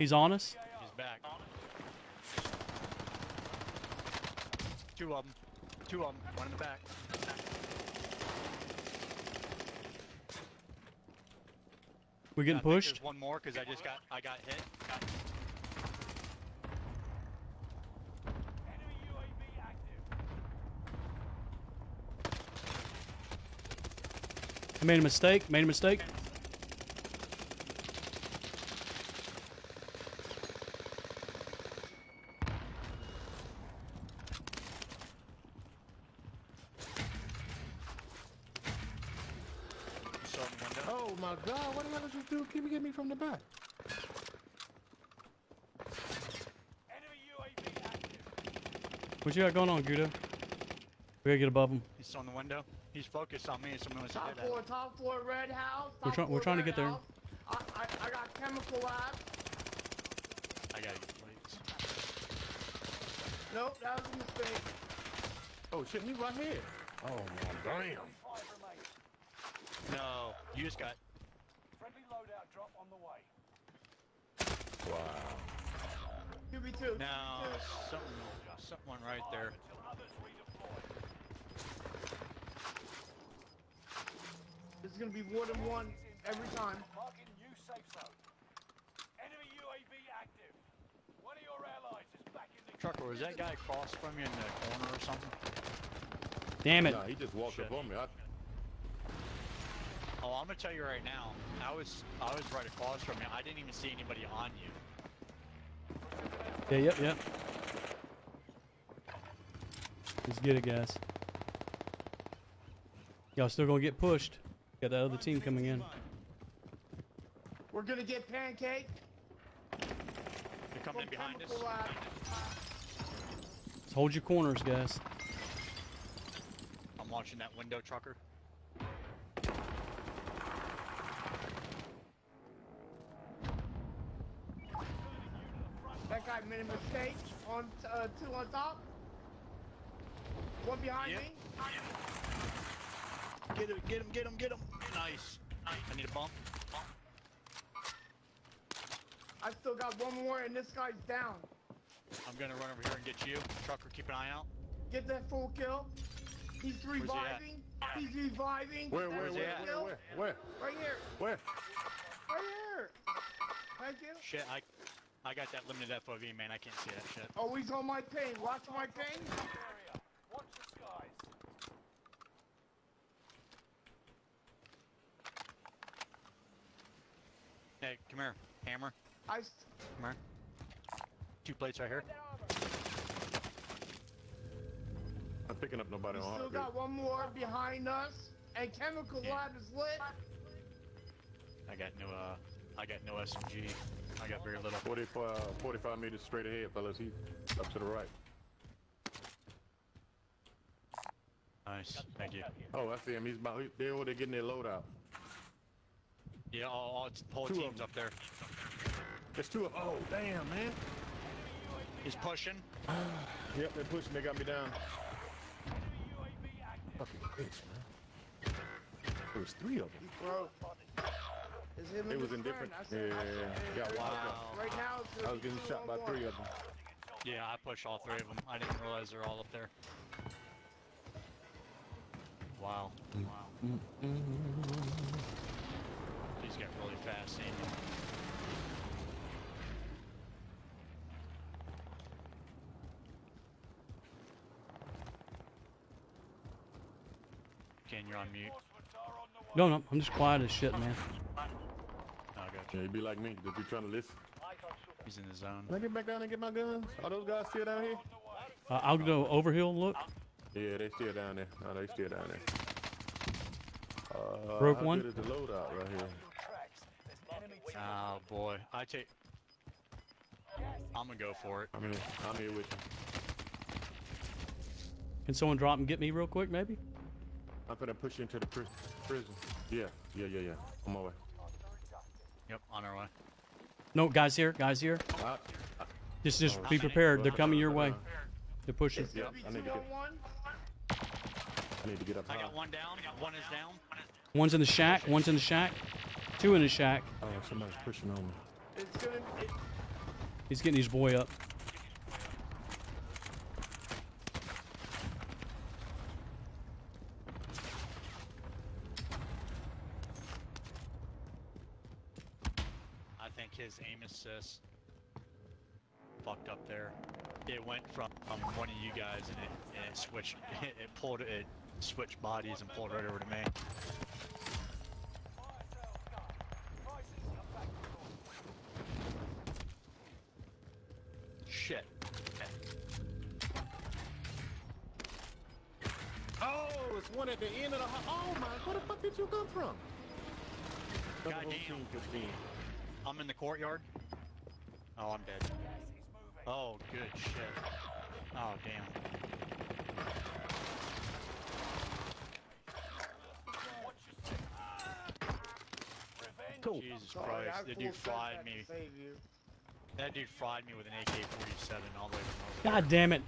He's on us. He's back. Two of them. Two of them. One in the back. We getting pushed. One more because I just got I got hit. Enemy UAV. I made a mistake. Made a mistake. Saw him in the window. Oh my god, what the hell did you do? Keep me get me from the back. What you got going on, Guido? We gotta get above him. He's on the window. He's focused on me. Someone wants to Top hit at floor, him. top floor, red house. We're top try- we're trying to get there. house. I, I, I got chemical lab. I gotta get plates. Nope, that was a mistake. Oh shit, he's right here. Oh my damn. No, you just got. Friendly loadout drop on the way. Wow. QB2. No, something, someone right there. There's gonna be more than one every time. Marking new safe zone. Enemy UAV active. One of your allies is back in the Trucker, was that guy across from you in the corner or something? Damn it. Nah, he just walked up on me. I, Oh, I'm gonna tell you right now. I was I was right across from you. I didn't even see anybody on you. Yeah, yep, yep. Let's get it, guys. Y'all still gonna get pushed. Got that other team coming in. We're gonna get pancake. They're coming in behind us. Chemical lab. Let's hold your corners, guys. I'm watching that window, trucker. That guy made a mistake on uh, two on top. One behind Yep. me. Get him, get him, get him, get him. Nice. I need a bomb. I still got one more, and this guy's down. I'm gonna run over here and get you. Trucker, keep an eye out. Get that full kill. He's he reviving. He's reviving. where, where, where, where, where, where, Right here. where? Right here. Thank you. Shit, I I got that limited FOV, man. I can't see that shit. Oh, he's on my ping. Watch my ping. Watch the skies. Hey, come here, hammer. I s- Come here. Two plates right here. I'm picking up nobody we on still got one more behind us, and chemical Yeah. lab is lit. I got no uh, I got no SMG. I got very little. 45, 45 meters straight ahead, fellas. He's up to the right. Nice, thank you. Oh, I see him. He's about. He, they're over there getting their load out. Yeah, all, all it's whole Two team's up there. There's two of. Oh, damn, man. He's pushing. [sighs] Yep, they're pushing. They got me down. Fucking bitch, man. There was three of them. He broke. Is him They was his in friend. different. I Yeah, said- I got wild. Wow. Right now, it's I was getting shot by one. three of them. Yeah, I pushed all three of them. I didn't realize they're all up there. Wow. Wow. These got really fast aiming. Ken, you're on mute. No, no, I'm just quiet as shit, man. Oh, I got Yeah, you. you be like me. Just be trying to listen. He's in the zone. Can I get back down and get my guns? Are those guys still down here? Uh, I'll go overhill and look. Yeah, they still down there. No, they still down there. Uh, Broke one. is the loadout right here? Oh boy, I take. I'm gonna go for it. I mean, I'm here with you. Can someone drop and get me real quick, maybe? I'm gonna push you into the pri- prison. Yeah, yeah, yeah, yeah. On my way. Yep, on our way. No, guys here, guys here. I, Just, just Oh, be prepared. They're coming your way. They're pushing. It's Yeah, gonna be I need to get- one. I need to get up I got one down. One is down. One's in the shack. One's in the shack. Two in the shack. Oh, somebody's pushing on me. It's gonna. It, He's getting his boy up. I think his aim assist fucked up there. It went from um, one of you guys and it, and it switched. It, [laughs] it pulled it switched bodies and pulled right over to me. Shit. Oh, it's one at the end of the. ho- Oh my! Where the fuck did you come from? Goddamn. team just in. I'm in the courtyard. Oh, I'm dead. Oh, good shit. Oh damn. Cool. Jesus Sorry, Christ, I the dude fried me. That dude fried me with an AK-47 all the way from over God damn it.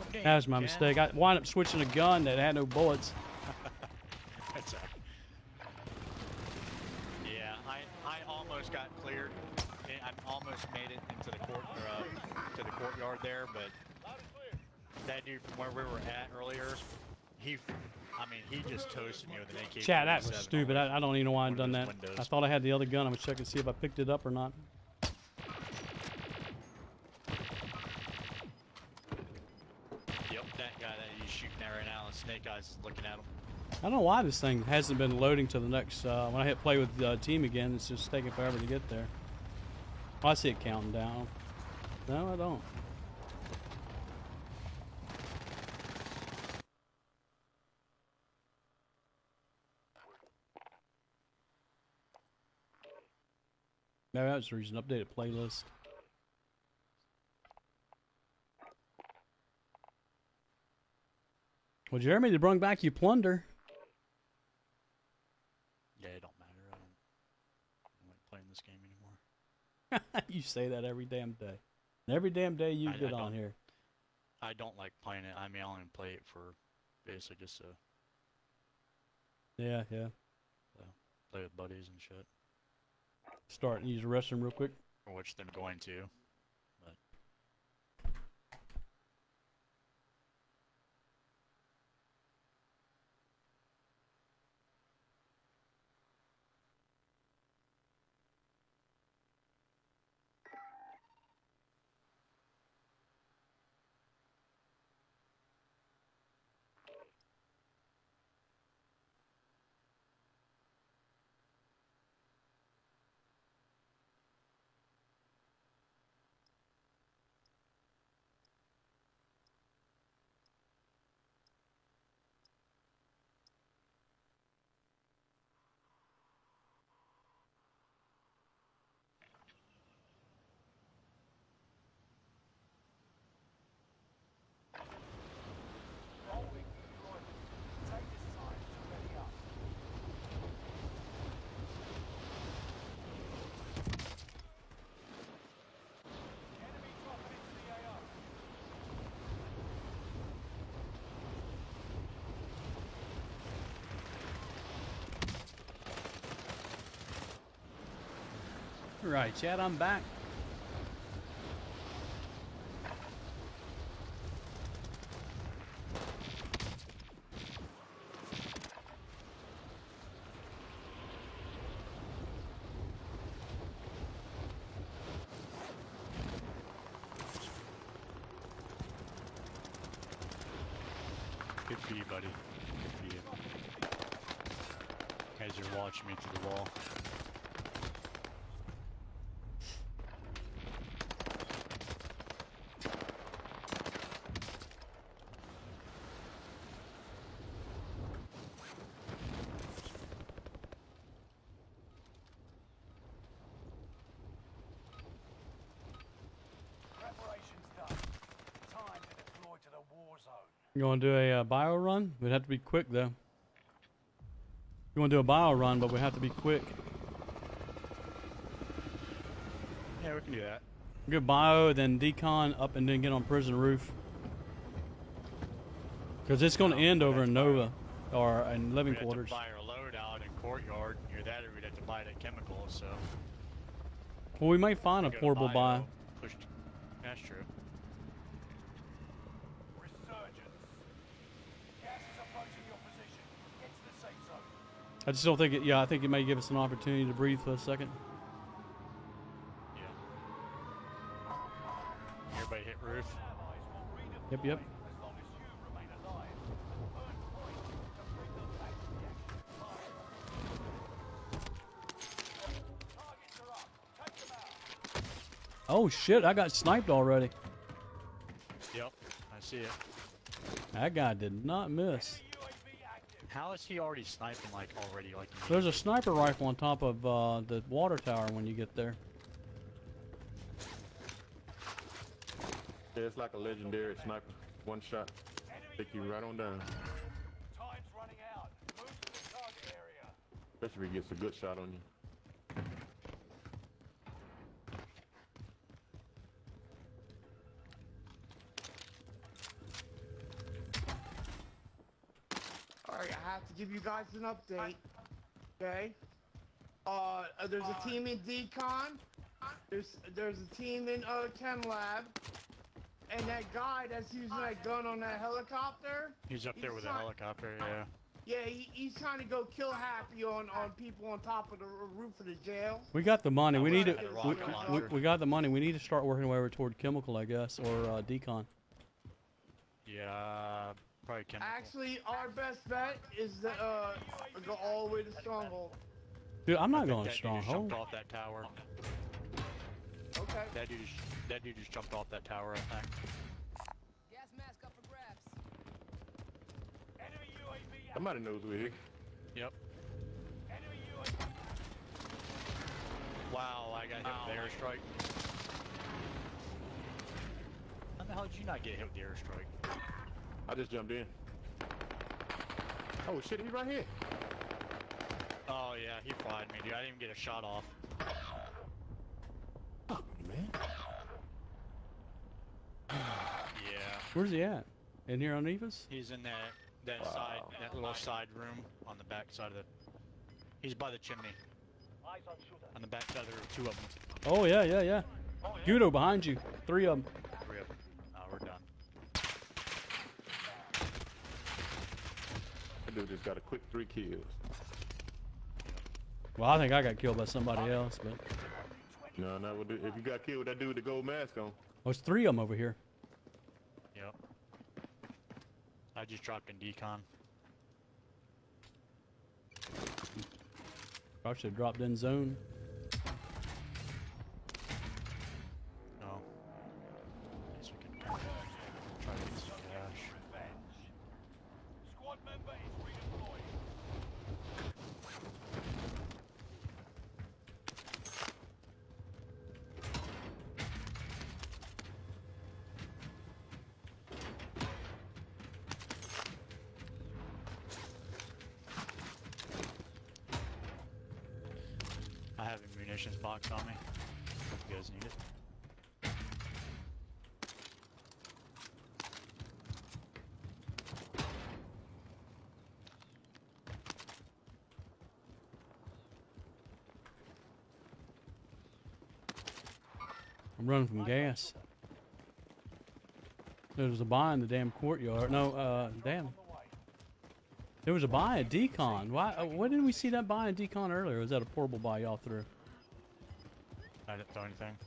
over. That was my mistake. I wound up switching a gun that had no bullets. [laughs] That's a... Yeah, I I almost got cleared. I I almost made it into the court uh, to the courtyard there, but that dude from where we were at earlier, he, I mean, he just toasted me with an AK. Chat, that was stupid. I, I don't even know why I done that. windows. I thought I had the other gun. I was checking to see if I picked it up or not. Snake Eyes is looking at him. I don't know why this thing hasn't been loading to the next. Uh, when I hit play with uh, team again, it's just taking forever to get there. Oh, I see it counting down. No, I don't. Maybe that's the reason. Updated playlist. Well, Jeremy, they brought back you plunder. Yeah, it don't matter. I don't, I don't like playing this game anymore. [laughs] you say that every damn day. And every damn day you I- I get on here. I don't like playing it. I mean, I only play it for basically just to Yeah, yeah. play with buddies and shit, Start and use the restroom real quick. which I'm going to. But Right, Chad, I'm back. good for you, buddy. Good for you. As you're watching me through the wall. Preparations done. Time to deploy to the war zone. You want to do a uh, bio run? We'd have to be quick, though. You want to do a bio run, but we have to be quick. Yeah, we can do that. Good bio, then decon up, and then get on prison roof. Because it's going to end over in Nova, or in living We'd have quarters. to buy our load out in courtyard. Either that, or we'd have to buy it at chemicals. So Well, we may find a Go to portable bio, bio. Push. That's true. Resurgence. Gas is approaching your position. Get to the safe zone. I just don't think it. Yeah, I think it may give us an opportunity to breathe for a second. Yeah. Everybody hit roof. Yep, yep. Oh shit! I got sniped already. Yep, I see it. That guy did not miss. How is he already sniping like already? Like There's a sniper rifle on top of uh, the water tower when you get there. Yeah, it's like a legendary sniper. One shot, take you right on down. Time's running out. Move to the target area. Especially if he gets a good shot on you. Give you guys an update. Okay? Uh, uh, there's a team in Decon. There's there's a team in uh Chem Lab. And that guy that's using that gun on that helicopter. He's up there with a try- helicopter, yeah. Yeah, he, he's trying to go kill Happy on, on people on top of the roof of the jail. We got the money. We need to. We, we, we got the money. We need to start working our way toward chemical, I guess, or uh, decon. Yeah, probably chemical. Actually, our best bet is to uh, go all the way to Stronghold. Dude, I'm not think going that dude stronghold. jumped off that tower. Okay. That dude, just, that dude just jumped off that tower, I think. Gas mask up for grabs. Enemy UAV Somebody knows we're here. Yep. Enemy UAV. Wow, I got hit with the airstrike. How the hell did you not get hit with the airstrike? I just jumped in. Oh shit, he's right here. Oh yeah, he fried me, dude. I didn't even get a shot off. Fuck me, man. [sighs] Yeah. Where's he at? In here on Evas? He's in that that side, that little side room on the back side of the. He's by the chimney. Eyes on shooter. On the back side, there are two of them. Oh yeah, yeah, yeah. Guido behind you. Three of them. Three of them. Oh, we're done. That dude just got a quick three kills. Well, I think I got killed by somebody else, but No, no, if you got killed with that dude with the gold mask on. oh, it's three of them over here. Yep. I just dropped in decon. Probably should have dropped in zone. Oh. Guess we can try to get some cash. Squad member is redeployed. I have a munitions box on me. If you guys need it. I'm running from gas. There was a buy in the damn courtyard. No, uh, damn. There was a buy at Decon. Why? Uh, why didn't we see that buy in Decon earlier? Was that a portable buy y'all threw? I didn't throw anything.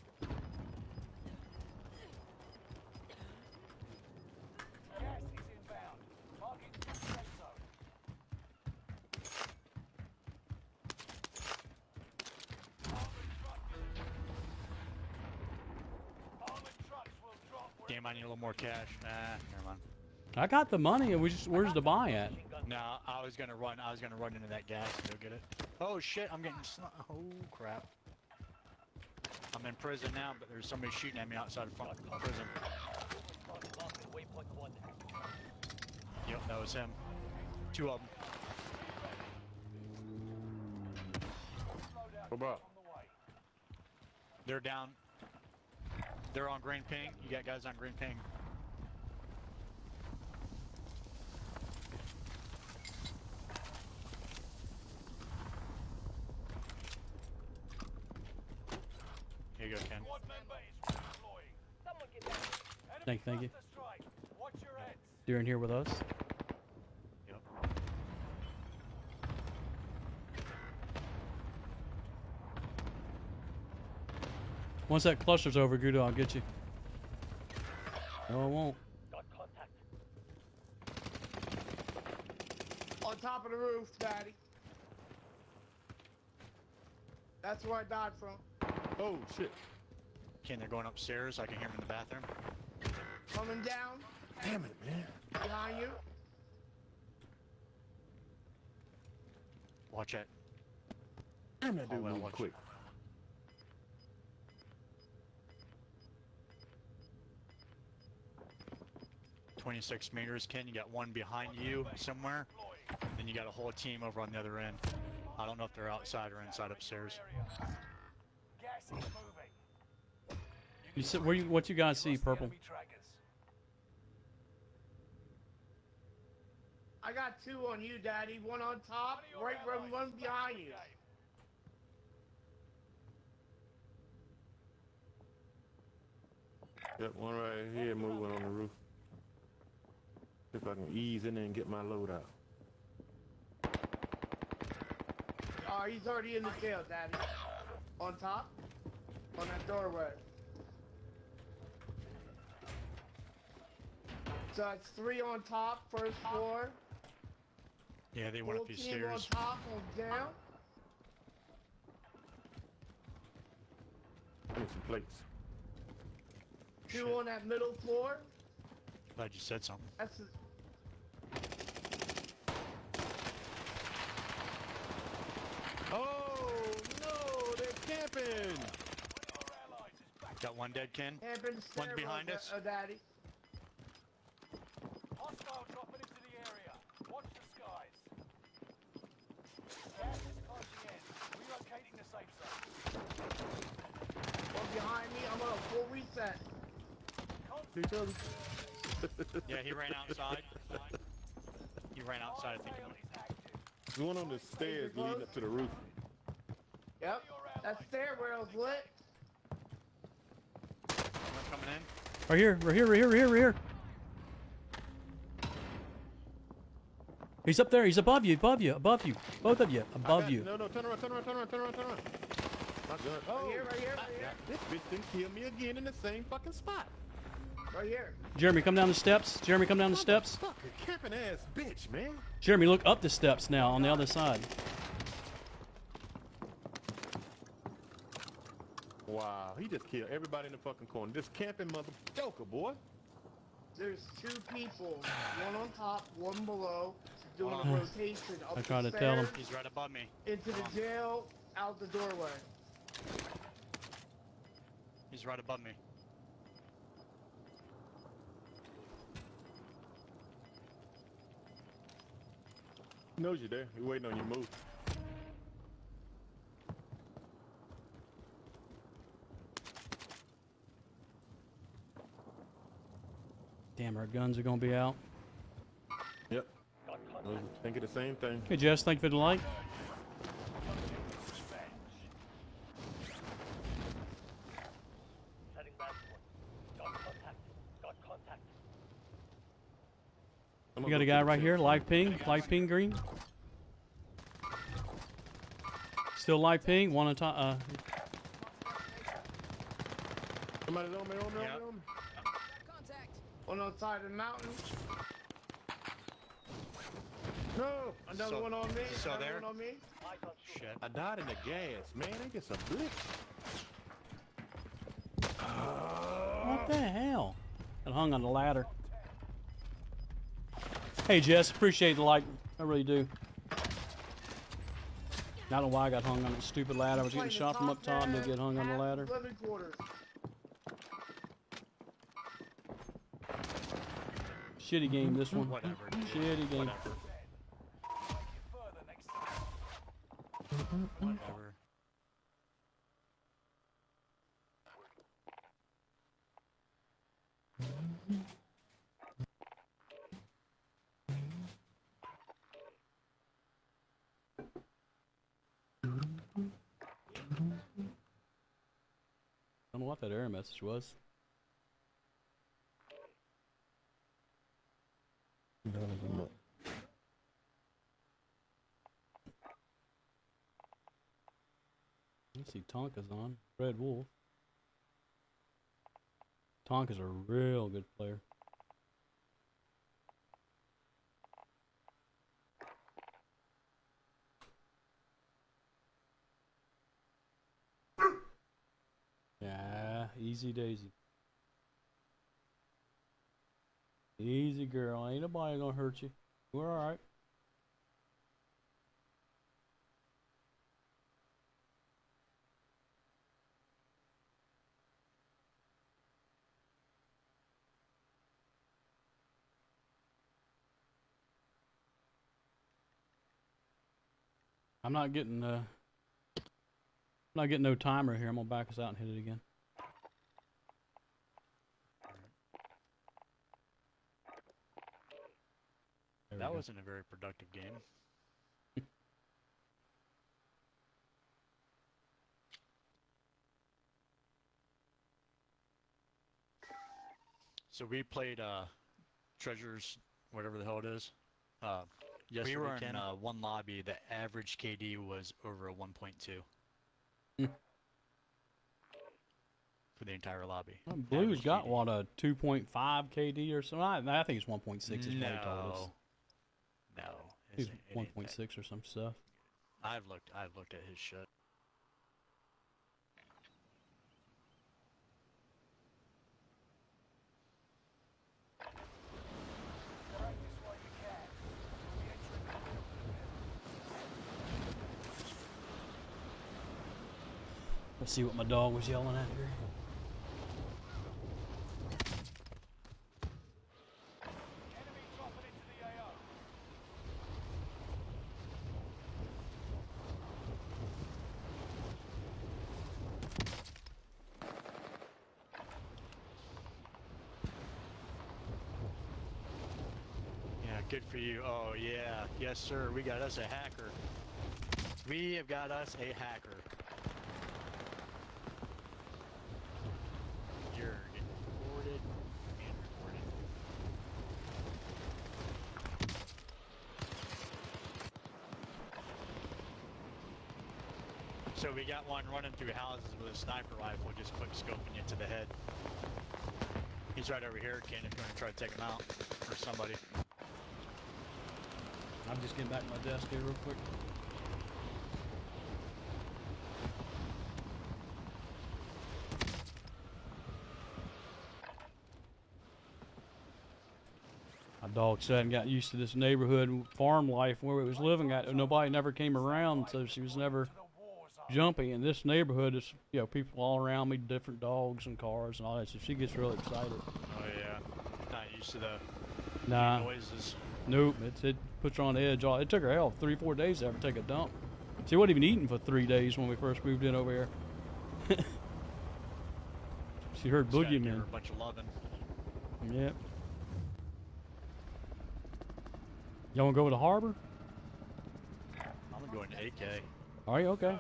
Gas is inbound. Target safe zone. Armored trucks will drop Damn, I need a little more cash. Nah, never mind. I got the money, and we just where's the buy at? No, I was gonna run. I was gonna run into that gas and go get it. Oh shit! I'm getting. Oh crap! I'm in prison now, but there's somebody shooting at me outside of front of prison. Yep, that was him. Two of them. What about? They're down. They're on green ping. You got guys on green ping. Here you go, Ken. squad member is redeploying. Someone get down. Enemy Thank, thank you. cluster strike. Watch your heads. You're in here with us. Yep. Once that cluster's over, Guido, I'll get you. No, I won't. Got contact. On top of the roof, Daddy. That's where I died from. Oh shit. Ken, they're going upstairs. I can hear them in the bathroom. Coming down Damn it, man. behind you. Watch it. Damn that dude Oh, well, moved watch quick. it. 26 meters, Ken. You got one behind you somewhere. Then you got a whole team over on the other end. I don't know if they're outside or inside upstairs. Gas is moving. You see, where you, what you guys see, purple? Enemy trackers. I got two on you, Daddy. One on top, right, right one behind you. Yep, one right here moving on the roof. See if I can ease in there and get my load out. Oh, he's already in the jail, Daddy. On top, on that doorway. So it's three on top, first floor. Yeah, they went Full up these team stairs. on top, on down. I need some plates. Two on that middle floor. Glad you said something. That's the, Oh no, they're camping! Got one dead, Ken. camping One behind us. uh, Daddy. Hostile dropping into the area. Watch the skies. Gas is closing in. Relocating the safe zone. One behind me. I'm on a full reset. Each other. Yeah, he ran outside. He ran outside, I think. he went- There's one on the stairs leading up to the roof. Yep. That stairwell's lit. One coming in. Right here, right here, right here, right here, right here. He's up there. He's above you, above you, above you. Both of you, above got- you. No, no, turn around, turn around, turn around, turn around, turn around. My gun. Oh, Right here, right here, right here. Oh. this bitch didn't kill me again in the same fucking spot. Right here. Jeremy, come down the steps. Jeremy, come down the steps. Fucking camping ass bitch, man. Jeremy, look up the steps now on the other side. Wow, he just killed everybody in the fucking corner. This camping mother joker, boy. There's two people. One on top, one below. Doing Hold a rotation up I the tried to tell him. He's right above me. Into the jail, out the doorway. He's right above me. He knows you're there. He's waiting on you to move. Damn, our guns are gonna be out. Yep. I was thinking the same thing. Hey, Jess, thank you for the light. Heading back. Got contact. Got contact. I'm You gonna got a go guy right here, live ping, live ping green. Still live ping, one on top. Uh, Somebody's on me, on me, on me. Contact. One on the side of the mountain. No! Another So- one on me. so another there? one on me. Shit. I died in the gas, man. Ain't this a blitz? what the hell? Got hung on the ladder. Hey, Jess, appreciate the light. I really do. I don't know why I got hung on that stupid ladder. I was getting shot from up top and then man, get hung on the ladder. Living quarters. Shitty game, this one. Whatever. Shitty game. Whatever. Further next time. Whatever. I don't know what that error message was. Let's see, Tonka's on. Red Wolf. Tonka's a real good player. Easy daisy. Easy girl. Ain't nobody gonna hurt you. We're alright. I'm not getting uh I'm not getting no timer here. I'm gonna back us out and hit it again. There That wasn't a very productive game. so we played uh, Treasures, whatever the hell it is. Uh, Yesterday, we were in uh, one lobby. The average KD was over a 1.2 Hmm. for the entire lobby. Well, Blue's Average got KD. what a 2.5 KD or something. I, I think it's 1.6 is what he told us. No. He's it's- it ain't 1.6 or some stuff. I've looked. I've looked at his shit. Let's see what my dog was yelling at here. Yeah, good for you. Oh yeah, yes sir. We got us a hacker. We have got us a hacker. You're getting recorded and recorded. So we got one running through houses with a sniper rifle, just quick scoping you to the head. He's right over here, Ken, if you want to try to take him out. Or somebody. I'm just getting back to my desk here real quick. My dog sat and got used to this neighborhood farm life where it was living at. Nobody never came around, so she was never jumpy. And this neighborhood is, you know, people all around me, different dogs and cars and all that. So she gets really excited. Oh yeah. Not used to the Nah. noises. Nope, it's, it puts her on edge. All It took her hell three, four days to ever take a dump. She wasn't even eating for three days when we first moved in over here. [laughs] she heard Just gotta give her boogeyman. a bunch of loving. Yep. Y'all want to go to the harbor? I'm going to AK. Are you okay?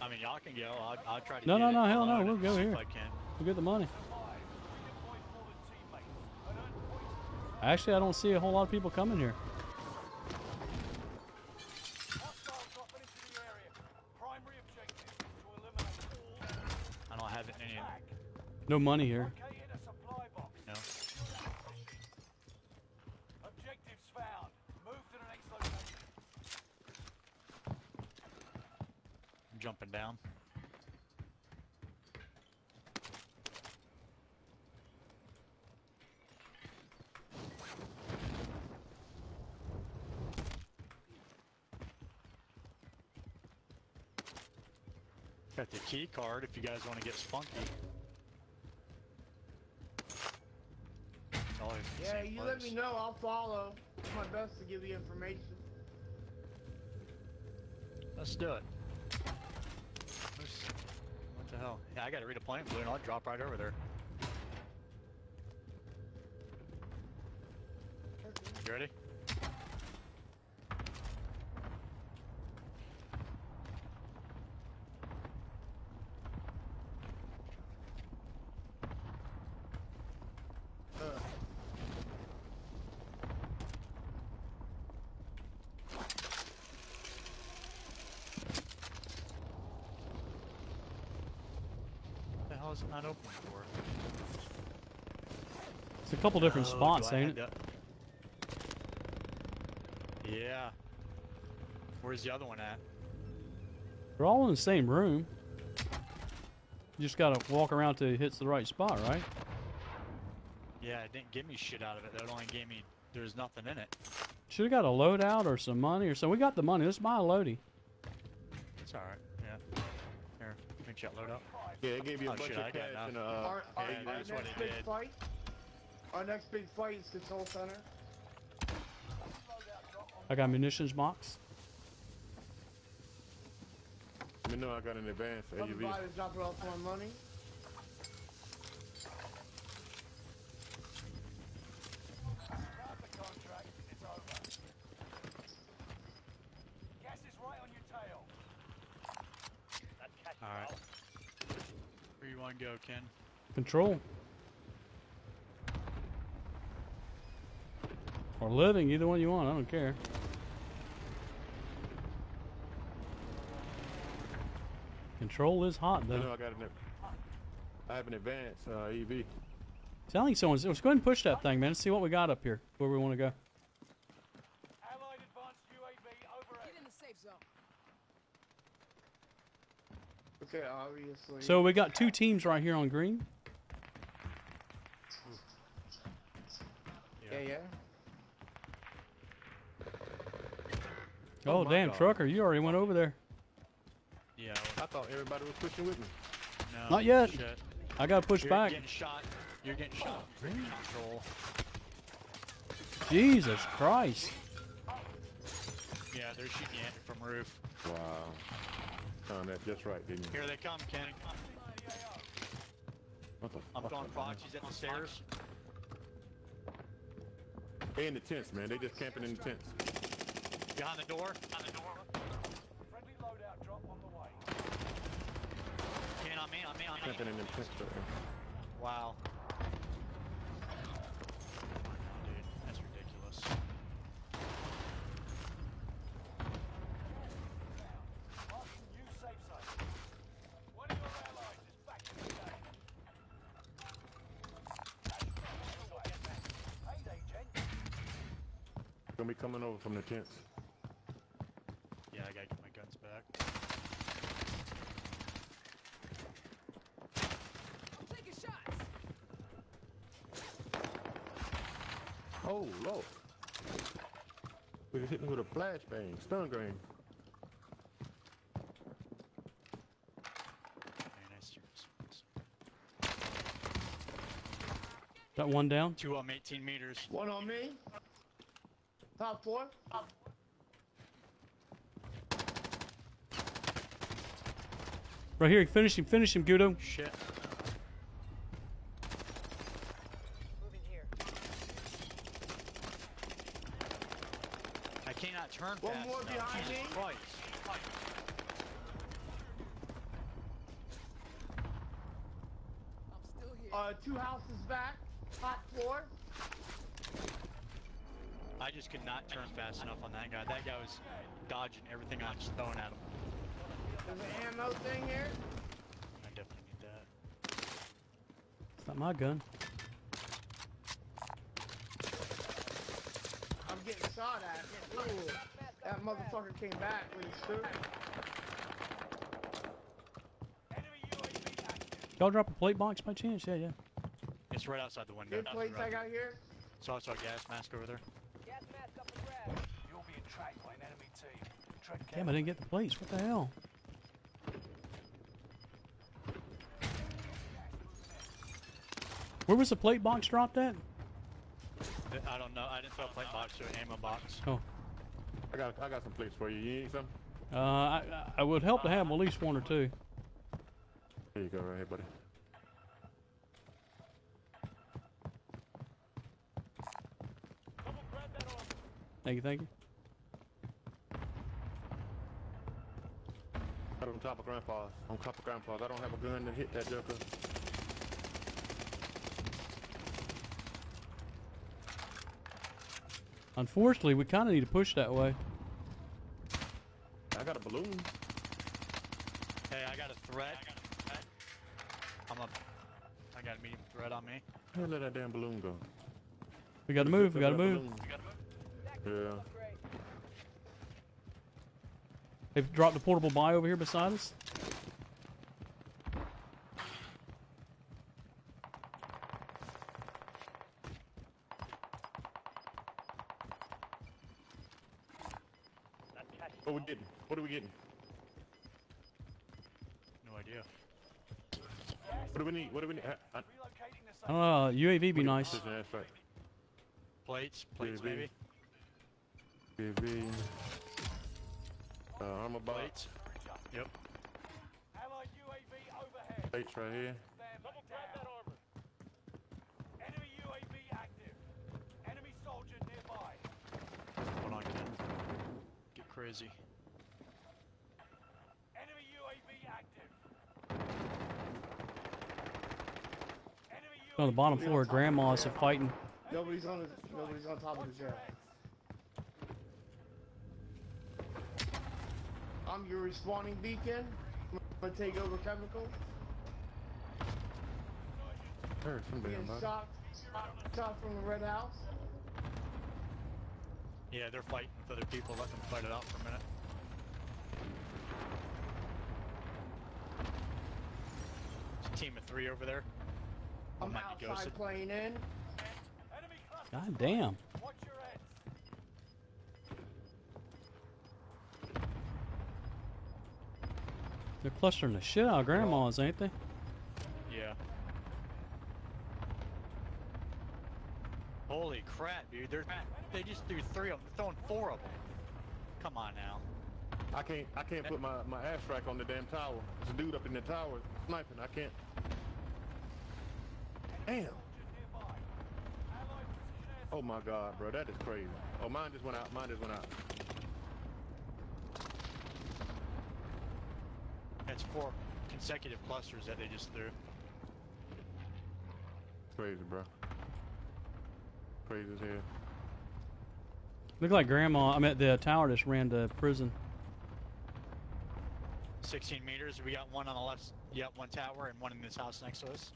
I mean, y'all can go. I'll, I'll try to No, no, no, hell no. We'll go here. We'll get the money. Actually, I don't see a whole lot of people coming here. I don't have any. No money here. No. Objectives found. Move to the next location. I'm jumping down. Got the key card if you guys want to get spunky. It's Yeah, you let me know. I'll follow. Do my best to give you information. Let's do it. What the hell? Yeah, I gotta read a plan blue and I'll drop right over there. You ready? What the hell is it not open for? It's a couple different Oh, spots, ain't it? to- Yeah. Where's the other one at? They're all in the same room. You just gotta walk around till it hits the right spot, right? Yeah, it didn't give me shit out of it. That only gave me there's nothing in it. Should have got a loadout or some money or something. We got the money. Let's buy a loadie. It's alright. Yeah. Here, let me check load up. Yeah, it gave you a oh, bunch shit, of I got cash enough. and, uh, our, our, yeah, our that's what it did. fight. Our next big fight is Control Center. I got munitions box. Let me know I got an advance AUV. Everybody dropping off my money. The contract, it's over. Gas is right on your tail. All right. Where you want to go, Ken? Control. Or living, either one you want. I don't care. Control is hot I know though. I got an. I have an advance uh, EV. Telling someone. Let's go ahead and push that thing, man. Let's see what we got up here. Where we want to go. Allied advanced UAV overhead. Get in the safe zone. Okay, obviously. So we got two teams right here on green. Yeah, yeah. Oh, Oh damn, God. trucker, you already went over there. Yeah. I thought everybody was pushing with me. No. Not yet. Shit. I gotta push You're back. getting shot. You're getting shot. Control. Jesus Christ. Yeah, they're shooting at you from roof. Wow. Found that just right, didn't you? Here they come, Ken. What the I'm fuck throwing is that? proxies at the stairs. They in the tents, man. They just camping in the tents. Behind the door. Behind the door. Friendly loadout drop on the way. Ken, on me, on me, on me. Camping in the tents. right there. Wow. Dude, that's ridiculous. Marking new safe zone. One of your allies is back in the game. Payday, gent. Gonna be coming over from the tents. Yeah, I gotta get my guns back. I'm taking shots. Oh lord. We just hit me with a flashbang, stun grenade. Man, I see this. Got one down. Two um 18 meters. One on me. Top floor. Right here, finish him, finish him, Gudo. Shit. Moving here. I cannot turn One fast more enough. behind Jesus me. Christ. I'm still here. Uh, two houses back. Top floor. I just could not turn fast enough on that guy. That guy was dodging everything I was throwing at him. There's an ammo thing here. I definitely need that. It's not my gun. I'm getting shot at. Ooh. That motherfucker came back when he stood. Y'all drop a plate box by chance? Yeah, yeah. It's right outside the window. Good plates I got here. So I saw a gas mask over there. Gas mask up for grabs. You're being tracked by an enemy team. Tread Damn, I didn't get the plates. What the hell? Where was the plate box dropped at? I don't know. I didn't throw a plate box to an ammo box. Oh. I got I got some plates for you. You need some? Uh, I, I would help to have at least one or two. There you go, right here, buddy. Thank you, thank you. Right on top of grandpa's. On top of grandpa's. I don't have a gun to hit that joker. Unfortunately, we kind of need to push that way. I got a balloon. Hey, I got a threat. I'm a. I got a medium threat on me. Hey, let that damn balloon go. We gotta move, we gotta move. Yeah. They've dropped a portable buy over here beside us. What are we getting? What are we getting? No idea. What do we need? What do we need? I, I, I don't UAV uh, be nice. That's. Plates, plates UAV. maybe. BB. Uh, armor box. Plates. Yep. Allied UAV overhead. Plates right here. Someone grab that armor. Enemy UAV active. Enemy soldier nearby. Hold on, Ken. Get crazy. Enemy UAV active. On the bottom floor, grandmas are fighting. Nobody's on the, nobody's on top of the jet. I'm your respawning beacon. I'm gonna take over chemical. Heard some damn Getting body. shot, shot from the red house. Yeah, they're fighting with other people. Let them fight it out for a minute. There's a team of three over there. One I'm outside playing in. God damn. Watch your heads. They're clustering the shit out of grandmas, ain't they? Yeah. Holy crap, dude! They're they just threw three of them, throwing four of them. Come on now. I can't I can't put my, my ass track on the damn tower. There's a dude up in the tower sniping. I can't. Damn. Oh my god, bro, that is crazy. Oh, mine just went out. Mine just went out. That's four consecutive clusters that they just threw. Crazy, bro. Crazy as hell. Look like grandma. I'm at the tower. Just ran to prison. 16 meters. We got one on the left. Yep, one tower and one in this house next to us.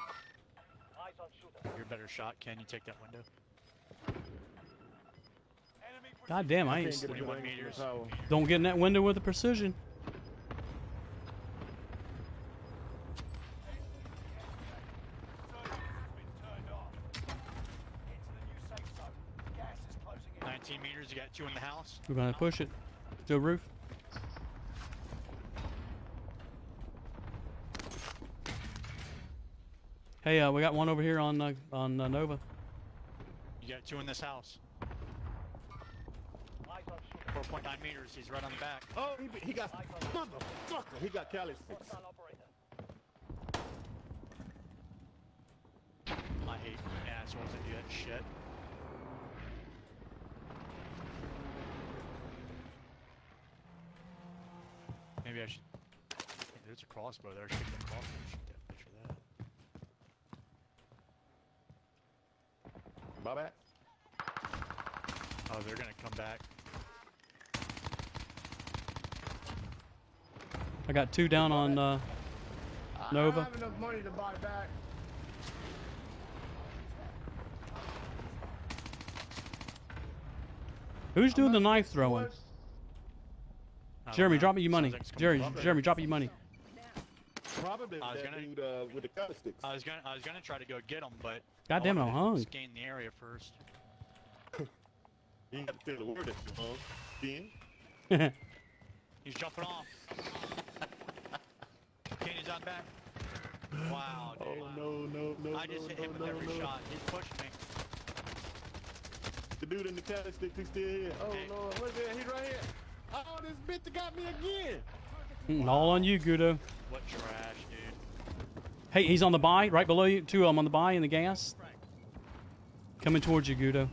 Eyes on shooter. You're a better shot. Can you take that window? God damn, I I ain't. can't get a good 21 angle from the meters. Don't get in that window with the precision. Turned off. Into the new safe zone. Gas is closing in. 19 meters. You in the house. We're gonna push it to the roof. Hey, uh, we got one over here on uh, on uh, Nova. You got two in this house. Eyes on shooter. 4.9 meters. He's right on the back. Oh, he, he got motherfucker. He got Cali six. I hate assholes that do that shit. Maybe I should. Hey, there's a crossbow there. I should get a crossbow. and Shoot that bitch for that. My bad. Oh, they're gonna come back. I got two down on uh, Nova. don't have enough money to buy back. Who's doing the knife throwing? I don't Jeremy, drop me your money. Sounds like it's coming Jeremy, Jeremy, drop me your money. Probably I was gonna- dude uh, with the Kali sticks. I was gonna, I was gonna try to go get him, but God damn it, I I'm hung. to Scan the area first. [laughs] You got to the word that you hung. Ken. [laughs] He's jumping off. [laughs] Kenny's on back. Wow, dude. Oh no no no I just no hit no him with no every no. shot. He's pushing me. The dude in the Kali sticks, he's still here. Oh Hey. lord, look at he's right here. Oh, this bitch got me again. Mm, All on you, Gudo. What trash, dude. Hey, he's on the buy, right below you. Two of them on the buy in the gas. Coming towards you, Gudo.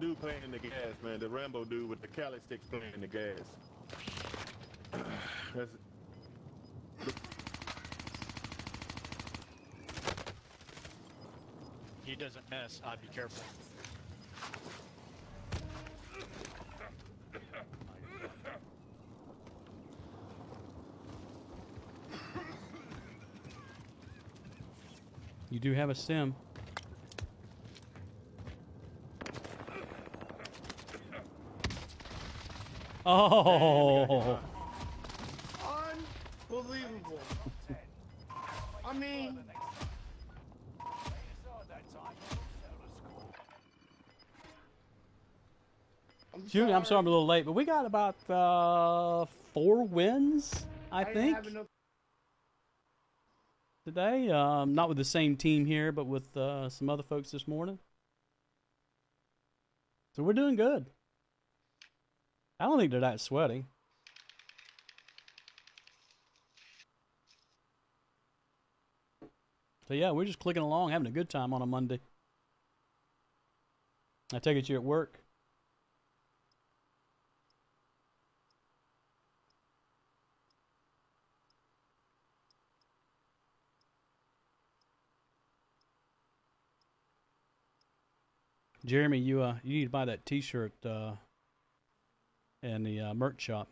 Dude playing in the gas, man. The Rambo dude with the Kali sticks playing in the gas. [sighs] That's He doesn't miss. I'd be careful. You do have a sim. Oh, [laughs] Unbelievable. I mean, I'm I'm sorry I'm a little late, but we got about uh, four wins, I, didn't think, have enough- today. Um, not with the same team here, but with uh, some other folks this morning. So we're doing good. I don't think they're that sweaty. So yeah, we're just clicking along, having a good time on a Monday. I take it you're at work. Jeremy, you uh, you need to buy that T-shirt uh, in the uh, merch shop.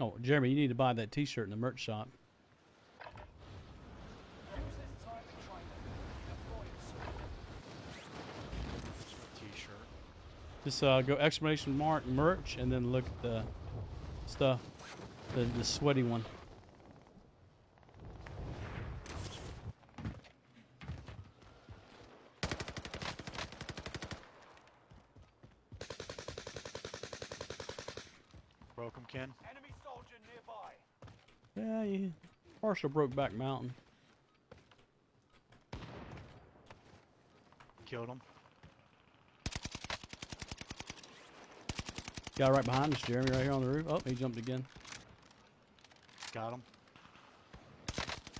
Oh, Jeremy, you need to buy that T-shirt in the merch shop. Just uh, go exclamation mark merch and then look at the stuff, the the sweaty one. Broke him, Ken. Enemy soldier nearby. Yeah, you partial broke back mountain. Killed him. Guy right behind us, Jeremy, right here on the roof. Oh, he jumped again. Got him.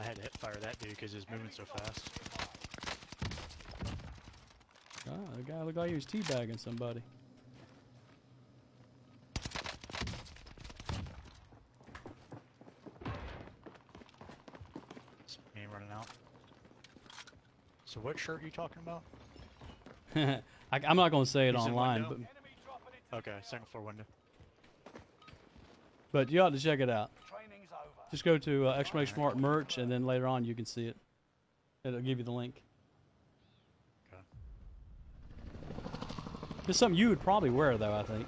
I had to hit fire that dude because he's moving so fast. Ah, the guy looked like he was teabagging somebody. It's me running out. So what shirt are you talking about? [laughs] I, I'm not gonna say it He's online, but? Okay, second floor window. but you ought to check it out. Just go to uh, exclamation mark merch, and then later on you can see it. It'll give you the link. Okay. It's something you would probably wear, though. I think.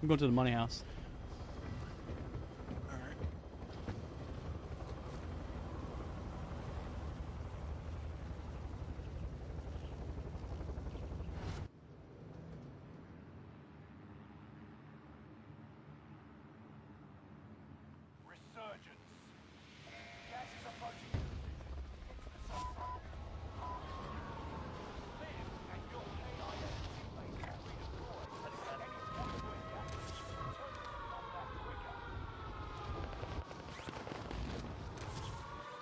I'm going to the money house. Resurgence. Gas is approaching your position. Live and your KIA teammates can redeploy. Any point where the action is return to combat quicker.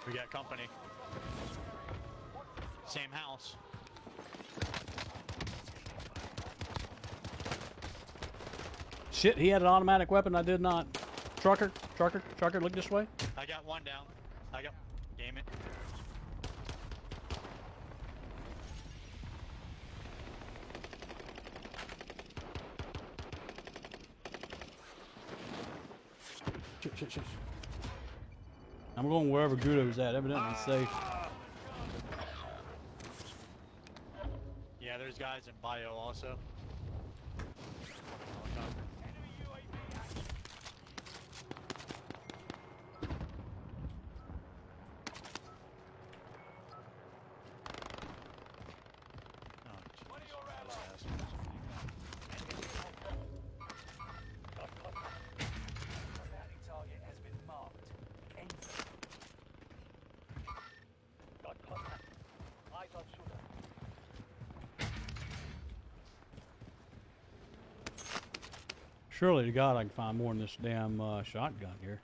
We got company. Same house. Shit, he had an automatic weapon. I did not. Trucker, trucker, trucker, look this way. I got one down. I got. Damn it. Shit, shit, shit. I'm going wherever Gudo's at. Evidently ah. safe. Yeah, there's guys in bio also. Surely to God I can find more than this damn uh, shotgun here.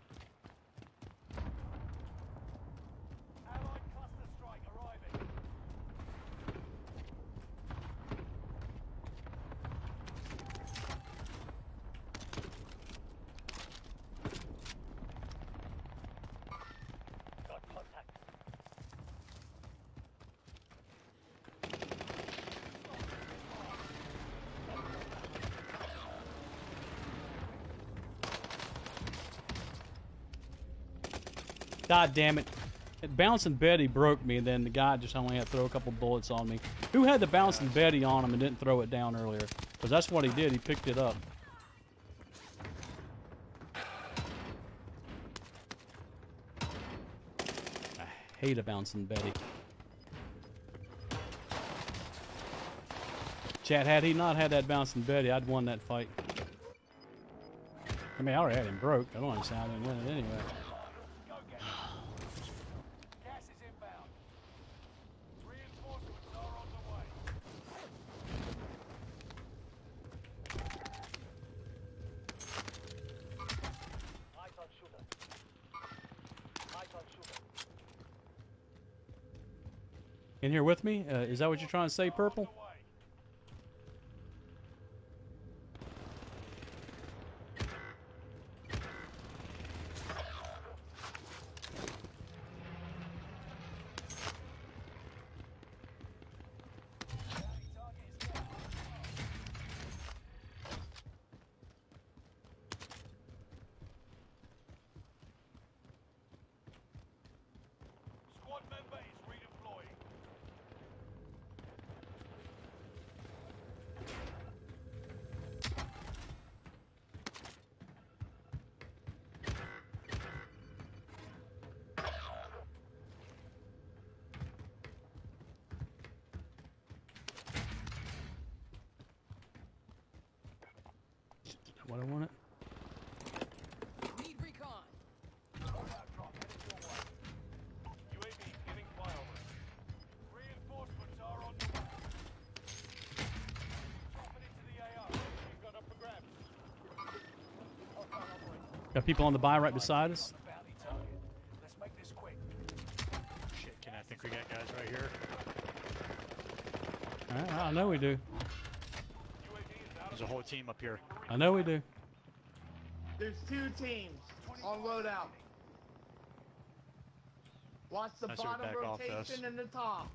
God damn it. Bouncing Betty broke me, and then the guy just only had to throw a couple bullets on me. Who had the bouncing Betty on him and didn't throw it down earlier? Because that's what he did. He picked it up. I hate a bouncing Betty. Chad, had he not had that bouncing Betty, I'd won that fight. I mean, I already had him broke. I don't understand how I didn't win it anyway. In here with me? Uh, is that what you're trying to say, Purple? Squad member is redeploying. What I wanted? Need recon. Loadout drop headed your way. UAV giving flyover. Reinforcements are on the way. Dropping into the AR. You've got up for grabs. Hostile operator. Got people on the buy right beside us. Let's make this quick. Shit, can I think we got guys right here? I, I know we do. There's a whole team up here. I know we do. There's two teams on loadout. Watch the Nice, bottom back off us. rotation and the top.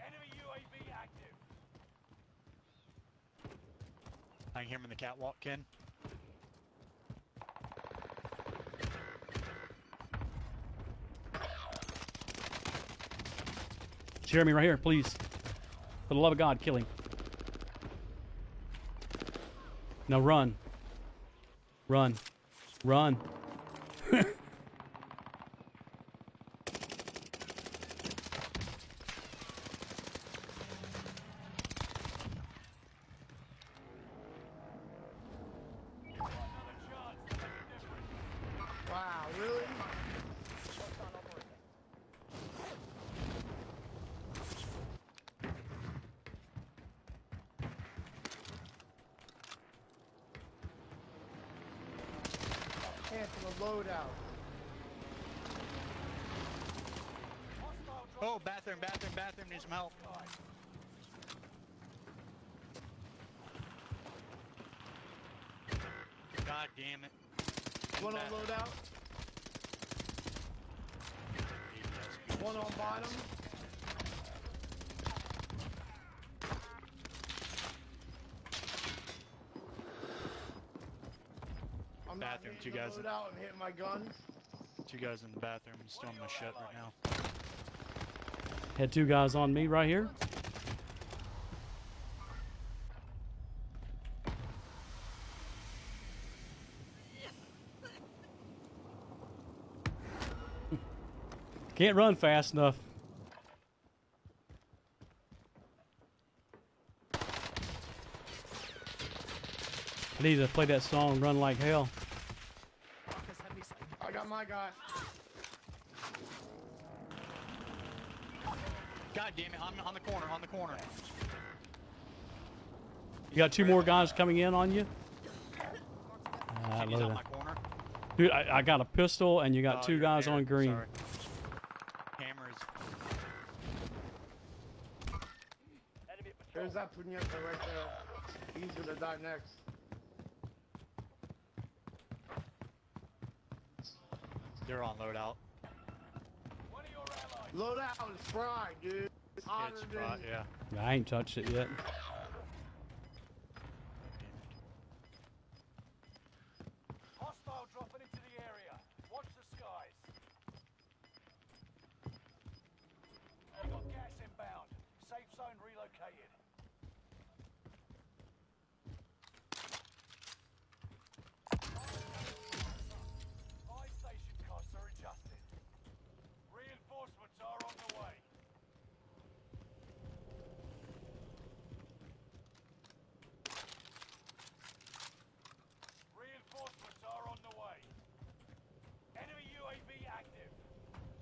Enemy UAV active. I can hear him in the catwalk, Ken. Jeremy, right here, please. For the love of God, kill him. Now run. Run. Run. Wow, really? Cancel the loadout. Oh, bathroom, bathroom, bathroom needs some help. God damn it. One on loadout. One on bottom. I'm not Bathroom, hitting two the guys in- loadout and hitting my guns. Two guys in the bathroom. Still in my shit right now. Had two guys on me right here. [laughs] Can't run fast enough. I need to play that song, Run Like Hell. I got my guy. God damn it, I'm on the corner, on the corner. You got two more guys coming in on you? He's on my corner. Dude, I, I got a pistol and you got Oh, two guys there, on green. sorry. Hammer There's that puñeta right there. He's gonna die next. They're on loadout. Loadout is fried, dude. It's hotter It's than. right, yeah. Yeah, I ain't touched it yet. Hostile dropping into the area. Watch the skies. You got gas inbound. Safe zone relocated. Buy station costs are adjusted. Reinforcements are on the way. Reinforcements are on the way. Enemy UAV active.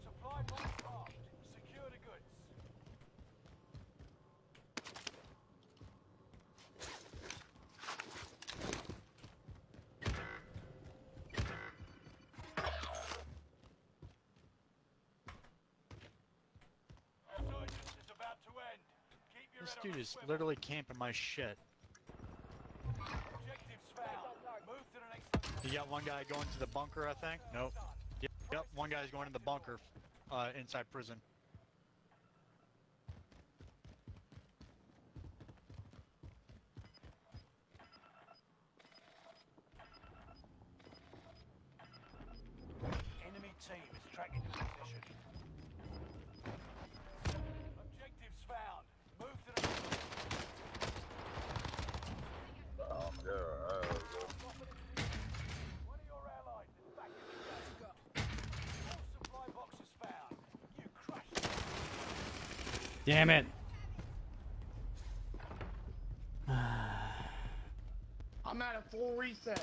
Supply box armed. Secure the goods. This dude is literally camping my shit. You got one guy going to the bunker, I think. Nope. Yep, one guy's going to the bunker, uh, inside prison. Enemy team is tracking your position. Objectives found. Move to the Oh, God. One of your allies is back in the game. All supply boxes found. You crushed it. Damn it. I'm at a full reset.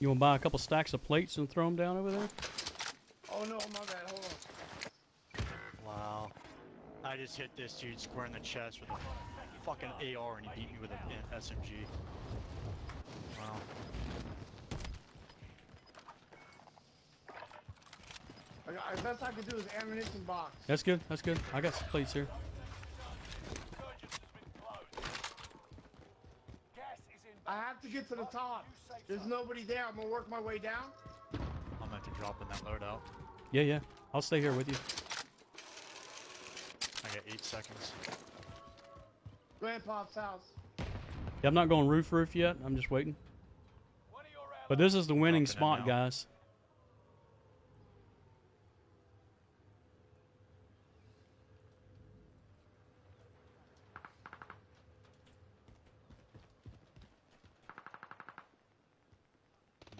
You want to buy a couple stacks of plates and throw them down over there? Oh no, my bad. Hold on. Wow. I just hit this dude square in the chest with a fucking AR and he beat me with an SMG. Wow. I got, best I could do is ammunition box. That's good. That's good. I got some plates here. I have to get to the top. There's nobody there. I'm gonna work my way down. I'm about to drop in that loadout. Yeah, yeah. I'll stay here with you. Grandpa's house. Yeah, I'm not going roof roof yet. I'm just waiting. But this is the winning spot, guys.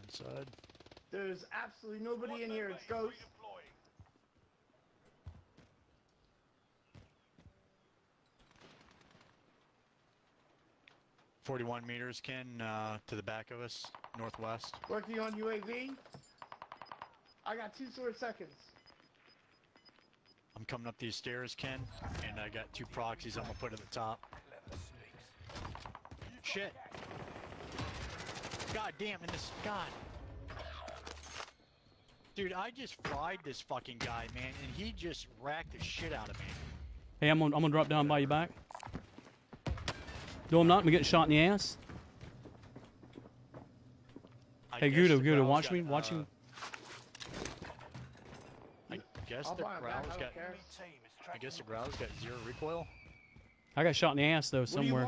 Inside. There's absolutely nobody in here. It's Ghost. 41 meters, Ken, uh, to the back of us, northwest. Working on UAV. I got two short seconds. I'm coming up these stairs, Ken, and I got two proxies I'm gonna put at the top. Shit. God damn, in this, God. Dude, I just fried this fucking guy, man, and he just racked the shit out of me. Hey, I'm gonna, I'm gonna drop down by your back. No, I'm not. I'm getting shot in the ass. I hey, guess Guido, the Guido, Growl's watch got, me, watch uh, me. I guess I'll the buy it back, Growl's I don't got. care. I guess the Grau's got zero recoil. I got shot in the ass though somewhere.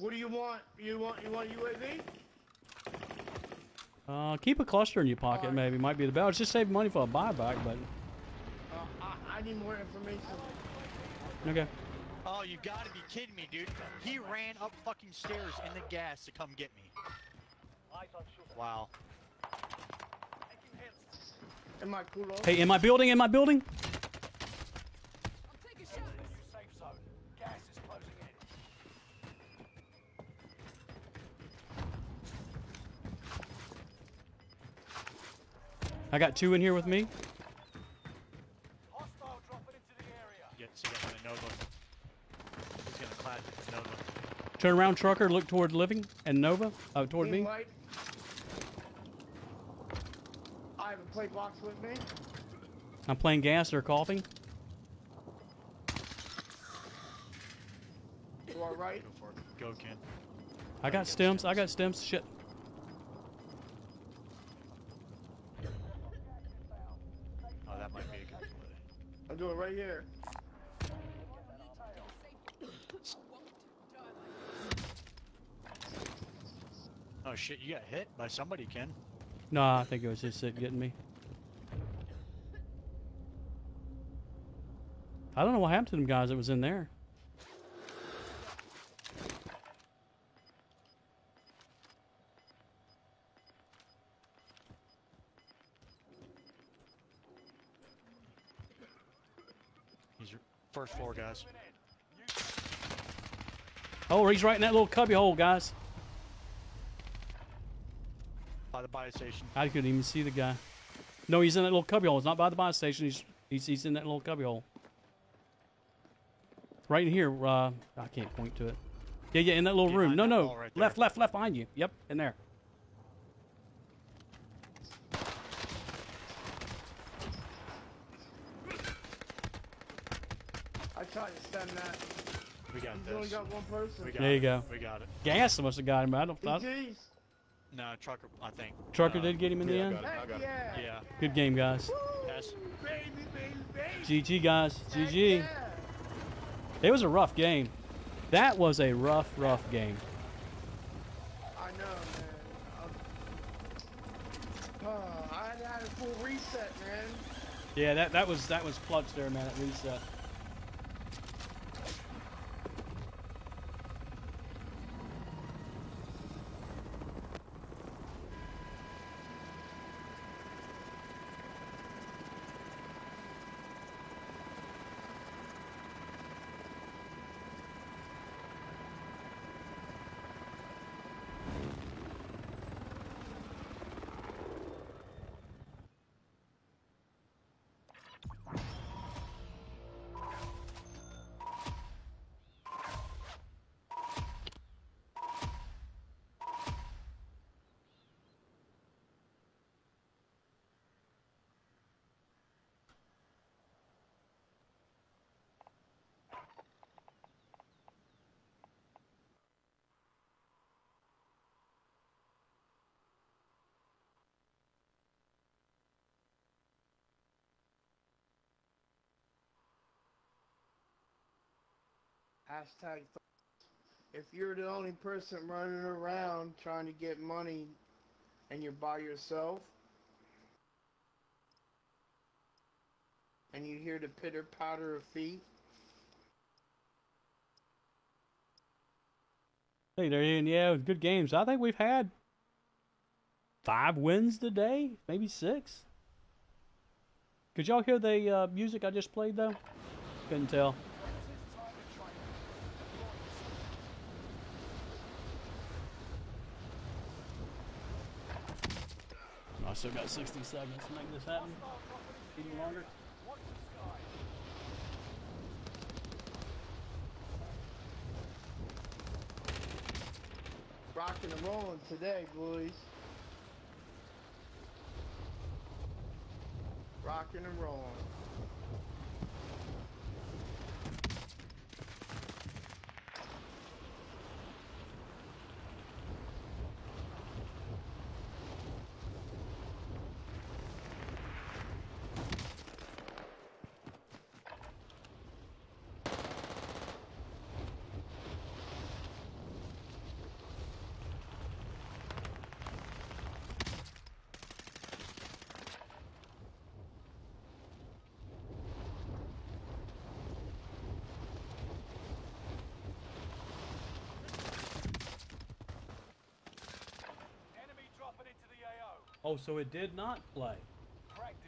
What do you want? What do you want? You want you want UAV? Uh, keep a cluster in your pocket, maybe. Might be the best. Just save money for a buyback, but Uh, I, I need more information. okay. Oh, you gotta be kidding me, dude. He ran up fucking stairs in the gas to come get me. Wow. Am I cool? Hey, in my building, in my building. Safe zone. Gas is closing in. I got two in here with me. Hostile dropping into the area. Get so you got the Nova. He's gonna clad the Nova. Turn around, trucker. Look toward living and Nova. Uh, toward Green me. light. I have a plate box with me. I'm playing gas. They're coughing. To our right. Go for it. Go, Ken. I got stims. I got stims. Shit. Oh, that might be a good play. I'll do it right here. Oh shit, you got hit by somebody, Ken. No, I think it was just it getting me. I don't know what happened to them guys that was in there. He's your first floor, guys. Oh, he's right in that little cubby hole, guys. By the buy station. I couldn't even see the guy. No, he's in that little cubby hole. It's not by the buy station. He's he's, he's in that little cubbyhole. Right in here. Uh, I can't point to it. Yeah, yeah, in that little room. No, that no. right left, left, left behind you. Yep, in there. I tried to stim that. We got He's only got one person. We got There you it. go. We got it. Gas must have got him. I don't. I, GG's. No, trucker. I think. Trucker uh, did get him in the yeah, I end. got it. I got it. Yeah. Yeah. Good game, guys. Yes. Baby, baby, baby. GG, guys. Heck GG. yeah. It was a rough game. That was a rough, rough game. I know, man. Uh, I had a full reset, man. Yeah, that that was that was clutch there, man. At reset. Hashtag. If you're the only person running around trying to get money and you're by yourself and you hear the pitter patter of feet, Hey there, Ian. Yeah, good games. I think we've had five wins today, maybe six. Could y'all hear the uh, music I just played though? Couldn't tell. Still got 60 seconds to make this happen. Even longer. rocking and rolling today, boys. Rocking and rolling. Enemy dropping into the AO. Oh, so it did not play.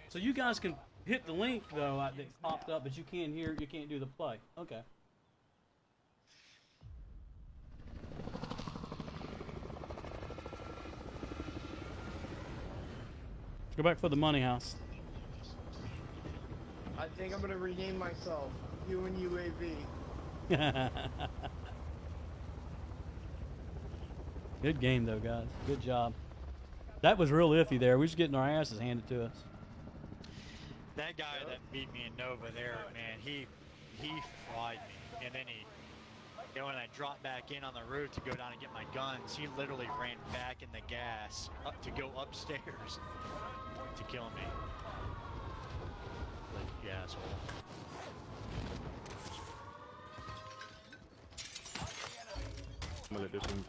So you guys can hit the link though that popped up, but you can't hear, you can't do the play. Okay. Go back for the money house. I think I'm gonna rename myself. You and UAV. [laughs] Good game though, guys. Good job. That was real iffy there. We was getting our asses handed to us. That guy that beat me in Nova there, man, he he fried me. And then he, you know, when I dropped back in on the roof to go down and get my guns, he literally ran back in the gas up to go upstairs [laughs] to kill me. Like, you asshole. I'm gonna let this one.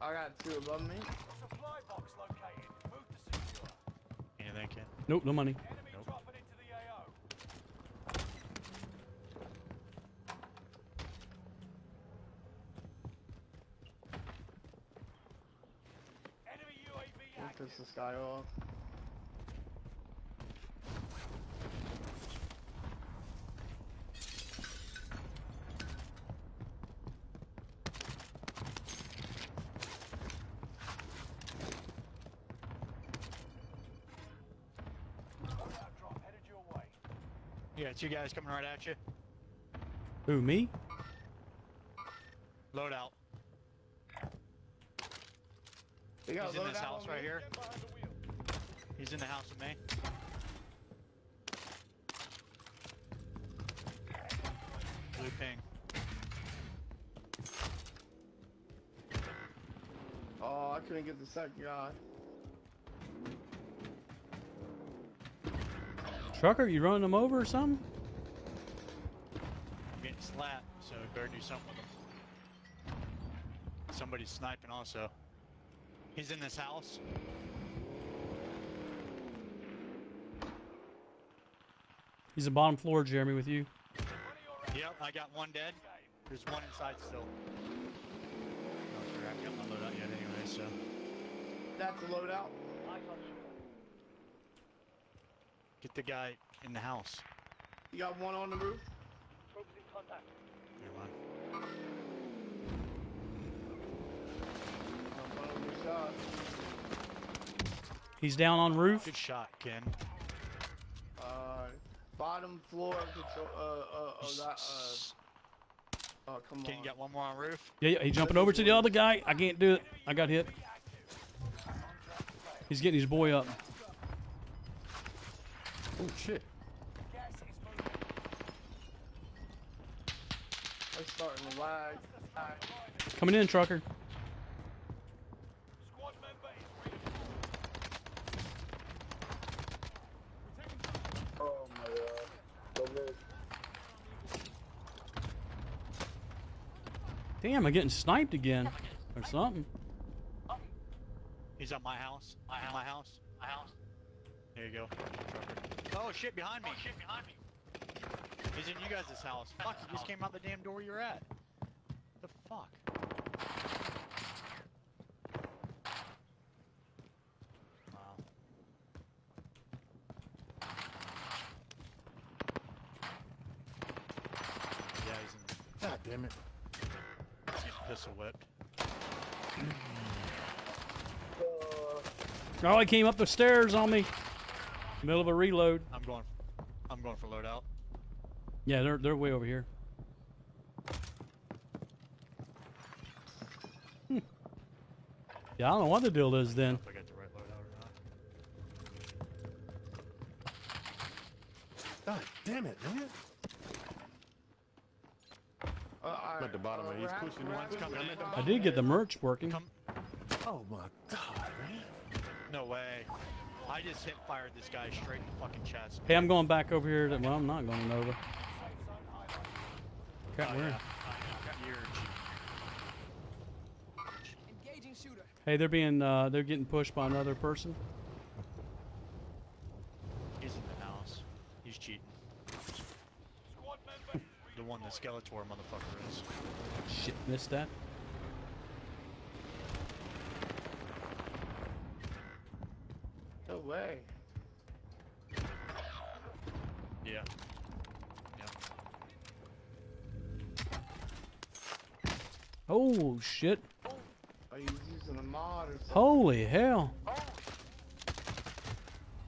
I got two above me. Anything, kid? Nope, no money. Enemy dropping into the AO. Enemy UAV Let me active. piss this guy off. Got two guys coming right at you. Who, me? Load out. They got He's in this out house right me. here. He's in the house with me. Blue ping. Oh, I couldn't get the second guy. Trucker, you running them over or something? I'm getting slapped, so I better do something with them. Somebody's sniping also. He's in this house. He's the bottom floor, Jeremy, with you. Yep, I got one dead. There's one inside still. Not sure I haven't got my loadout yet anyway, so. That's a loadout. Get the guy in the house. You got one on the roof. Never mind. One on your side. He's down on roof. Good shot, Ken. Uh, bottom floor control. Uh, uh, oh, that. Uh, oh, come Ken, on. you got one more on roof? Yeah, yeah, he's jumping over to the other guy. I can't do it. I got hit. He's getting his boy up. Oh shit. It's starting to lag. Coming in, trucker. Oh my god. Damn, I'm getting sniped again. Or something. He's at my house. My house. My house. My house. There you go. Trucker. Oh shit, behind me. Oh, shit, behind me. He's in you guys' house. Fuck, he just came out the damn door you're at. The fuck? Wow. Yeah, he's in. God damn it. He's pistol whipped. Oh, he came up the stairs on me. Middle of a reload. I'm going. I'm going for loadout. Yeah, they're they're way over here. Hmm. Yeah, I don't know what the deal is then. If I got the right loadout or not. God damn it, man. Uh, I'm at the bottom of. He's pushing we're coming I'm in. at the I bottom. did get the merch working. Come. Oh my god, man. No way. I just hit fired this guy straight in the fucking chest. Hey, I'm going back over here. To, well, I'm not going over. Crap, Oh, where? yeah. You're Engaging shooter. Hey, they're being uh, they're getting pushed by another person. He's in the house. He's cheating. the one the Skeletor motherfucker is. Shit, missed that. Way. Yeah. Oh shit! Are you using a mod or something? Holy hell!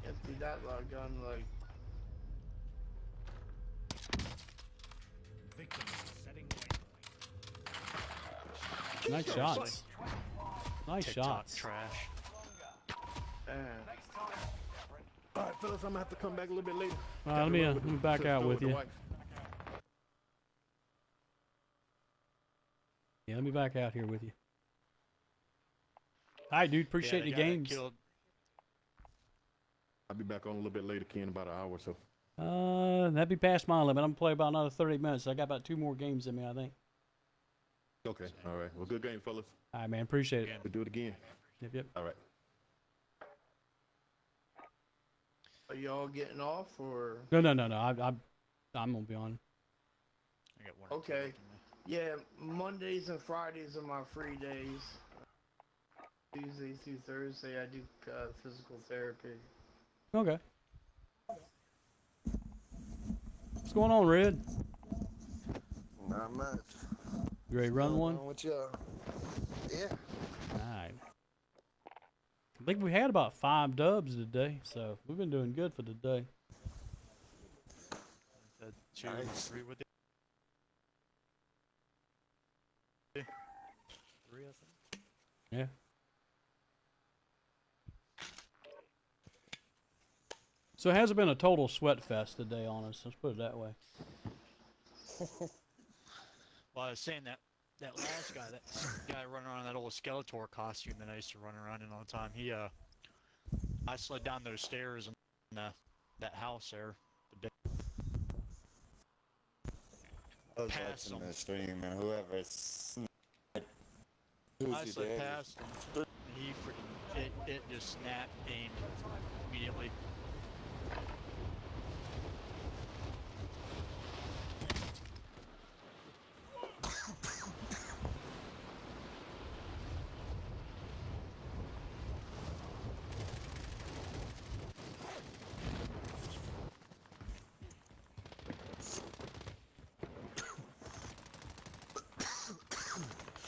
Empty that like gun like. Nice shots. Nice TikTok shots. trash. Damn. All right, fellas, I'm gonna have to come back a little bit later. All right, let me, run uh, let me back out store with you. Yeah, let me back out here with you. All right, dude. Appreciate yeah, the guy games. Killed, I'll be back on a little bit later, Ken, about an hour or so. Uh, that'd be past my limit. I'm gonna play about another 30 minutes. I got about two more games in me, I think. Okay. All right. Well, good game, fellas. All right, man. Appreciate it. We'll do it again. Yep, yep. All right. Are y'all getting off or? No, no, no, no. I, I, I'm gonna be on. I got one. Okay. left in me. Yeah, Mondays and Fridays are my free days. Tuesday through Thursday, I do uh, physical therapy. Okay. What's going on, Red? Not much. You ready to run one? All What y'all? Yeah. right. I think we had about five dubs today, so we've been doing good for today. Nice. Yeah. So it hasn't been a total sweat fest today on us. Let's put it that way. [laughs] well, I was saying that that last guy, that guy running around in that old Skeletor costume that I used to run around in all the time. He, uh, I slid down those stairs in uh, that house there. The I was Pass watching the stream and whoever s- who's I slid past him. and He freaking it, it just snapped aimed immediately.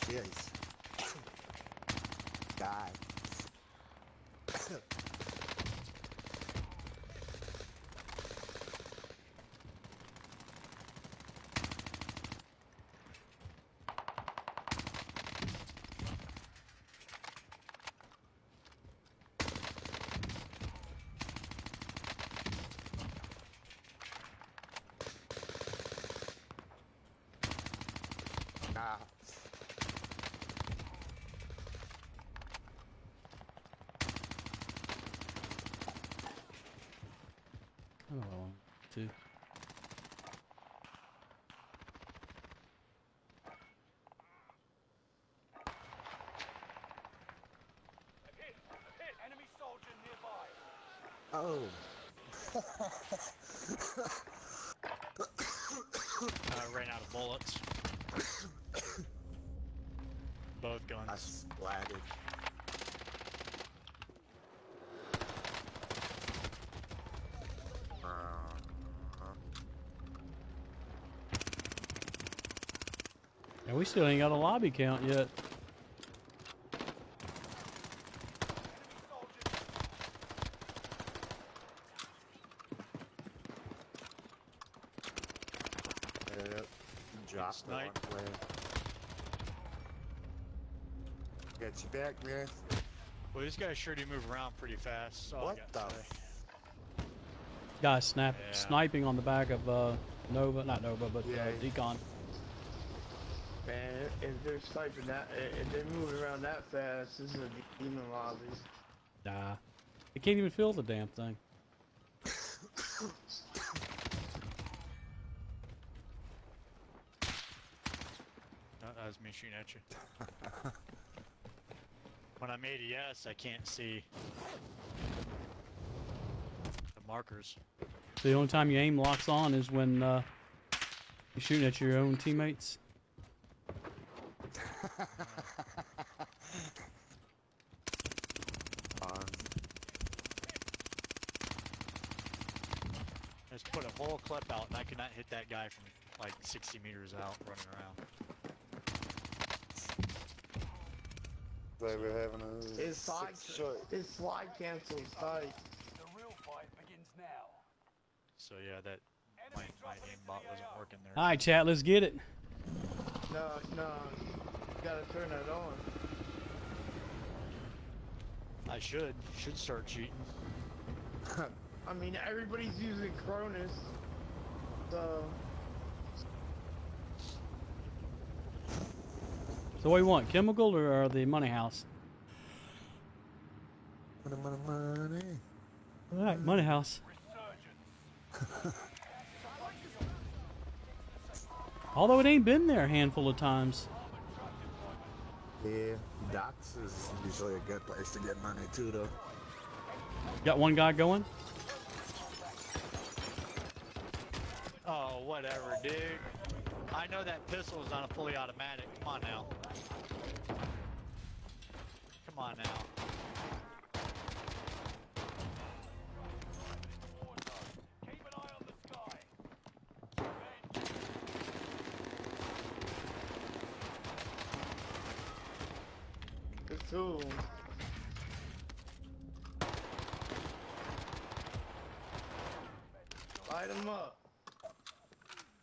Jeez. Die. Nah. I don't know. Two. Hit! Hit! Enemy soldier nearby! Oh. [coughs] I ran out of bullets. Both guns. I splatted. And we still ain't got a lobby count yet. Yep. Dropped the one Snipe. player. Got you back, man. Well, these guys sure do move around pretty fast. So What the? Guy snap Yeah. sniping on the back of uh, Nova, not Nova, but Yeah. uh, Decon. Man, if they're sniping that, if they're moving around that fast, this is a demon lobby. Nah. They can't even feel the damn thing. That was me shooting at you. [laughs] when I'm ADS, I can't see the markers. The only time you aim locks on is when uh, you're shooting at your own teammates. I just put a whole clip out, and I could not hit that guy from like 60 meters out running around. They were having a His slide, six his slide cancels tight. The real fight begins now. So yeah, that my, my aimbot wasn't working there. All right, chat, let's get it. No, no, you gotta turn that on. I should should start cheating. [laughs] I mean, everybody's using Cronus, so So what do you want, chemical or, or the money house? Money, money, money. All right, money house. Although it ain't been there a handful of times. Yeah, Doc's is usually a good place to get money too, though. Got one guy going. Oh, whatever, dude. I know that pistol is not a fully automatic. Come on now. Come on now. Two. Light them up.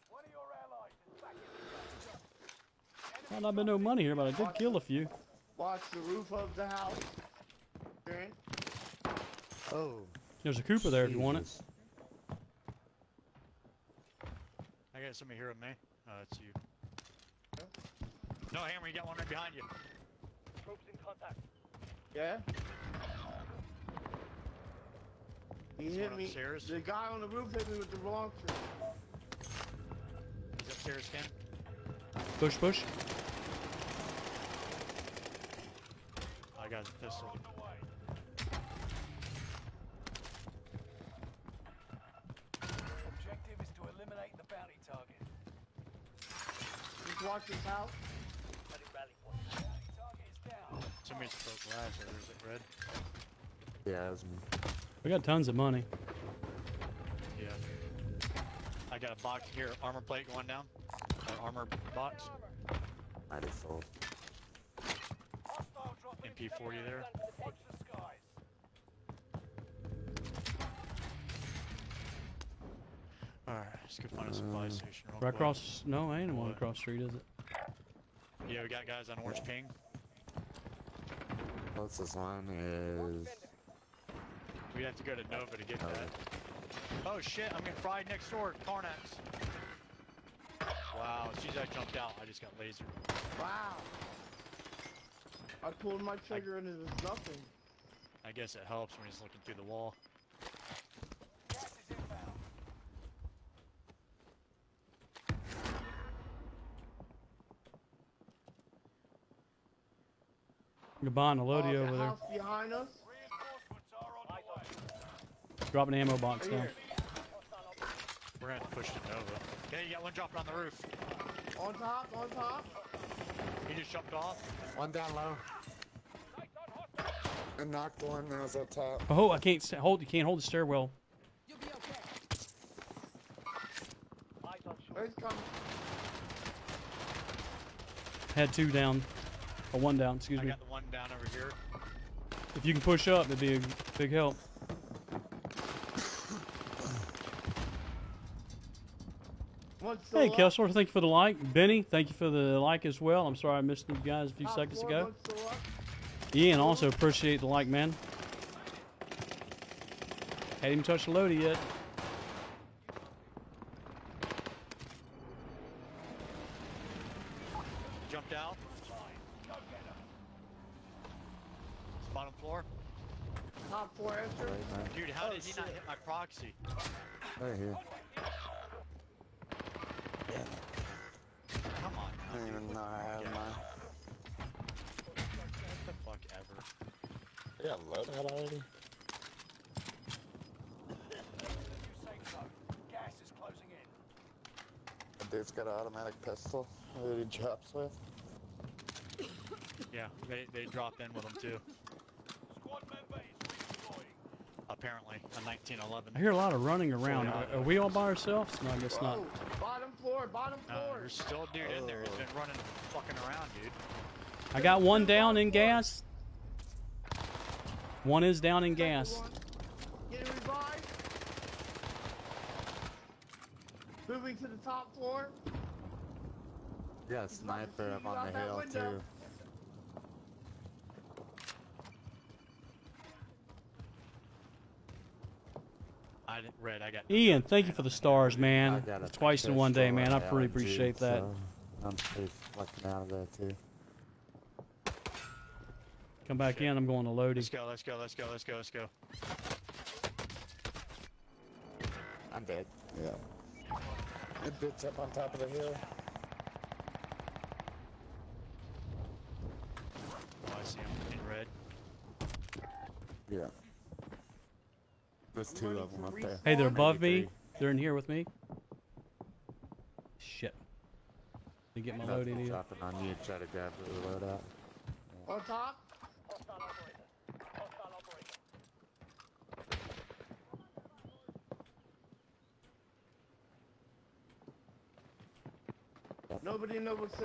One of your allies is back in the game. Well, not been no money here, but I did kill a few. Watch the roof of the house. Grant. Oh. There's a Cooper there if you want it. I got somebody here with me. Oh, that's you. No, Hammer, you got one right behind you. Troops in contact. Yeah? He This hit me. upstairs? The guy on the roof hit me with the launcher. He's upstairs, Ken. Push, push. I got his pistol. Objective is to eliminate the bounty target. Just watch his house. Ready rally point. Bounty target is down. Somebody's broke glass, or is it red? Yeah, that was me. We got tons of money. Yeah. I got a box here, armor plate going down. An armor box. I just sold. MP40 there. Watch the skies. Alright, let's go find a supply uh, station real Right quick. across. No, ain't one across the street, is it? Yeah, we got guys on orange ping. Closest one is. We have to go to Nova to get oh. that. Oh shit, I'm getting fried next door, Carnax. Wow, as soon as I jumped out, I just got lasered. Wow. I pulled my trigger and it was nothing. I guess it helps when he's looking through the wall. Gas. Gabon, a Uh, Lodi the over there. house behind us. Reinforcements are on the way. Dropping ammo box down. We're gonna have to push to Nova. Okay, you got one dropping on the roof. On top, on top. He just jumped off. One down low. I knocked one that was up top. Oh, I can't s- hold. You can't hold the stairwell. You'll be okay. Eyes on shore. Where's coming? Had two down, or one down. Excuse I me. I got the one down over here. If you can push up, it'd be a big help. One's still Hey. Kessler, thank you for the like. Benny, thank you for the like as well. I'm sorry I missed you guys a few seconds ago. Ian, also appreciate the like, man. Hadn't even touched the Lodi yet. Jumped out. Bottom floor. Top floor enter. Right, man. Dude, how Oh, did he not shit. hit my proxy? Right here. Come on. I don't even know I have mine. What the fuck ever. I got loaded already. New safe zone. Gas is closing in. The dude's got an automatic pistol that with. Yeah, they, they dropped in with him too. Squad member is redeploying. Apparently, a 1911. I hear a lot of running around. Are, are we all by ourselves? No, I guess not. Bottom floor, bottom No, floor. there's still a dude in there. He's been running fucking around, dude. I got one down in gas. One is down in gas. One. Getting revived. Moving to the top floor. Yeah, sniper up on the that hill window. too. I didn't, Red, I got. Ian, thank you for the stars, man. Twice in one day, man. I pretty really LMG, appreciate that. so I'm pretty looking out of that too. Come back in. I'm going to Lodi. Let's go, let's go, let's go, let's go, let's go. I'm dead. Yeah. That bitch up on top of the hill. Oh, I see him in red. Yeah. There's two of them up there. Hey, they're above me. They're in here with me. Shit. Let me get my Nothing Lodi deal. dropping on you. Try to grab the loadout. On top. Hostile operator. Hostile. Nobody in Nova 6.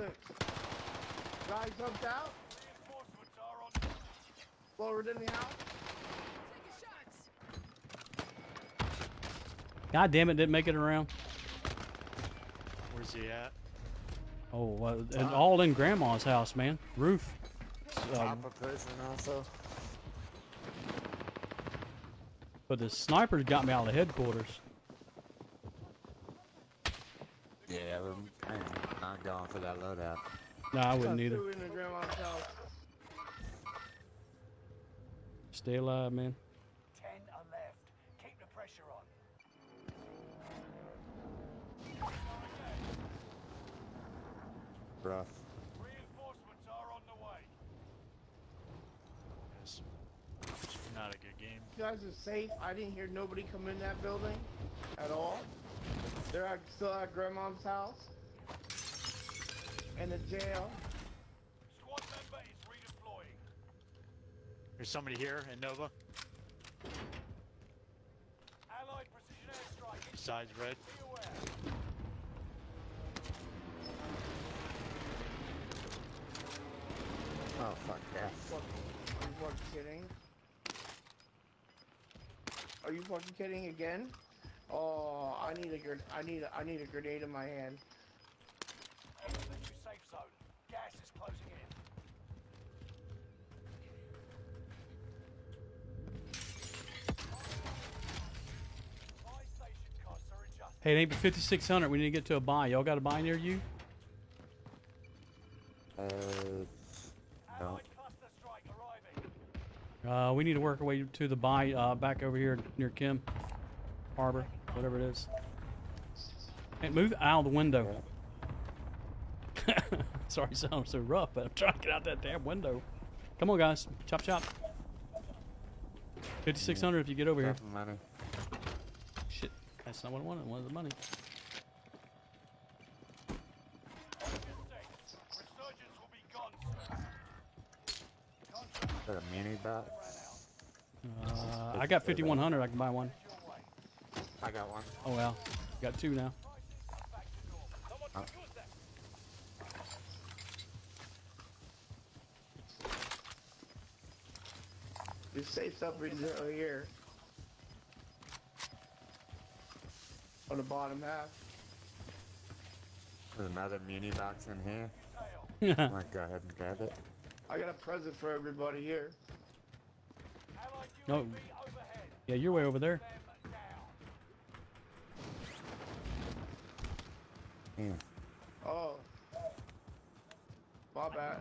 Guy jumped out. Reinforcements are on. Lowered in the house. God damn it, didn't make it around. Where's he at? Oh, well, and all in Grandma's house, man. Roof. Um, Top of prison also. but the snipers got me out of the headquarters. Yeah, but I'm not going for that loadout. No, I wouldn't either. two in the grandma's house. Stay alive, man. Rough. Reinforcements are on the way. It's not a good game. You guys are safe. I didn't hear nobody come in that building at all. They're at, still at grandma's house. And the jail. Squad member is redeploying. There's somebody here in Nova. Allied precision airstrike. Besides red. Be aware. Oh fuck that. Are you fucking kidding? Are you fucking kidding again? Oh, I need a grenade. I need a, I need a grenade in my hand. Enter the new safe zone. Gas is closing in. Buy station costs are adjusted. Hey, it ain't but 5,600. We need to get to a buy. Y'all got a buy near you? Uh, no. Allied cluster strike arriving. Uh, we need to work our way to the buy uh, back over here near Chem Harbor, whatever it is. Hey, move out of the window. [laughs] Sorry, sounds so rough, but I'm trying to get out that damn window. Come on, guys. Chop, chop. 5,600 if you get over here. Money. Shit. That's not what I wanted. I wanted the money. Resurgence will be gone soon. Is that a mini box? Uh, I got 5,100. I can buy one. I got one. Oh, well. Got two now. Oh. There's safe stuff right there- here. On the bottom half. There's another mini box in here. Yeah. I might go ahead and grab it. I got a present for everybody here. No. Yeah, you're way over there. Them Oh. My bad.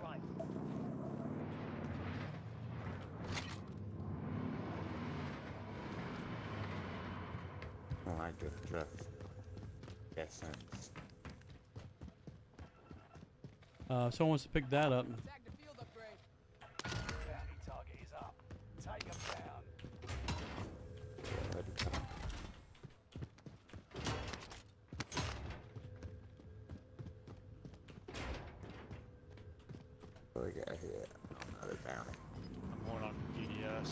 Oh, I just just essence. Uh, someone wants to pick that up. Tag the field upgrade. Bounty target is up. Take them down. Good. What do we got here? Another bounty. I'm going on DDS.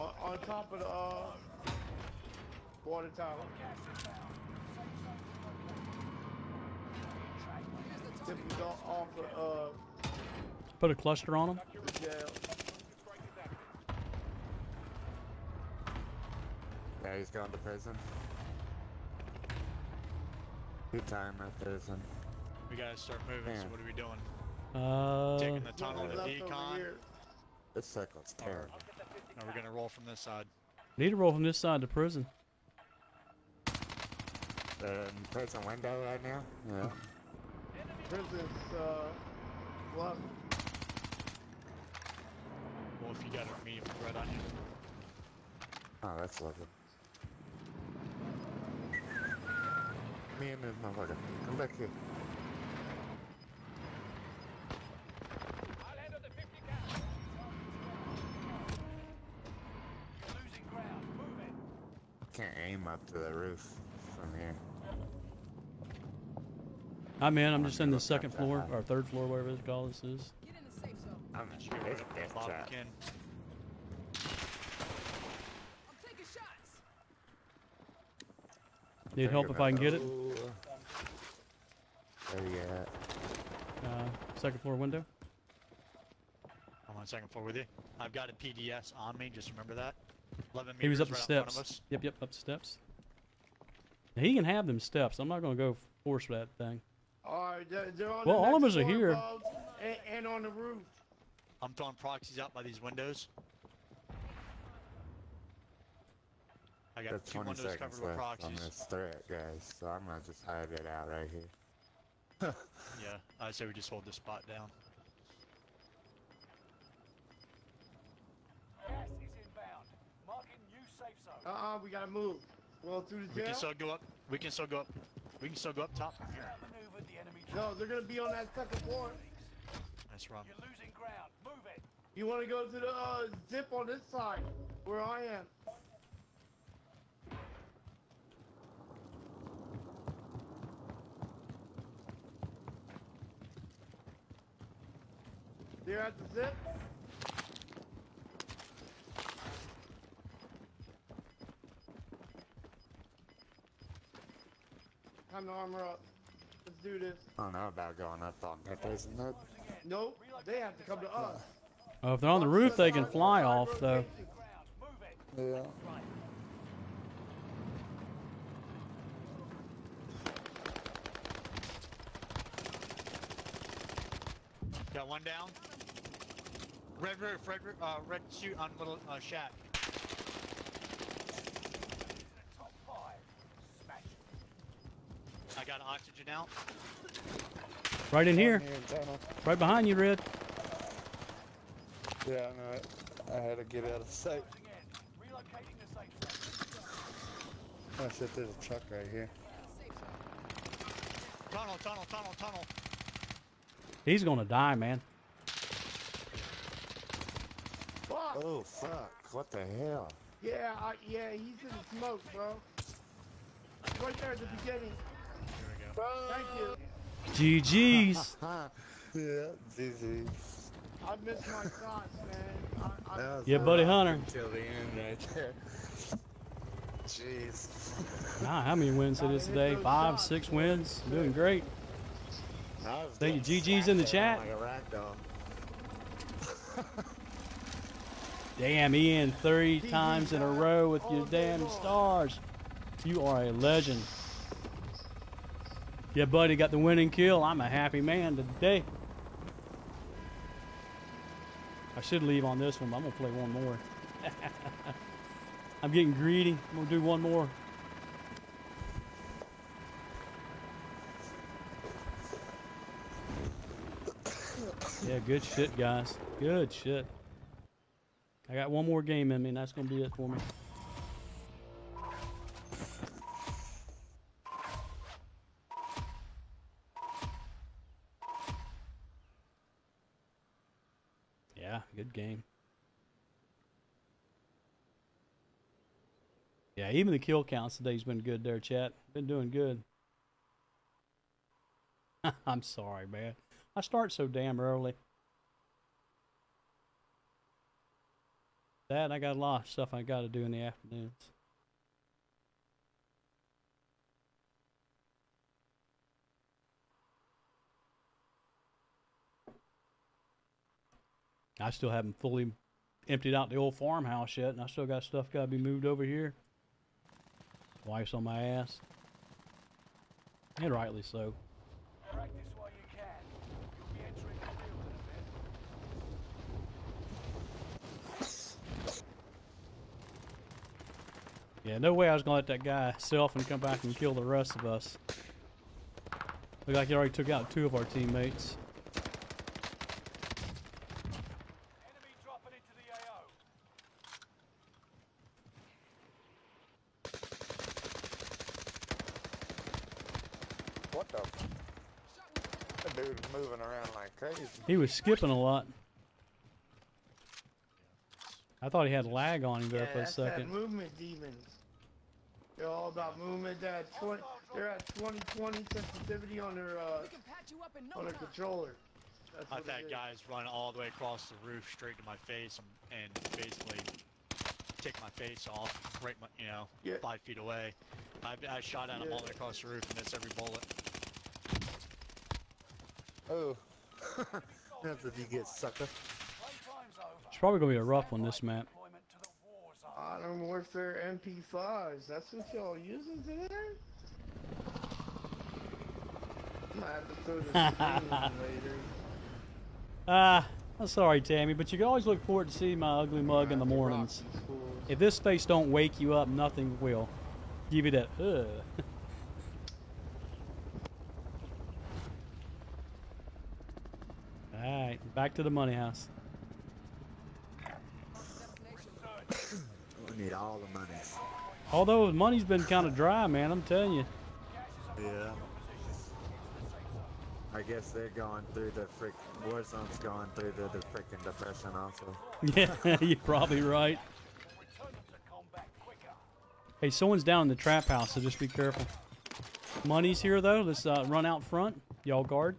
On, on top of the uh, water tower. Tipping off the uh, Put a cluster on them. the jail. Yeah, he's going to prison. Good time at prison. We gotta start moving. So what are we doing? Uh, Taking the tunnel to left over decon. here. This circle's terrible. Are we're gonna roll from this side? need to roll from this side to prison. They're in prison window right now? Yeah. Prison's uh, left. Well, if you got a medium threat on you. Oh, that's lovely. Me and this motherfucker. Come back here. I'll handle the 50 cal. You're losing ground. Move it. Can't aim up to the roof from here. I'm in. I'm just in the second floor or third floor, whatever it's called. This is. I'm That's sure there's a death trap. McKinn. I'm taking shots. Need help if I can get it. Ooh. Where you at? Uh, second floor window. I'm on second floor with you. I've got a PDS on me. Just remember that. 11 He was up the right steps. Yep, yep, up the steps. He can have them steps. I'm not gonna go force that thing. Alright, they're, they're on Well, the all of us are here. And, and on the roof. I'm throwing proxies out by these windows. I got Got two 20 windows seconds covered with left on proxies. this threat, guys, so I'm gonna just hide it out right here. [laughs] Yeah, I say we just hold this spot down. Gas is inbound. Marking new safe zone. Uh-uh, we gotta move. Well, through the We can still go up. We can still go up. We can still go up top from here. Outmaneuvered the enemy No, they're gonna be on that second floor. That's wrong. You're losing ground. You wanna go to the uh, zip on this side, where I am. They're at the zip. Time to armor up. Let's do this. I don't know about going up on that, isn't it? Nope, they have to come to us. Oh, if they're on the roof, they can fly off though. Yeah. Got one down. Red roof, red roof, uh, red shoot on little uh, shack. Top five. Smash it. I got oxygen out. Right in here. Here in tunnel. Right behind you, Red. Yeah, I know it. I had to get out of sight. Relocating the safe zone. Oh shit, there's a truck right here. Tunnel, tunnel, tunnel, tunnel. He's gonna die, man. Fuck! Oh fuck, what the hell? Yeah, I, yeah, he's in the smoke, bro. Right there at the beginning. Here we go. Thank you. GG's. [laughs] yeah, GG. I missed my shots, man. I, I, Yeah, buddy Hunter. Until the end right there. [laughs] Jeez. Nah, how many wins it is today? Five, six wins. Doing great. I was Thank you. GG's in the chat. down Like a ragdoll. [laughs] Damn, Ian, three times in a row with your damn stars. You are a legend. Yeah, buddy, got the winning kill. I'm a happy man today. I should leave on this one, but I'm gonna play one more. I'm getting greedy. I'm gonna do one more. Yeah, good shit, guys. Good shit. I got one more game in me, and that's gonna be it for me. Even the kill counts today's been good there, chat. Been doing good. [laughs] I'm sorry, man. I start so damn early. That I got a lot of stuff I got to do in the afternoons. I still haven't fully emptied out the old farmhouse yet, and I still got stuff got to be moved over here. Wife's on my ass, and rightly so. Practice while you can. You'll be entering the field in a bit. Yeah, no way I was gonna let that guy self and come back and kill the rest of us. Look like he already took out two of our teammates. Enemy dropping into the AO. What the? That dude's moving around like crazy. He was skipping a lot. I thought he had lag on him there yeah, for a that's that second. movement demons. They're all about movement. They're at 20, they're at 2020 sensitivity on their uh, We can patch you up no on their controller. That's I've had guys run all the way across the roof straight to my face and, and basically take my face off, right my, you know, Yeah. five feet away. I, I shot at him all the way across the roof and missed every bullet. Oh. [laughs] That's what you get, sucker. It's probably gonna be a rough one this map. Modern Warfare MP5s. That's what y'all using today? I'm gonna have to throw this [laughs] in later. Ah, I'm sorry, Tammy, but you can always look forward to see my ugly mug in the mornings. If this face don't wake you up, nothing will. Give you that. Ugh. [laughs] All right, back to the money house. We need all the money. Although money's been kind of dry, man, I'm telling you. Yeah. I guess they're going through the frick. Warzone's going through the, the frickin' depression also. [laughs] Yeah, [laughs] you're probably right. Hey, someone's down in the trap house, so just be careful. Money's here though. Let's uh, run out front. Y'all guard.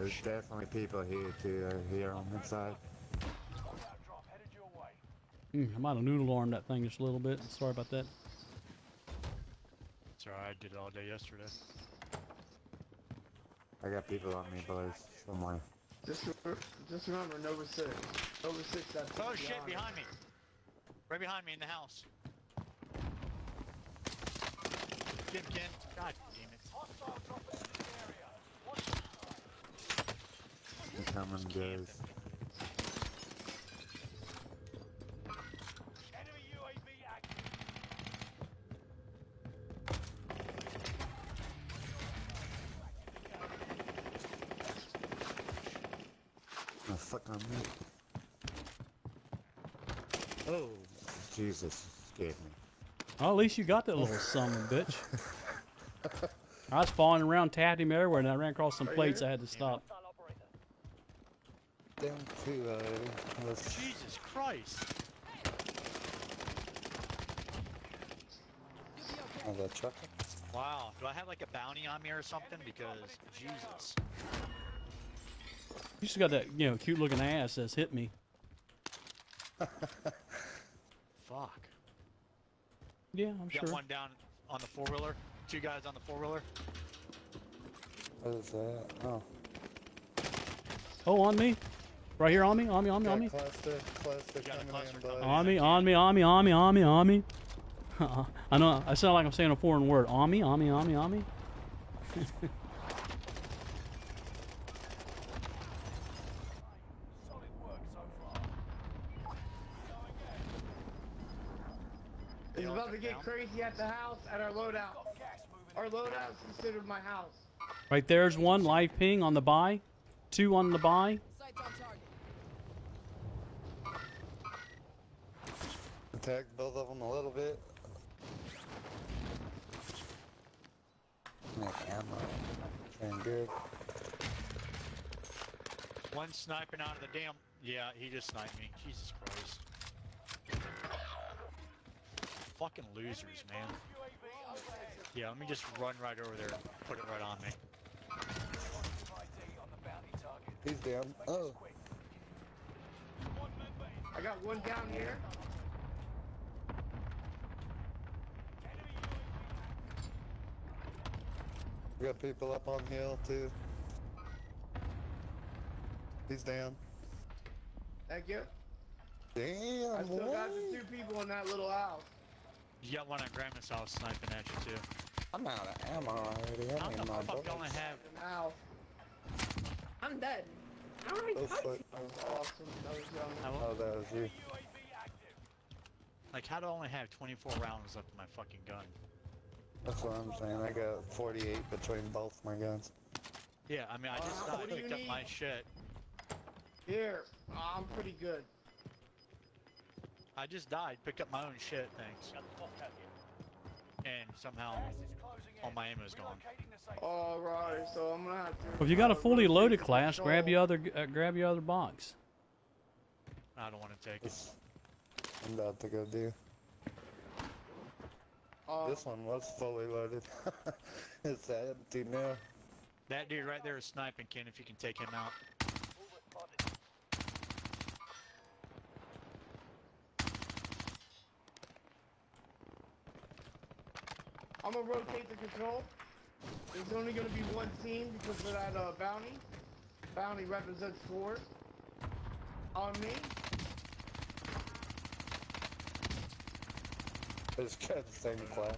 There's definitely people here too. Uh, here on this side. Mm, I might have noodle armed that thing just a little bit. Sorry about that. Sorry, alright, I did it all day yesterday. I got people on me, boys. Somewhere. Just, re- just remember, Nova 6. Nova 6, that's Oh shit, honor. behind me! Right behind me in the house. Get him, Ken. God damn it. They're coming, guys. Oh, ah, fuck on me. Oh, Jesus, scared me. Oh, at least you got that little son of a bitch. [laughs] I was falling around, tapped him everywhere, and I ran across some plates. I had to stop. Down to, uh, let's Jesus Christ! That truck. Wow, do I have like a bounty on me or something? Because, Jesus. You just got that, you know, cute looking ass that's hit me. [laughs] Fuck. Yeah, I'm Got sure. one down on the four wheeler. Two guys on the four wheeler. What is that? Oh. Oh, on me. Right here on me, on me, on me, on me. Cluster, cluster coming in. On me, on me, on me, on me, on me, on me. I know, I sound like I'm saying a foreign word. On me, on me, on me, on me. It's about to get crazy at the house at our loadout. Our loadout's considered my house. Right there's one live ping on the buy. Two on the buy. Sights on target. Attack both of them a little bit. Make ammo. Feeling good. One sniping out of the damn. Yeah, he just sniped me. Jesus Christ. Fucking losers, man. Yeah, let me just run right over there and put it right on me. He's down. Oh. I got one down here. We got people up on hill too. He's down. Thank you. Damn, I still boy. got the two people in that little house. You got one at Grandma's house sniping at you too. I'm out of ammo already. How I the need my fuck bullets. do I only have? Ow. I'm dead. Alright, Oh, touch fuck. you. That was awesome. That was young. Oh, that was you. Like, how do I only have 24 rounds left in my fucking gun? That's what I'm saying. I got 48 between both my guns. Yeah, I mean, I just Uh, I what do you picked up need? my shit. Here. I'm pretty good. I just died, picked up my own shit, thanks. And somehow, all my ammo's gone. Alright, so I'm gonna have to. Well, if you got a fully loaded the class, grab your other, uh, grab your other box. I don't want to take it. I'm about to go do. Uh, this one was fully loaded. [laughs] it's empty now. That dude right there is sniping, Ken, if you can take him out. I'm gonna rotate the control. There's only gonna be one team because of that uh, bounty. Bounty represents four. On me. It's got the same class.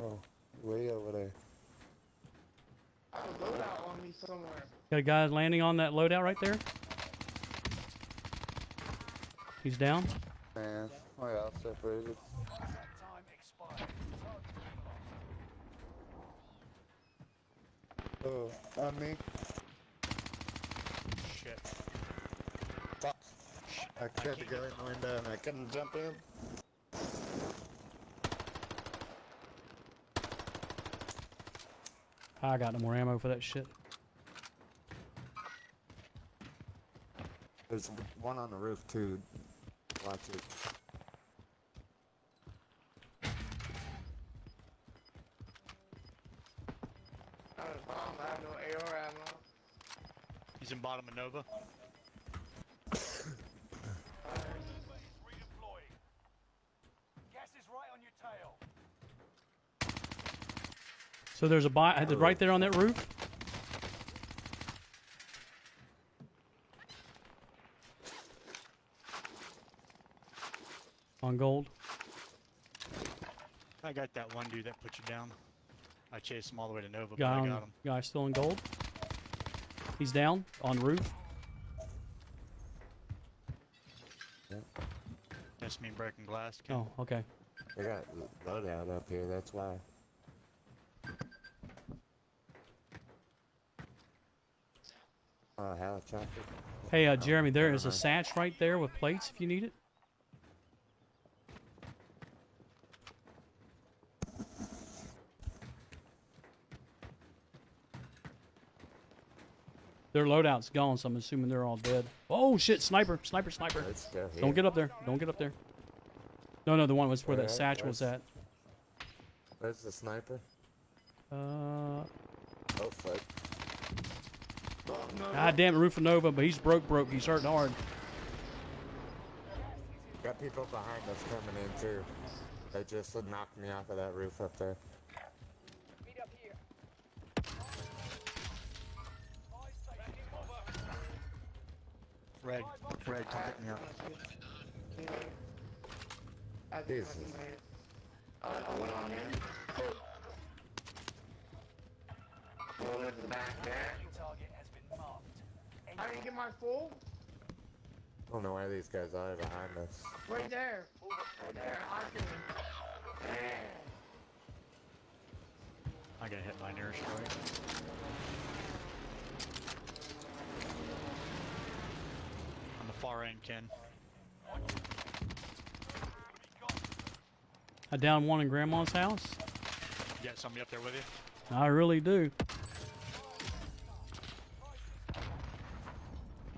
Oh, way over there. A loadout on me somewhere. Got a guy landing on that loadout right there. He's down. Man, my all separated. Oh, on me. Shit. Fuck. I tried to go in the window and I couldn't jump in. I got no more ammo for that shit. There's one on the roof too. Watch it. Not a bomb. I have no AR ammo. He's in bottom of Nova. Gas is right on your tail. So there's a buy uh, right there on that roof. On gold. I got that one dude that put you down. I chased him all the way to Nova, but Guy I got him. guy still in gold. He's down on roof. That's me breaking glass. Ken. Oh, okay. They got loadout up here, that's why. Oh, helicopter. Hey, uh, Jeremy, there is a satch right there with plates if you need it. Their loadout's gone, so I'm assuming they're all dead. Oh shit! Sniper! Sniper! Sniper! Don't get up there! Don't get up there! No, no, the one was where that Where? satch was at. Where's the sniper? Uh, Oh, fuck. God damn it, Rufinova, but he's broke, broke. He's hurting hard. Got people behind us coming in too. They just knocked me off of that roof up there. Red, red, come pick me up. I think Jesus. I can. Uh, I went on in. Well, there's the back there. Target has been marked. I didn't get my full. I don't know where these guys are behind us. Right there. Right there. I can. I got hit by an airstrike. On the far end, Ken. I down one in Grandma's house. You got somebody up there with you? I really do.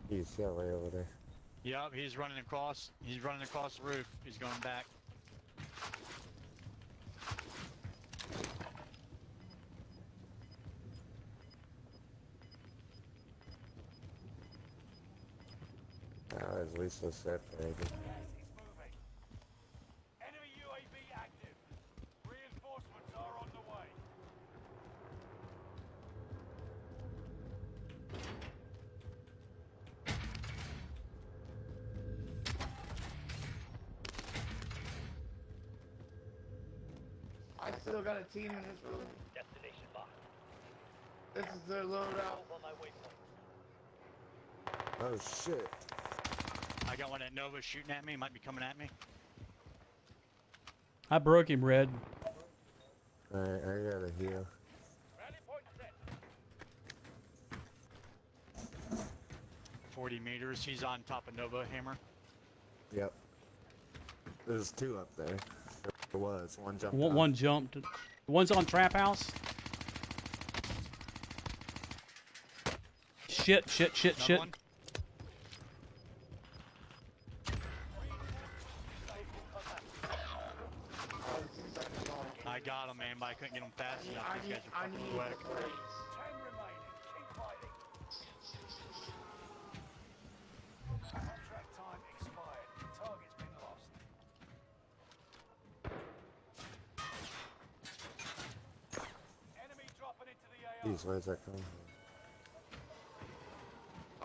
He's that way over there. Yep, he's running across. He's running across the roof. He's going back. Now at least we're separated. Enemy UAV active. Reinforcements are on the way. I still got a team in this room. Destination locked. This is their loadout. On my waypoint. Oh shit. I got one at Nova shooting at me. Might be coming at me. I broke him, Red. Alright, I gotta heal. Rally point set. 40 meters. He's on top of Nova Hammer. Yep. There's two up there. There was. One jumped One, one jumped. The one's on Trap House. Shit, shit, shit, Another shit. one. fast enough, these guys are fucking. Ten remaining. Keep fighting. Target's been lost. Dropping into the Jeez, where's that coming from?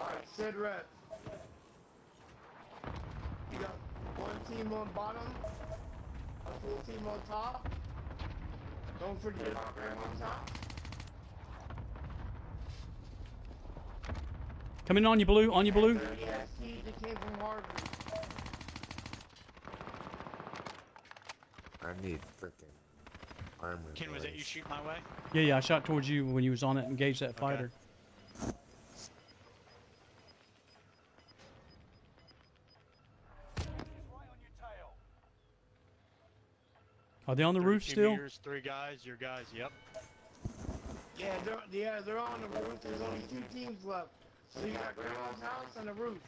Alright, Sid Red. You got one team on bottom, a full team on top. Don't forget about Grandma's house. Coming on you, blue. On you, blue. Yeah, see, they came from Harbor. I need freaking armor. Ken, was it you shoot my way? Yeah, yeah. I shot towards you when you was on it. Engage that fighter. Are they on the roof still? Meters, three guys, your guys, yep. Yeah, they're yeah, they're on the roof. There's only two teams left. So you got Grandma's house and the roof.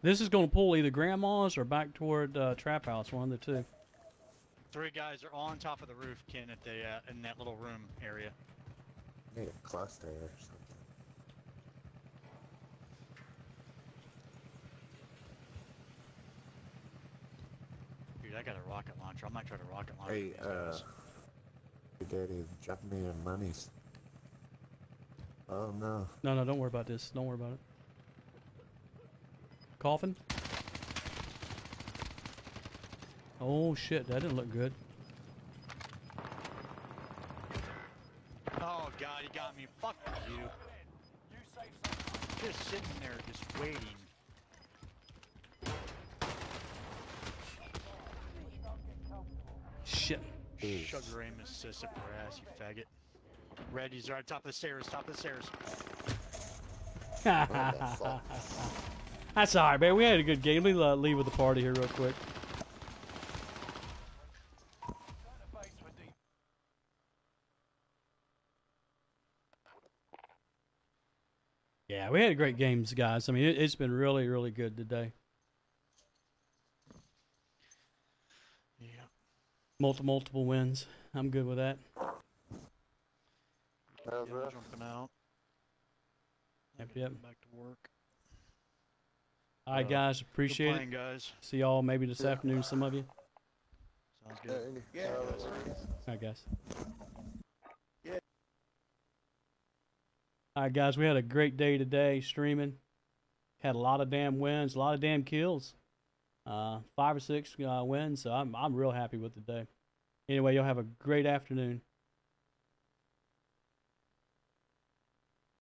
This is going to pull either grandma's or back toward uh, trap house. One of the two. Three guys are on top of the roof, Ken, at the uh, in that little room area. Need a cluster or something. I got a rocket launcher. I might try to rocket launcher Hey, these uh, guys. Daddy, drop me your monies. Oh no. No, no, don't worry about this. Don't worry about it. Coffin. Oh shit, that didn't look good. Oh god, he got me. Fuck you. Just sitting there, just waiting. Shit. Sugar aim assist up your ass, you faggot. Red, he's right top of the stairs, top of the stairs. [laughs] That's alright, man. We had a good game. Let me uh, leave with the party here real quick. Yeah, we had great games, guys. I mean, it, it's been really, really good today. Multi, multiple wins. I'm good with that. Yeah, I'm jumping out. Yep, yep. Back to work. All right, Uh, guys. good Appreciate playing, it. guys. See y'all maybe this afternoon, some of you. Sounds good. Yeah. All right, guys. Yeah. All right, guys. We had a great day today streaming. Had a lot of damn wins, a lot of damn kills. Uh, five or six uh, wins. So I'm I'm real happy with the day. Anyway, y'all have a great afternoon.